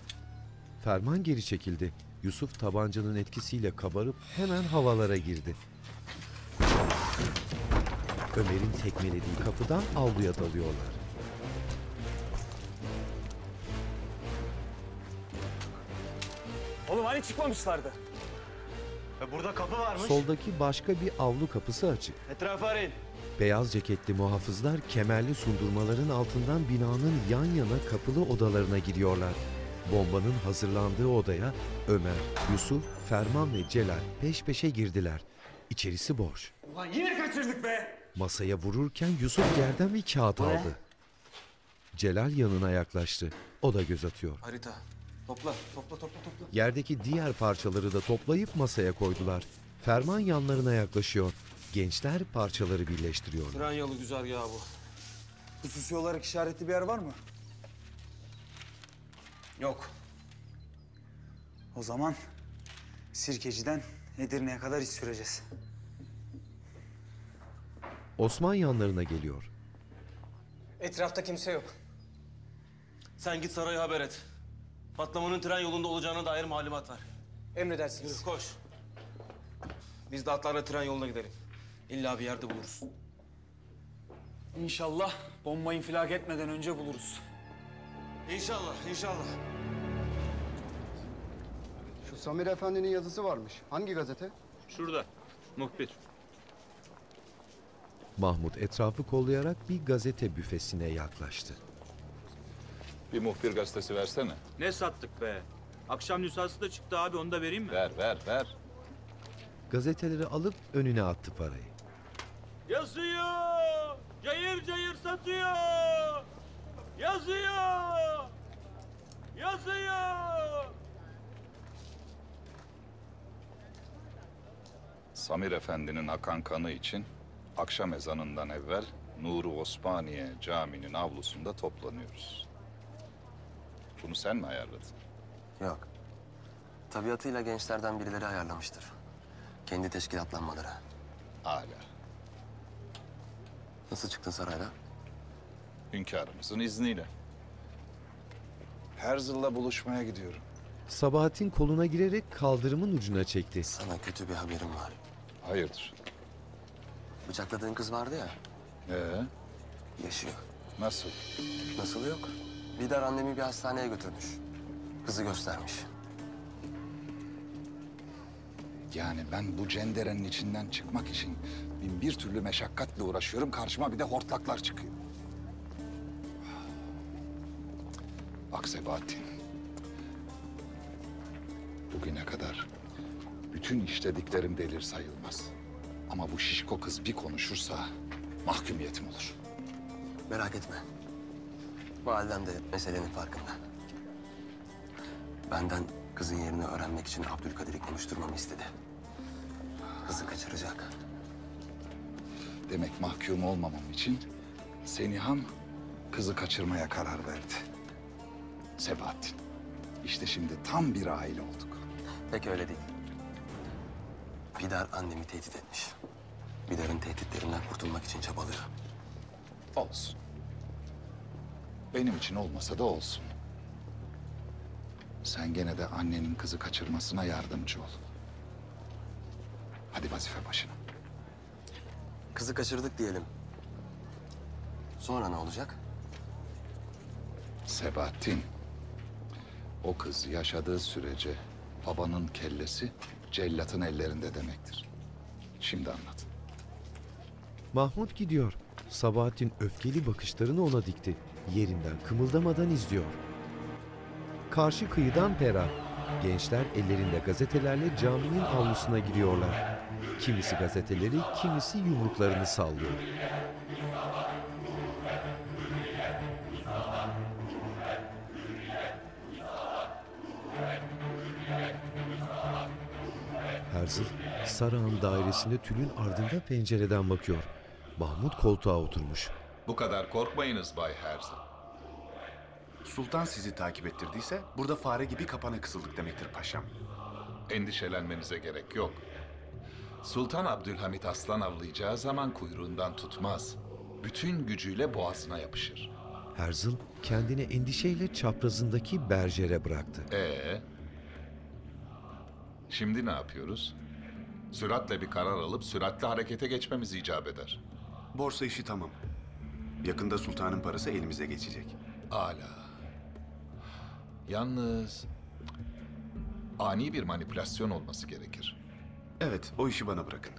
Ferman geri çekildi. Yusuf tabancanın etkisiyle kabarıp hemen havalara girdi. Ömer'in tekmelediği kapıdan avluya dalıyorlar. Oğlum hani çıkmamışlardı? E burada kapı varmış. Soldaki başka bir avlu kapısı açık. Etrafı arayın. Beyaz ceketli muhafızlar kemerli sundurmaların altından binanın yan yana kapılı odalarına giriyorlar. Bombanın hazırlandığı odaya Ömer, Yusuf, Ferman ve Celal peş peşe girdiler. İçerisi boş. Ulan yine kaçırdık be! Masaya vururken Yusuf yerden bir kağıt aldı. Celal yanına yaklaştı. O da göz atıyor. Harita. Topla, topla, topla, topla. Yerdeki diğer parçaları da toplayıp masaya koydular. Ferman yanlarına yaklaşıyor. Gençler parçaları birleştiriyor. Tren yolu güzergahı bu. Hususi olarak işaretli bir yer var mı? Yok. O zaman Sirkeci'den Edirne'ye kadar iz süreceğiz. Osman yanlarına geliyor. Etrafta kimse yok. Sen git saraya haber et. Patlamanın tren yolunda olacağına dair malumat var. Emredersiniz. Yürü koş. Biz de atlarla tren yoluna gidelim. İlla bir yerde buluruz. İnşallah bomba infilak etmeden önce buluruz. İnşallah, inşallah. Şu Samir Efendi'nin yazısı varmış. Hangi gazete? Şurada. Muhbir. Mahmut etrafı kollayarak bir gazete büfesine yaklaştı. Bir muhbir gazetesi versene. Ne sattık be? Akşam nüshası da çıktı abi onu da vereyim mi? Ver, ver, ver. Gazeteleri alıp önüne attı parayı. Yazıyor! Cayır cayır satıyor! Yazıyor! Yazıyor! Samir Efendi'nin akan kanı için akşam ezanından evvel Nuru Osmaniye Camii'nin avlusunda toplanıyoruz. Bunu sen mi ayarladın? Yok. Tabiatıyla gençlerden birileri ayarlamıştır. Kendi teşkilatlanmaları. Hala. Nasıl çıktın saraydan? Hünkârımızın izniyle. Herzl'la buluşmaya gidiyorum. Sabahattin koluna girerek kaldırımın ucuna çekti. Sana kötü bir haberim var. Hayırdır? Bıçakladığın kız vardı ya. Ee? Yaşıyor. Nasıl? Nasıl yok? Vidar annemi bir hastaneye götürmüş. Kızı göstermiş. Yani ben bu cenderenin içinden çıkmak için bin bir türlü meşakkatle uğraşıyorum. Karşıma bir de hortlaklar çıkıyor. Bak Sebahattin. Bugüne kadar bütün işlediklerim delir sayılmaz. Ama bu şişko kız bir konuşursa mahkumiyetim olur. Merak etme. Validem de meselenin farkında. Benden kızın yerini öğrenmek için Abdülkadir'i konuşturmamı istedi. Kızı kaçıracak. Demek mahkum olmamam için Seniham kızı kaçırmaya karar verdi. Sebahattin. İşte şimdi tam bir aile olduk. Pek öyle değil. Vidar annemi tehdit etmiş. Vidar'ın tehditlerinden kurtulmak için çabalıyor. Olsun. Benim için olmasa da olsun. Sen gene de annenin kızı kaçırmasına yardımcı ol. Hadi vazife başına. Kızı kaçırdık diyelim. Sonra ne olacak? Sebahattin. O kız yaşadığı sürece babanın kellesi cellatın ellerinde demektir. Şimdi anlat. Mahmut gidiyor. Sabahattin öfkeli bakışlarını ona dikti. Yerinden kımıldamadan izliyor. Karşı kıyıdan Pera. Gençler ellerinde gazetelerle caminin avlusuna giriyorlar. Kimisi gazeteleri, kimisi yumruklarını sallıyor. Herzl, Sarıhan dairesinde tülün ardında pencereden bakıyor. Mahmut koltuğa oturmuş. Bu kadar korkmayınız Bay Herzl. Sultan sizi takip ettirdiyse burada fare gibi kapana kısıldık demektir paşam. Endişelenmenize gerek yok. Sultan Abdülhamit aslan avlayacağı zaman kuyruğundan tutmaz. Bütün gücüyle boğazına yapışır. Herzl kendini endişeyle çaprazındaki berjere bıraktı. Ee? Şimdi ne yapıyoruz? Süratle bir karar alıp süratle harekete geçmemiz icap eder. Borsa işi tamam. Yakında sultanın parası elimize geçecek. Ala. Yalnız ani bir manipülasyon olması gerekir. Evet, o işi bana bırakın.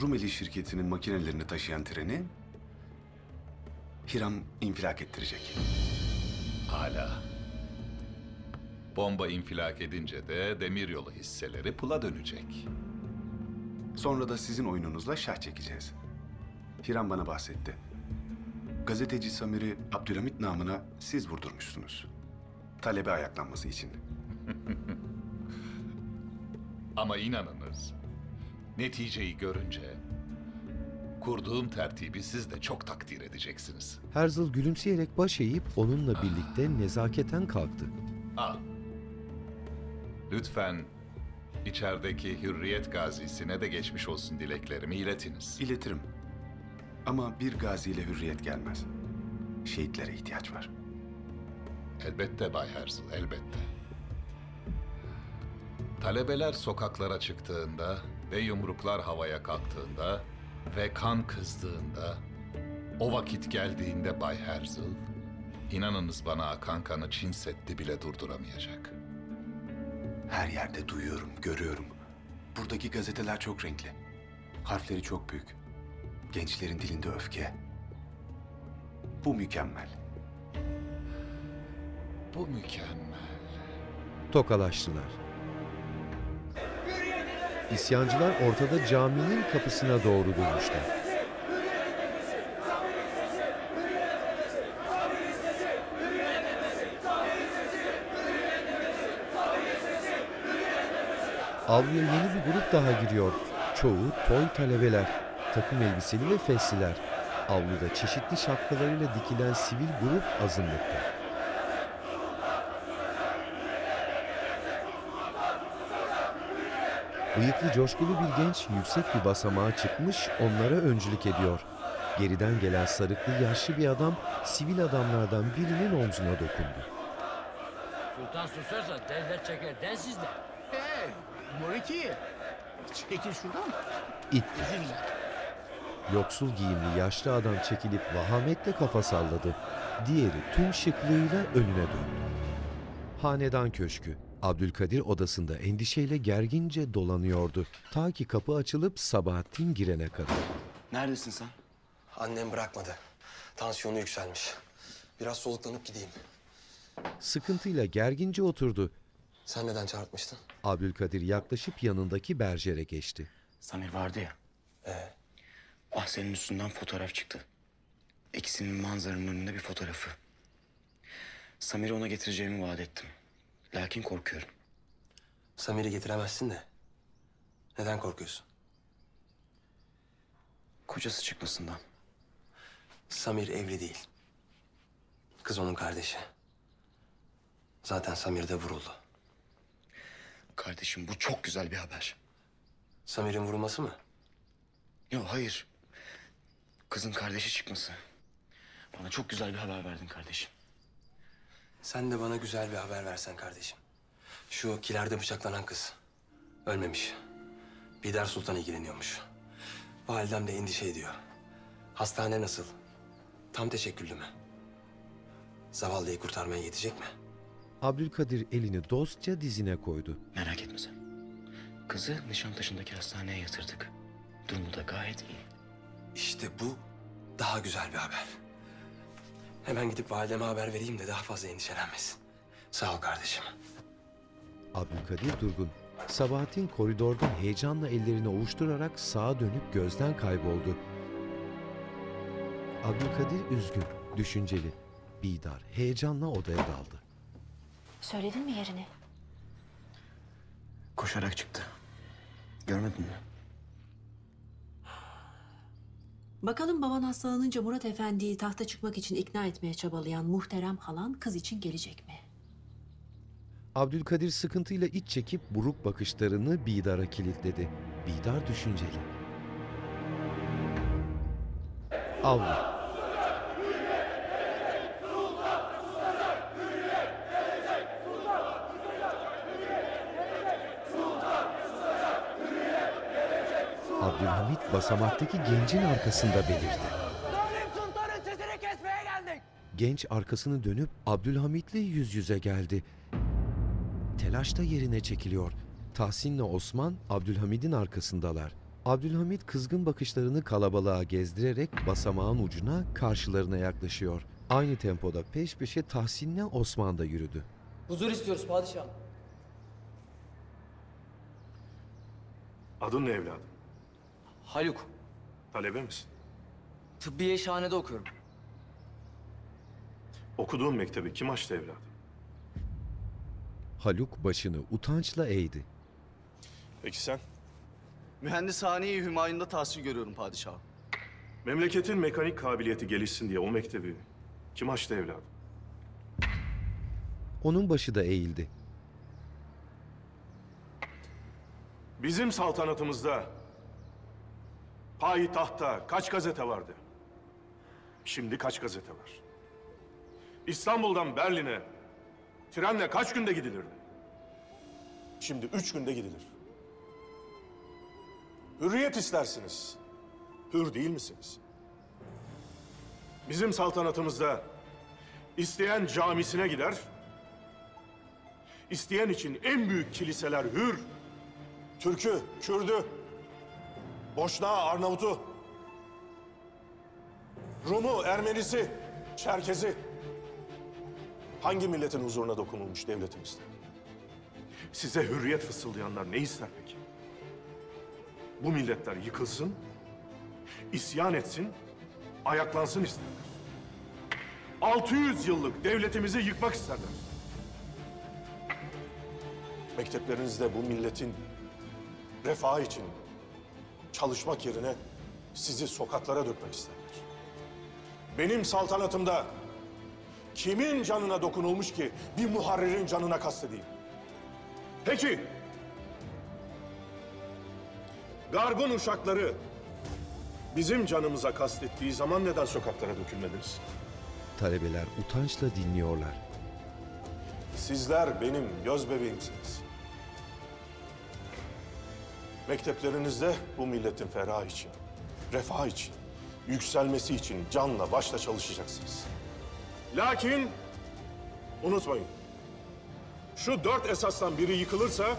Rumeli şirketinin makinelerini taşıyan treni Hiram infilak ettirecek. Hala. Bomba infilak edince de demiryolu hisseleri pula dönecek. Sonra da sizin oyununuzla şah çekeceğiz. Hiram bana bahsetti. Gazeteci Samir'i Abdülhamit namına siz vurdurmuşsunuz. Talebe ayaklanması için. *laughs* Ama inanınız, neticeyi görünce kurduğum tertibi siz de çok takdir edeceksiniz. Herzl gülümseyerek baş eğip onunla birlikte nezaketen kalktı. Al. Lütfen içerideki hürriyet gazisine de geçmiş olsun dileklerimi iletiniz. İletirim. Ama bir gaziyle hürriyet gelmez. Şehitlere ihtiyaç var. Elbette Bay Herzl, elbette. Talebeler sokaklara çıktığında ve yumruklar havaya kalktığında ve kan kızdığında, o vakit geldiğinde Bay Herzl, inanınız bana akan kanı Çin Seddi bile durduramayacak. Her yerde duyuyorum, görüyorum. Buradaki gazeteler çok renkli. Harfleri çok büyük. Gençlerin dilinde öfke. Bu mükemmel. Bu mükemmel. Tokalaştılar. İsyancılar ortada caminin kapısına doğru durmuşlar. Avluya yeni bir grup daha giriyor. Çoğu toy talebeler, takım elbiseli ve fesliler. Avluda çeşitli şapkalarıyla dikilen sivil grup azınlıkta. Bıyıklı coşkulu bir genç yüksek bir basamağa çıkmış onlara öncülük ediyor. Geriden gelen sarıklı yaşlı bir adam sivil adamlardan birinin omzuna dokundu. Sultan susarsa devlet çeker densiz de. Hey, Moriki. Çekil şuradan. İtti. Yoksul giyimli yaşlı adam çekilip vahametle kafa salladı. Diğeri tüm şıklığıyla önüne döndü. Hanedan köşkü. Abdülkadir odasında endişeyle gergince dolanıyordu. Ta ki kapı açılıp Sabahattin girene kadar. Neredesin sen? Annem bırakmadı. Tansiyonu yükselmiş. Biraz soluklanıp gideyim. Sıkıntıyla gergince oturdu. Sen neden çağırtmıştın? Abdülkadir yaklaşıp yanındaki berjere geçti. Samir vardı ya. Ee? Ah senin üstünden fotoğraf çıktı. İkisinin manzaranın önünde bir fotoğrafı. Samir'i ona getireceğimi vaat ettim. Lakin korkuyorum. Samir'i getiremezsin de. Neden korkuyorsun? Kocası çıkmasından. Samir evli değil. Kız onun kardeşi. Zaten Samir de vuruldu. Kardeşim bu çok güzel bir haber. Samir'in vurulması mı? Yok hayır. Kızın kardeşi çıkması. Bana çok güzel bir haber verdin kardeşim. Sen de bana güzel bir haber versen kardeşim. Şu kilerde bıçaklanan kız. Ölmemiş. Bidar Sultan ilgileniyormuş. Validem de endişe ediyor. Hastane nasıl? Tam teşekküllü mü? Zavallıyı kurtarmaya yetecek mi? Abdülkadir elini dostça dizine koydu. Merak etme sen. Kızı Nişantaşı'ndaki hastaneye yatırdık. Durumu da gayet iyi. İşte bu daha güzel bir haber. Hemen gidip valideme haber vereyim de daha fazla endişelenmesin. Sağ ol kardeşim. Abdülkadir durgun. Sabahattin koridorda heyecanla ellerini ovuşturarak sağa dönüp gözden kayboldu. Abdülkadir üzgün, düşünceli. Bidar heyecanla odaya daldı. Söyledin mi yerini? Koşarak çıktı. Görmedin mi? Bakalım baban hastalanınca Murat Efendi'yi tahta çıkmak için ikna etmeye çabalayan muhterem halan kız için gelecek mi? Abdülkadir sıkıntıyla iç çekip buruk bakışlarını Bidar'a kilitledi. Bidar düşünceli. Avlu. Abdülhamit basamaktaki gencin arkasında belirdi. Sultanın sesini kesmeye geldik. Genç arkasını dönüp Abdülhamit'le yüz yüze geldi. Telaş da yerine çekiliyor. Tahsin'le Osman Abdülhamid'in arkasındalar. Abdülhamit kızgın bakışlarını kalabalığa gezdirerek basamağın ucuna karşılarına yaklaşıyor. Aynı tempoda peş peşe Tahsin'le Osman da yürüdü. Huzur istiyoruz padişahım. Adın ne evladım? Haluk. Talebe misin? Tıbbiye şahanede okuyorum. Okuduğun mektebi kim açtı evladım? Haluk başını utançla eğdi. Peki sen? Mühendishane-i Hümayun'da tahsil görüyorum padişahım. Memleketin mekanik kabiliyeti gelişsin diye o mektebi kim açtı evladım? Onun başı da eğildi. Bizim saltanatımızda payitahtta kaç gazete vardı? Şimdi kaç gazete var? İstanbul'dan Berlin'e trenle kaç günde gidilirdi? Şimdi üç günde gidilir. Hürriyet istersiniz. Hür değil misiniz? Bizim saltanatımızda isteyen camisine gider, isteyen için en büyük kiliseler hür, Türk'ü, Kürd'ü, Boşnağı, Arnavut'u, Rum'u, Ermenisi, Çerkezi. Hangi milletin huzuruna dokunulmuş devletimizde? Size hürriyet fısıldayanlar ne ister peki? Bu milletler yıkılsın, isyan etsin, ayaklansın isterler. 600 yıllık devletimizi yıkmak isterler. Mekteplerinizde bu milletin refah için çalışmak yerine sizi sokaklara dökmek isterler. Benim saltanatımda kimin canına dokunulmuş ki bir muharririn canına kastedeyim? Peki, Garb'ın uşakları bizim canımıza kastettiği zaman neden sokaklara dökülmediniz? Talebeler utançla dinliyorlar. Sizler benim göz bebeğimsiniz. Mekteplerinizde bu milletin ferahı için, refah için, yükselmesi için canla başla çalışacaksınız. Lakin unutmayın, şu dört esasdan biri yıkılırsa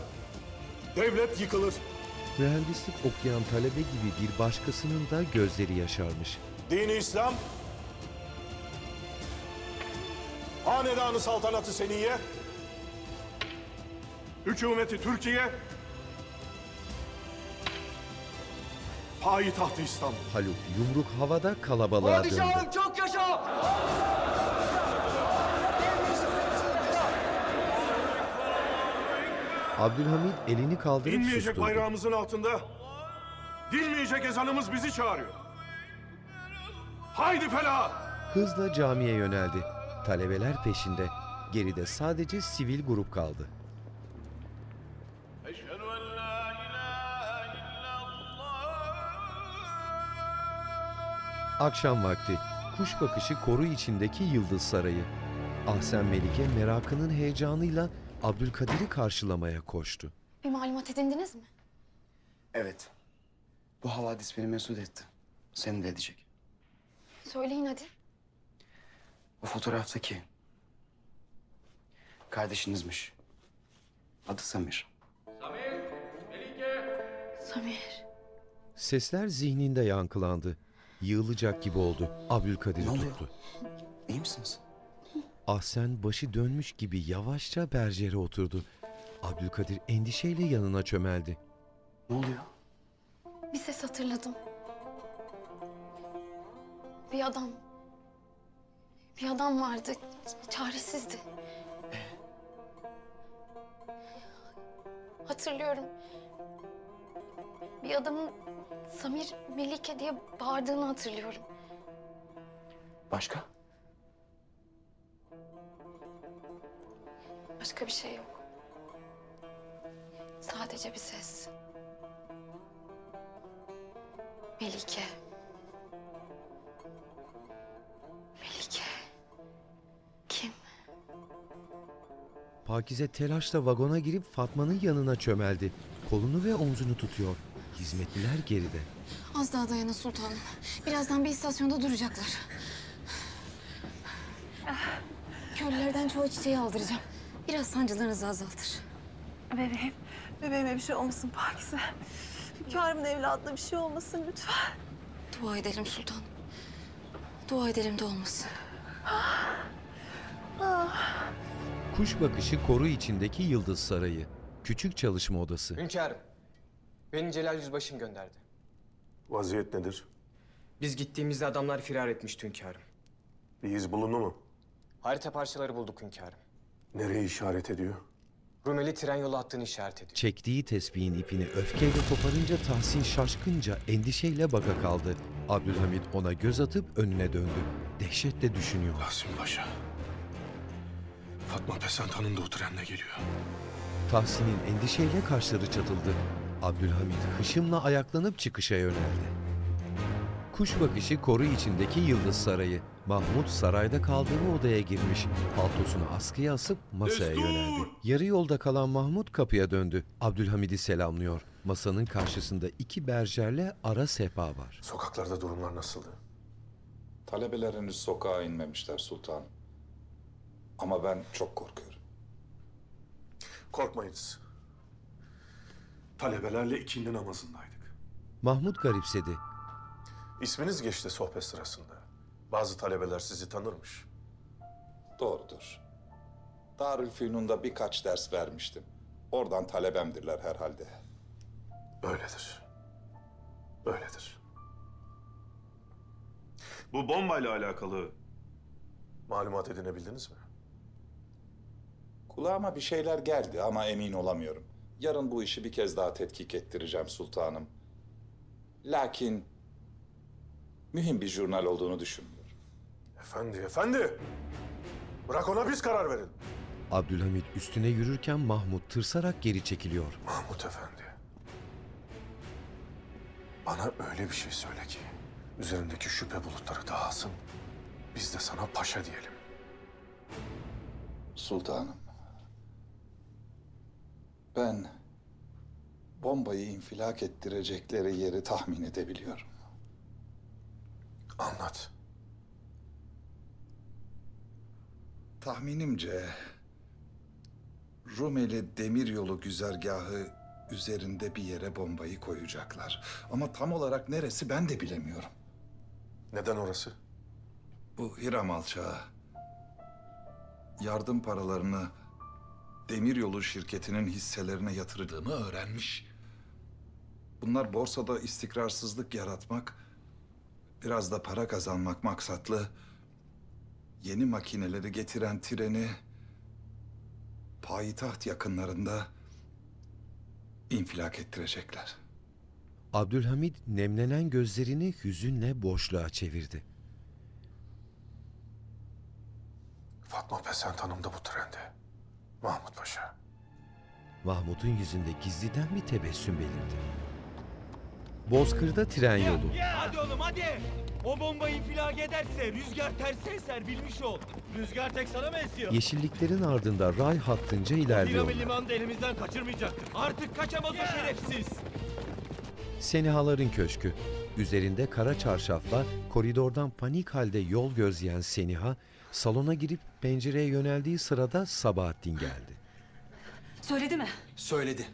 devlet yıkılır. Mühendislik okuyan talebe gibi bir başkasının da gözleri yaşarmış. Dini İslam, hanedanı saltanatı seniye, hükümeti Türkiye, payitahtı İstanbul. Haluk yumruk havada kalabalığa döndü. Padişahım çok yaşa! Abdülhamit elini kaldırıp Dinmeyecek susturdu. bayrağımızın altında, dinmeyecek ezanımız bizi çağırıyor. Haydi fela! Hızla camiye yöneldi. Talebeler peşinde. Geride sadece sivil grup kaldı. Akşam vakti. Kuş bakışı koru içindeki Yıldız Sarayı. Ahsen Melike merakının heyecanıyla Abdülkadir'i karşılamaya koştu. Bir malumat edindiniz mi? Evet. Bu havadis beni mesut etti. Seni de edecek. Söyleyin hadi. O fotoğraftaki kardeşinizmiş. Adı Samir. Samir. Sesler zihninde yankılandı. Yığılacak gibi oldu. Abdülkadir'i Ne oluyor? tuttu. İyi misiniz? Ahsen başı dönmüş gibi yavaşça berjere oturdu. Abdülkadir endişeyle yanına çömeldi. Ne oluyor? Bir ses hatırladım. Bir adam. Bir adam vardı. Çaresizdi. Hatırlıyorum. Bir adamın Samir Melike diye bağırdığını hatırlıyorum. Başka? Başka bir şey yok. Sadece bir ses. Melike. Melike. Kim? Pakize telaşla vagona girip Fatma'nın yanına çömeldi. Kolunu ve omzunu tutuyor. Hizmetliler geride. Az daha dayanın sultanım. Birazdan bir istasyonda duracaklar. Köylülerden çoğu çiçeği aldıracağım. Biraz sancılarınızı azaltır. Bebeğim, bebeğime bir şey olmasın Pakize. Hünkârımın evladına bir şey olmasın lütfen. Dua edelim sultan. Dua edelim de olmasın. Ah. Kuş bakışı koru içindeki Yıldız Sarayı. Küçük çalışma odası. Hünkârım, beni Celal Yüzbaşım gönderdi. Vaziyet nedir? Biz gittiğimizde adamlar firar etmişti hünkârım. Bir iz bulundu mu? Harita parçaları bulduk hünkârım. Nereye işaret ediyor? Rumeli tren yolu hattını işaret ediyor. Çektiği tespihin ipini öfkeyle koparınca Tahsin şaşkınca endişeyle baka kaldı. Abdülhamit ona göz atıp önüne döndü. Dehşetle düşünüyor. Tahsin Paşa. Fatma Pesent Hanım da o trenle geliyor. Tahsin'in endişeyle kaşları çatıldı. Abdülhamit hışımla ayaklanıp çıkışa yöneldi. Kuş bakışı koru içindeki Yıldız Sarayı. Mahmut sarayda kaldığı odaya girmiş. Paltosunu askıya asıp masaya yöneldi. Yarı yolda kalan Mahmut kapıya döndü. Abdülhamid'i selamlıyor. Masanın karşısında iki berjerle ara sehpa var. Sokaklarda durumlar nasıldı? Talebeler henüz sokağa inmemişler sultan. Ama ben çok korkuyorum. Korkmayınız. Talebelerle ikindi namazındaydık. Mahmut garipsedi. İsminiz geçti sohbet sırasında. Bazı talebeler sizi tanırmış. Doğrudur. Darülfünun'da birkaç ders vermiştim. Oradan talebemdirler herhalde. Öyledir. Öyledir. Bu bombayla alakalı malumat edinebildiniz mi? Kulağıma bir şeyler geldi ama emin olamıyorum. Yarın bu işi bir kez daha tetkik ettireceğim sultanım. Lakin mühim bir jurnal olduğunu düşünmüyorum. Efendi, efendi! Bırak ona biz karar verin. Abdülhamit üstüne yürürken Mahmut tırsarak geri çekiliyor. Mahmut Efendi. Bana öyle bir şey söyle ki üzerindeki şüphe bulutları dağılsın. Biz de sana paşa diyelim. Sultanım. Ben bombayı infilak ettirecekleri yeri tahmin edebiliyorum. Anlat. Tahminimce Rumeli demiryolu güzergahı üzerinde bir yere bombayı koyacaklar. Ama tam olarak neresi ben de bilemiyorum. Neden orası? Bu Hiram alçağı yardım paralarını demiryolu şirketinin hisselerine yatırdığımı öğrenmiş. Bunlar borsada istikrarsızlık yaratmak, biraz da para kazanmak maksatlı yeni makineleri getiren treni payitaht yakınlarında infilak ettirecekler. Abdülhamid nemlenen gözlerini hüzünle boşluğa çevirdi. Fatma Pesent Hanım da bu trende. Mahmut Paşa. Mahmut'un yüzünde gizliden bir tebessüm belirdi. Bozkır'da tren yolu. Hadi oğlum hadi. O bomba infilak ederse rüzgar terse eser bilmiş ol. Rüzgar tek sana mı esiyor? Yeşilliklerin ardında ray hattınca ilerliyorlar. Dinamit limanı da elimizden kaçırmayacaktır. Artık kaçamaz o şerefsiz. Senihaların köşkü. Üzerinde kara çarşafla koridordan panik halde yol gözleyen Seniha, salona girip pencereye yöneldiği sırada Sabahattin geldi. Söyledi mi? Söyledi.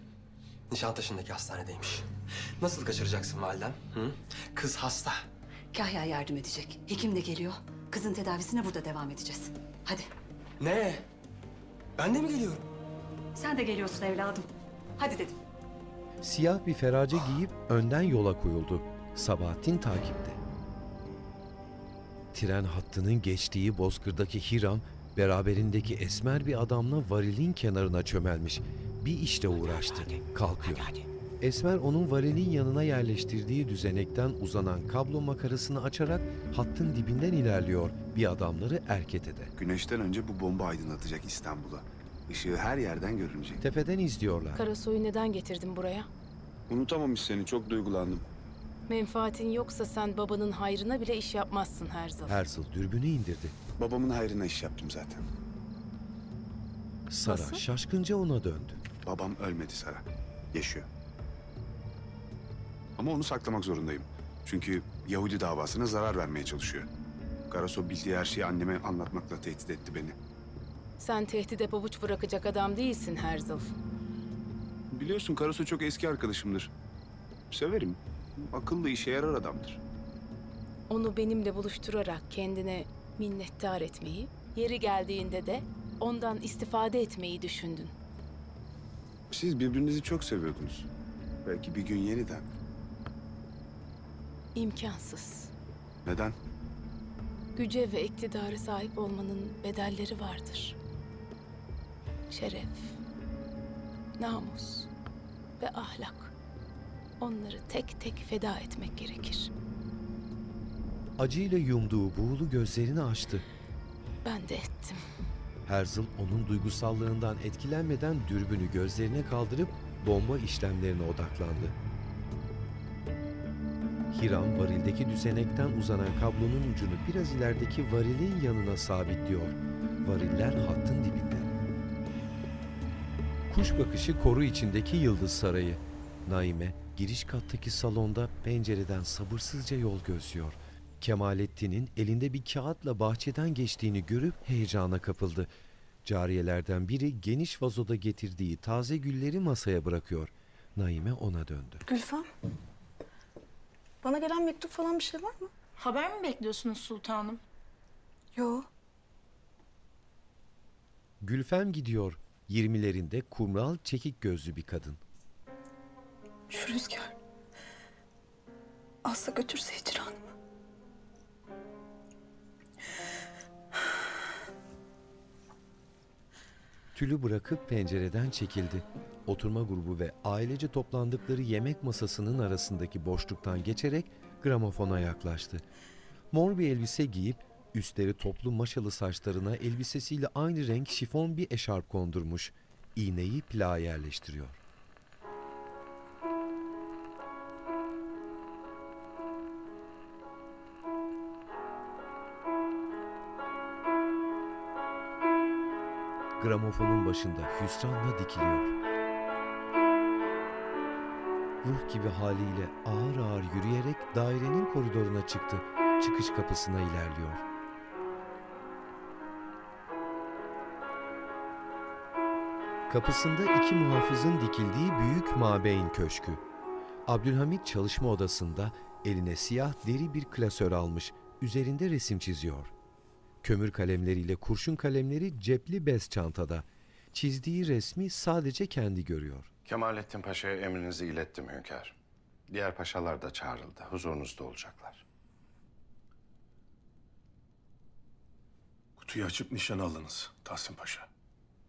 Nişantaşı'ndaki hastanedeymiş. Nasıl kaçıracaksın validem? Hı? Kız hasta. Kahya yardım edecek. Hekim de geliyor. Kızın tedavisine burada devam edeceğiz. Hadi. Ne? Ben de mi geliyorum? Sen de geliyorsun evladım. Hadi dedim. Siyah bir ferace giyip önden yola koyuldu. Sabahattin takipte. Tren hattının geçtiği bozkırdaki Hiram, beraberindeki esmer bir adamla varilin kenarına çömelmiş. Bir işle uğraştı. Kalkıyor. Esmer onun varilin yanına yerleştirdiği düzenekten uzanan kablo makarasını açarak hattın dibinden ilerliyor. Bir adamları erketede. Güneşten önce bu bomba aydınlatacak İstanbul'u. Işığı her yerden görünecek. Tepeden izliyorlar. Karasoy'u neden getirdin buraya? Unutamamış seni, çok duygulandım. Menfaatin yoksa sen babanın hayrına bile iş yapmazsın Herzl. Herzl dürbünü indirdi. Babamın hayrına iş yaptım zaten. Sara Nasıl? şaşkınca ona döndü. Babam ölmedi Sara. Yaşıyor. Ama onu saklamak zorundayım. Çünkü Yahudi davasına zarar vermeye çalışıyor. Karaso bildiği her şeyi anneme anlatmakla tehdit etti beni. Sen tehdide pabuç bırakacak adam değilsin Herzl. Biliyorsun Karaso çok eski arkadaşımdır. Severim. Akıllı işe yarar adamdır. Onu benimle buluşturarak kendine minnettar etmeyi, yeri geldiğinde de ondan istifade etmeyi düşündün. Siz birbirinizi çok seviyordunuz. Belki bir gün yeniden. İmkansız. Neden? Güce ve iktidara sahip olmanın bedelleri vardır. Şeref, namus ve ahlak. Onları tek tek feda etmek gerekir. Acıyla yumduğu buğulu gözlerini açtı. Ben de ettim. Herzl onun duygusallığından etkilenmeden dürbünü gözlerine kaldırıp bomba işlemlerine odaklandı. Hiram varildeki düzenekten uzanan kablonun ucunu biraz ilerideki varilin yanına sabitliyor. Variller hattın dibinde. Kuş bakışı koru içindeki Yıldız Sarayı. Naime giriş kattaki salonda pencereden sabırsızca yol gözlüyor. Kemalettin'in elinde bir kağıtla bahçeden geçtiğini görüp heyecana kapıldı. Cariyelerden biri geniş vazoda getirdiği taze gülleri masaya bırakıyor. Naime ona döndü. Gülfem. Bana gelen mektup falan bir şey var mı? Haber mi bekliyorsunuz sultanım? Yo. Gülfem gidiyor. Yirmilerinde kumral çekik gözlü bir kadın. Şu rüzgar. Asla götürse hicranımı. Tülü bırakıp pencereden çekildi. Oturma grubu ve ailece toplandıkları yemek masasının arasındaki boşluktan geçerek gramofona yaklaştı. Mor bir elbise giyip üstleri toplu maşalı saçlarına elbisesiyle aynı renk şifon bir eşarp kondurmuş. İğneyi plağa yerleştiriyor. Gramofonun başında hüsranla dikiliyor. Ruh gibi haliyle ağır ağır yürüyerek dairenin koridoruna çıktı. Çıkış kapısına ilerliyor. Kapısında iki muhafızın dikildiği büyük mabeyn köşkü. Abdülhamit çalışma odasında eline siyah deri bir klasör almış. Üzerinde resim çiziyor. Kömür kalemleriyle kurşun kalemleri cepli bez çantada. Çizdiği resmi sadece kendi görüyor. Kemalettin Paşa'ya emrinizi ilettim hünkâr. Diğer paşalar da çağrıldı. Huzurunuzda olacaklar. Kutuyu açıp nişan alınız Tahsin Paşa.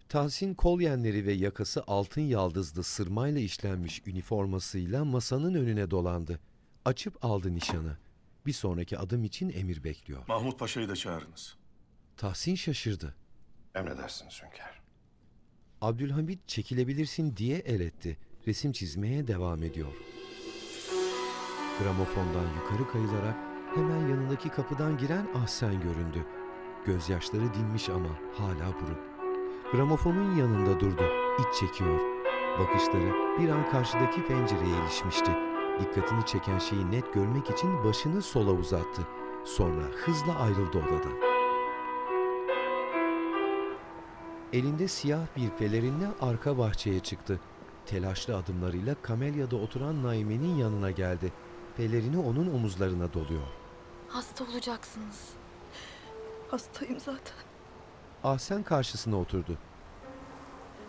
Tahsin kolyenleri ve yakası altın yaldızlı sırmayla işlenmiş üniformasıyla masanın önüne dolandı. Açıp aldı nişanı. Bir sonraki adım için emir bekliyor. Mahmut Paşa'yı da çağırınız. Tahsin şaşırdı. Emredersiniz hünkâr. Abdülhamit çekilebilirsin diye el etti. Resim çizmeye devam ediyor. Gramofondan yukarı kayılarak hemen yanındaki kapıdan giren Ahsen göründü. Gözyaşları dinmiş ama hala buruk. Gramofonun yanında durdu. İç çekiyor. Bakışları bir an karşıdaki pencereye ilişmişti. Dikkatini çeken şeyi net görmek için başını sola uzattı. Sonra hızla ayrıldı odadan. Elinde siyah bir pelerinle arka bahçeye çıktı. Telaşlı adımlarıyla kamelyada oturan Naime'nin yanına geldi. Pelerini onun omuzlarına doluyor. Hasta olacaksınız. Hastayım zaten. Ahsen karşısına oturdu.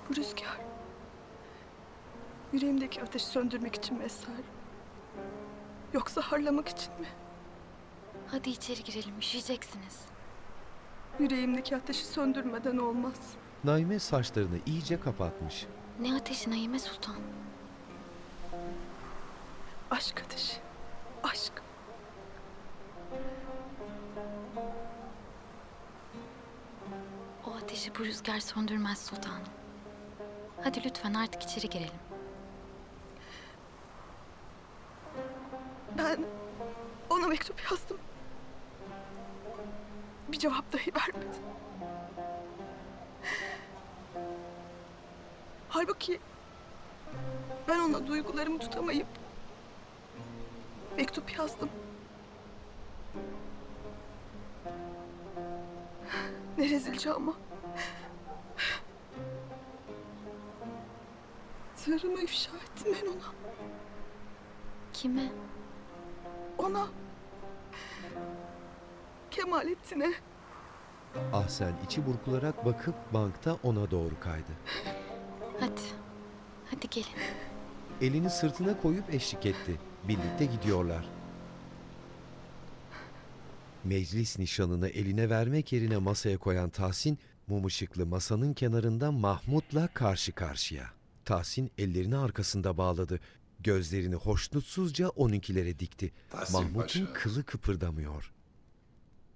Bu rüzgar. Yüreğimdeki ateşi söndürmek için mi eser? Yoksa harlamak için mi? Hadi içeri girelim, üşüyeceksiniz. Yüreğimdeki ateşi söndürmeden olmaz. Naime saçlarını iyice kapatmış. Ne ateşi Naime Sultan? Aşk ateşi. Aşk. O ateşi bu rüzgar söndürmez sultanım. Hadi lütfen artık içeri girelim. Ben ona mektup yazdım. Bir cevap dahi vermedi. Halbuki ben ona duygularımı tutamayıp mektup yazdım. Ne rezilce ama. Sırrımı ifşa ettim ben ona. Kime? Ona. Kemalettin'e. Ahsen içi burkularak bakıp bankta ona doğru kaydı. Hadi. Hadi gelin. Elini sırtına koyup eşlik etti. Birlikte gidiyorlar. Meclis nişanını eline vermek yerine masaya koyan Tahsin, mum ışıklı masanın kenarında Mahmut'la karşı karşıya. Tahsin ellerini arkasında bağladı. Gözlerini hoşnutsuzca onunkilere dikti. Tahsin Mahmut'un Paşa. kılı kıpırdamıyor.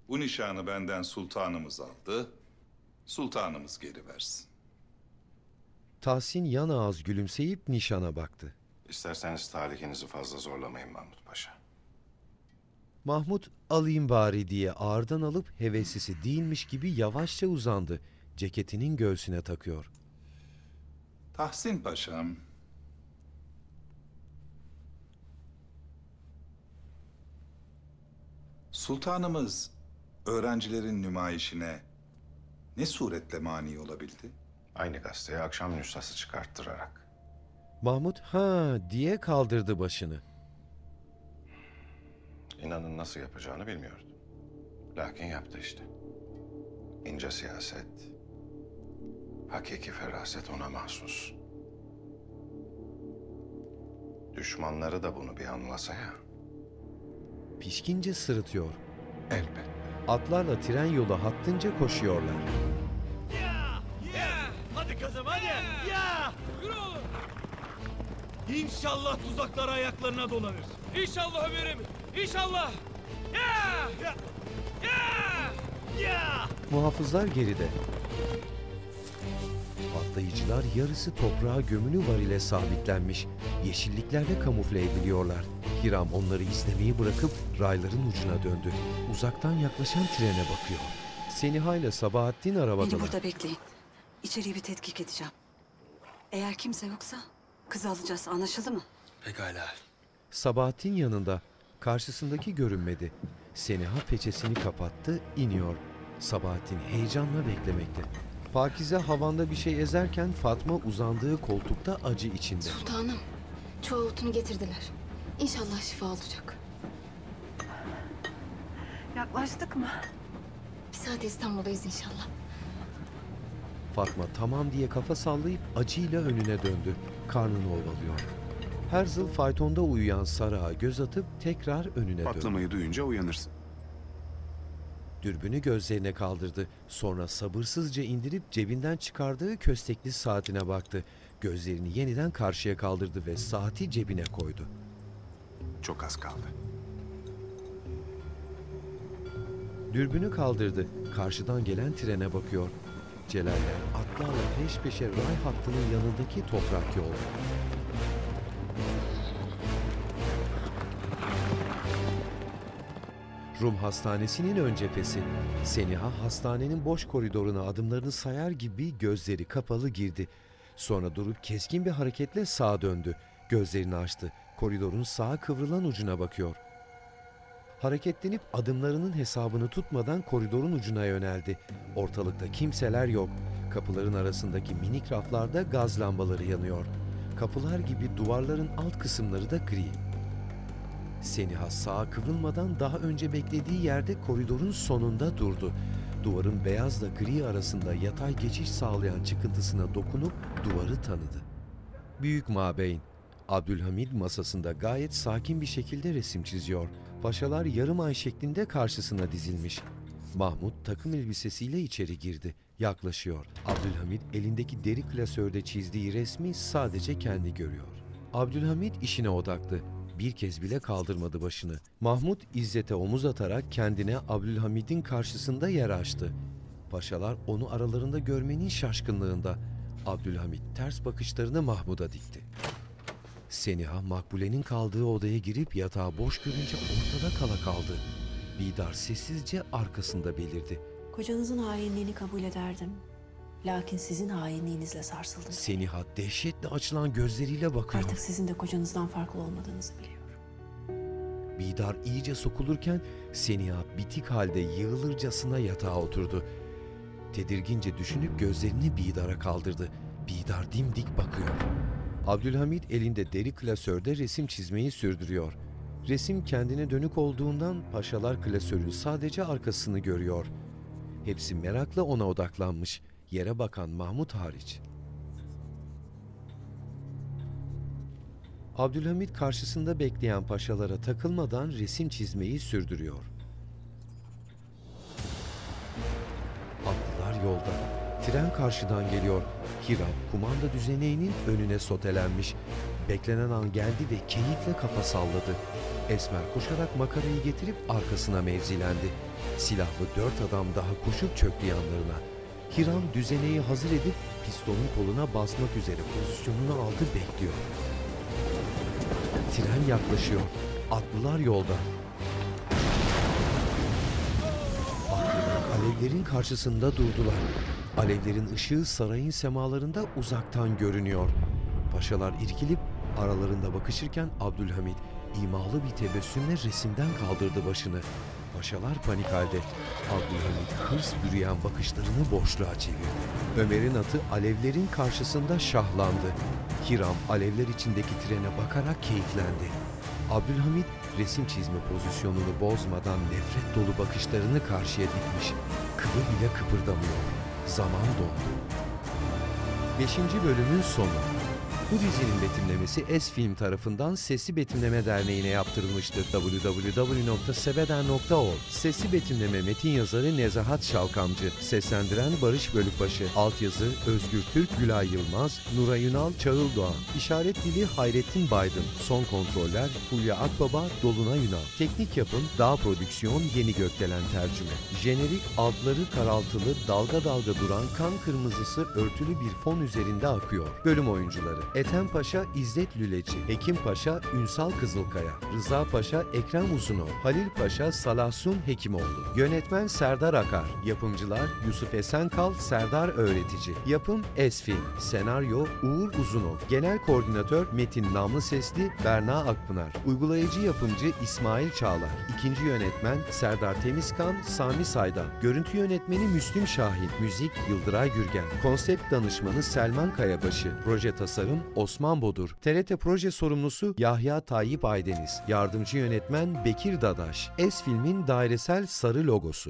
Bu nişanı benden sultanımız aldı. Sultanımız geri versin. Tahsin yan ağız gülümseyip nişana baktı. İsterseniz talihinizi fazla zorlamayın Mahmut Paşa. Mahmut alayım bari diye ağırdan alıp heveslisi değilmiş gibi yavaşça uzandı. Ceketinin göğsüne takıyor. Tahsin Paşam. Sultanımız öğrencilerin nümayişine ne suretle mani olabildi? Aynı gazeteye akşam nüshası çıkarttırarak. Mahmut ha diye kaldırdı başını. İnanın nasıl yapacağını bilmiyordu. Lakin yaptı işte. İnce siyaset, hakiki feraset ona mahsus. Düşmanları da bunu bir anlasa ya. Pişkince sırıtıyor. Elbet. Atlarla tren yolu hattınca koşuyorlar. Ya! Hadi kızım hadi! Ya! Yürü oğlum! İnşallah tuzaklar ayaklarına dolanır. İnşallah Ömer'im! İnşallah! Ya! Ya! Ya! Ya! Muhafızlar geride. Patlayıcılar yarısı toprağa gömülü var ile sabitlenmiş. Yeşilliklerde kamufle ediliyorlar. Hiram onları izlemeyi bırakıp rayların ucuna döndü. Uzaktan yaklaşan trene bakıyor. Seniha ile Sabahattin Beni arabadalar. burada bekleyin. İçeriği bir tetkik edeceğim. Eğer kimse yoksa kızı alacağız anlaşıldı mı? Pekala. Sabahattin yanında. Karşısındaki görünmedi. Seniha peçesini kapattı, iniyor. Sabahattin heyecanla beklemekte. Pakize havanda bir şey ezerken Fatma uzandığı koltukta acı içinde. Sultanım, çoğu otunu getirdiler. İnşallah şifa olacak. Yaklaştık mı? Bir saat İstanbul'dayız inşallah. Fatma tamam diye kafa sallayıp acıyla önüne döndü. Karnını ovalıyor. Herzl faytonda uyuyan Sarı'a göz atıp tekrar önüne döndü. Patlamayı duyunca uyanırsın. Dürbünü gözlerine kaldırdı. Sonra sabırsızca indirip cebinden çıkardığı köstekli saatine baktı. Gözlerini yeniden karşıya kaldırdı ve saati cebine koydu. Çok az kaldı. Dürbünü kaldırdı. Karşıdan gelen trene bakıyor. Celaller atlarla peş peşe ray hattının yanındaki toprak yolda. Rum Hastanesi'nin ön cephesi. Seniha hastanenin boş koridoruna adımlarını sayar gibi gözleri kapalı girdi. Sonra durup keskin bir hareketle sağa döndü. Gözlerini açtı. Koridorun sağa kıvrılan ucuna bakıyor. Hareketlenip adımlarının hesabını tutmadan koridorun ucuna yöneldi. Ortalıkta kimseler yok. Kapıların arasındaki minik raflarda gaz lambaları yanıyor. Kapılar gibi duvarların alt kısımları da gri. Seniha sağa kıvrılmadan daha önce beklediği yerde koridorun sonunda durdu. Duvarın beyazla gri arasında yatay geçiş sağlayan çıkıntısına dokunup duvarı tanıdı. Büyük Mabeyn, Abdülhamid masasında gayet sakin bir şekilde resim çiziyor. Paşalar yarım ay şeklinde karşısına dizilmiş. Mahmut takım elbisesiyle içeri girdi. Yaklaşıyor. Abdülhamid elindeki deri klasörde çizdiği resmi sadece kendi görüyor. Abdülhamid işine odaklı. Bir kez bile kaldırmadı başını. Mahmut İzzet'e omuz atarak kendine Abdülhamid'in karşısında yer açtı. Paşalar onu aralarında görmenin şaşkınlığında. Abdülhamid ters bakışlarını Mahmud'a dikti. Seniha Makbule'nin kaldığı odaya girip yatağı boş görünce ortada kala kaldı. Bidar sessizce arkasında belirdi. Kocanızın hainliğini kabul ederdim. Lakin sizin hainliğinizle sarsıldım. Seniha dehşetle açılan gözleriyle bakıyor. Artık sizin de kocanızdan farklı olmadığınızı biliyorum. Bidar iyice sokulurken Seniha bitik halde yığılırcasına yatağa oturdu. Tedirgince düşünüp gözlerini Bidar'a kaldırdı. Bidar dimdik bakıyor. Abdülhamit elinde deri klasörde resim çizmeyi sürdürüyor. Resim kendine dönük olduğundan paşalar klasörün sadece arkasını görüyor. Hepsi merakla ona odaklanmış. Yere bakan Mahmut hariç. Abdülhamit karşısında bekleyen paşalara takılmadan resim çizmeyi sürdürüyor. Atlılar yolda. Tren karşıdan geliyor. Hiram kumanda düzeneğinin önüne sotelenmiş. Beklenen an geldi ve keyifle kafa salladı. Esmer koşarak makarayı getirip arkasına mevzilendi. Silahlı dört adam daha koşup çöktü yanlarına. Hiram düzeneği hazır edip pistonun koluna basmak üzere pozisyonunu aldı bekliyor. Tren yaklaşıyor. Atlılar yolda. Atlılar alevlerin karşısında durdular. Alevlerin ışığı sarayın semalarında uzaktan görünüyor. Paşalar irkilip aralarında bakışırken Abdülhamit imalı bir tebessümle resimden kaldırdı başını. Paşalar panik halde. Abdülhamit hırs bürüyen bakışlarını boşluğa çevirdi. Ömer'in atı alevlerin karşısında şahlandı. Hiram alevler içindeki trene bakarak keyiflendi. Abdülhamit resim çizme pozisyonunu bozmadan nefret dolu bakışlarını karşıya dikmiş. Kılı bile kıpırdamıyor. Zaman dondu. 5. bölümün sonu. Bu dizinin betimlemesi Es-Film tarafından Sesli Betimleme Derneği'ne yaptırılmıştır. www.sebeden.org Sesli Betimleme metin yazarı Nezahat Şalkamcı, seslendiren Barış Bölükbaşı, altyazı Özgür Türk, Gülay Yılmaz, Nuray Ünal, Çağıl Doğan, işaret dili Hayrettin Baydın, son kontroller Fulya Akbaba, Dolunay Ünal, teknik yapım Dağ Prodüksiyon, Yeni Gökdelen tercüme, jenerik altları karaltılı, dalga dalga duran kan kırmızısı örtülü bir fon üzerinde akıyor. Bölüm oyuncuları Ethem Paşa İzzet Lüleci, Hekim Paşa Ünsal Kızılkaya, Rıza Paşa Ekrem Uzunov, Halil Paşa Salasun Hekimoğlu, Yönetmen Serdar Akar, Yapımcılar Yusuf Esenkal, Serdar Öğretici, Yapım Esfilm, Senaryo Uğur Uzunov, Genel Koordinatör Metin Namlı Sesli, Berna Akpınar, Uygulayıcı Yapımcı İsmail Çağlar, İkinci Yönetmen Serdar Temizkan, Sami Saydan, Görüntü Yönetmeni Müslüm Şahin, Müzik Yıldıray Gürgen, Konsept Danışmanı Selman Kayabaşı, Proje Tasarım Osman Bodur, TRT Proje Sorumlusu Yahya Tayyip Aydeniz, Yardımcı Yönetmen Bekir Dadaş, Es Film'in dairesel sarı logosu.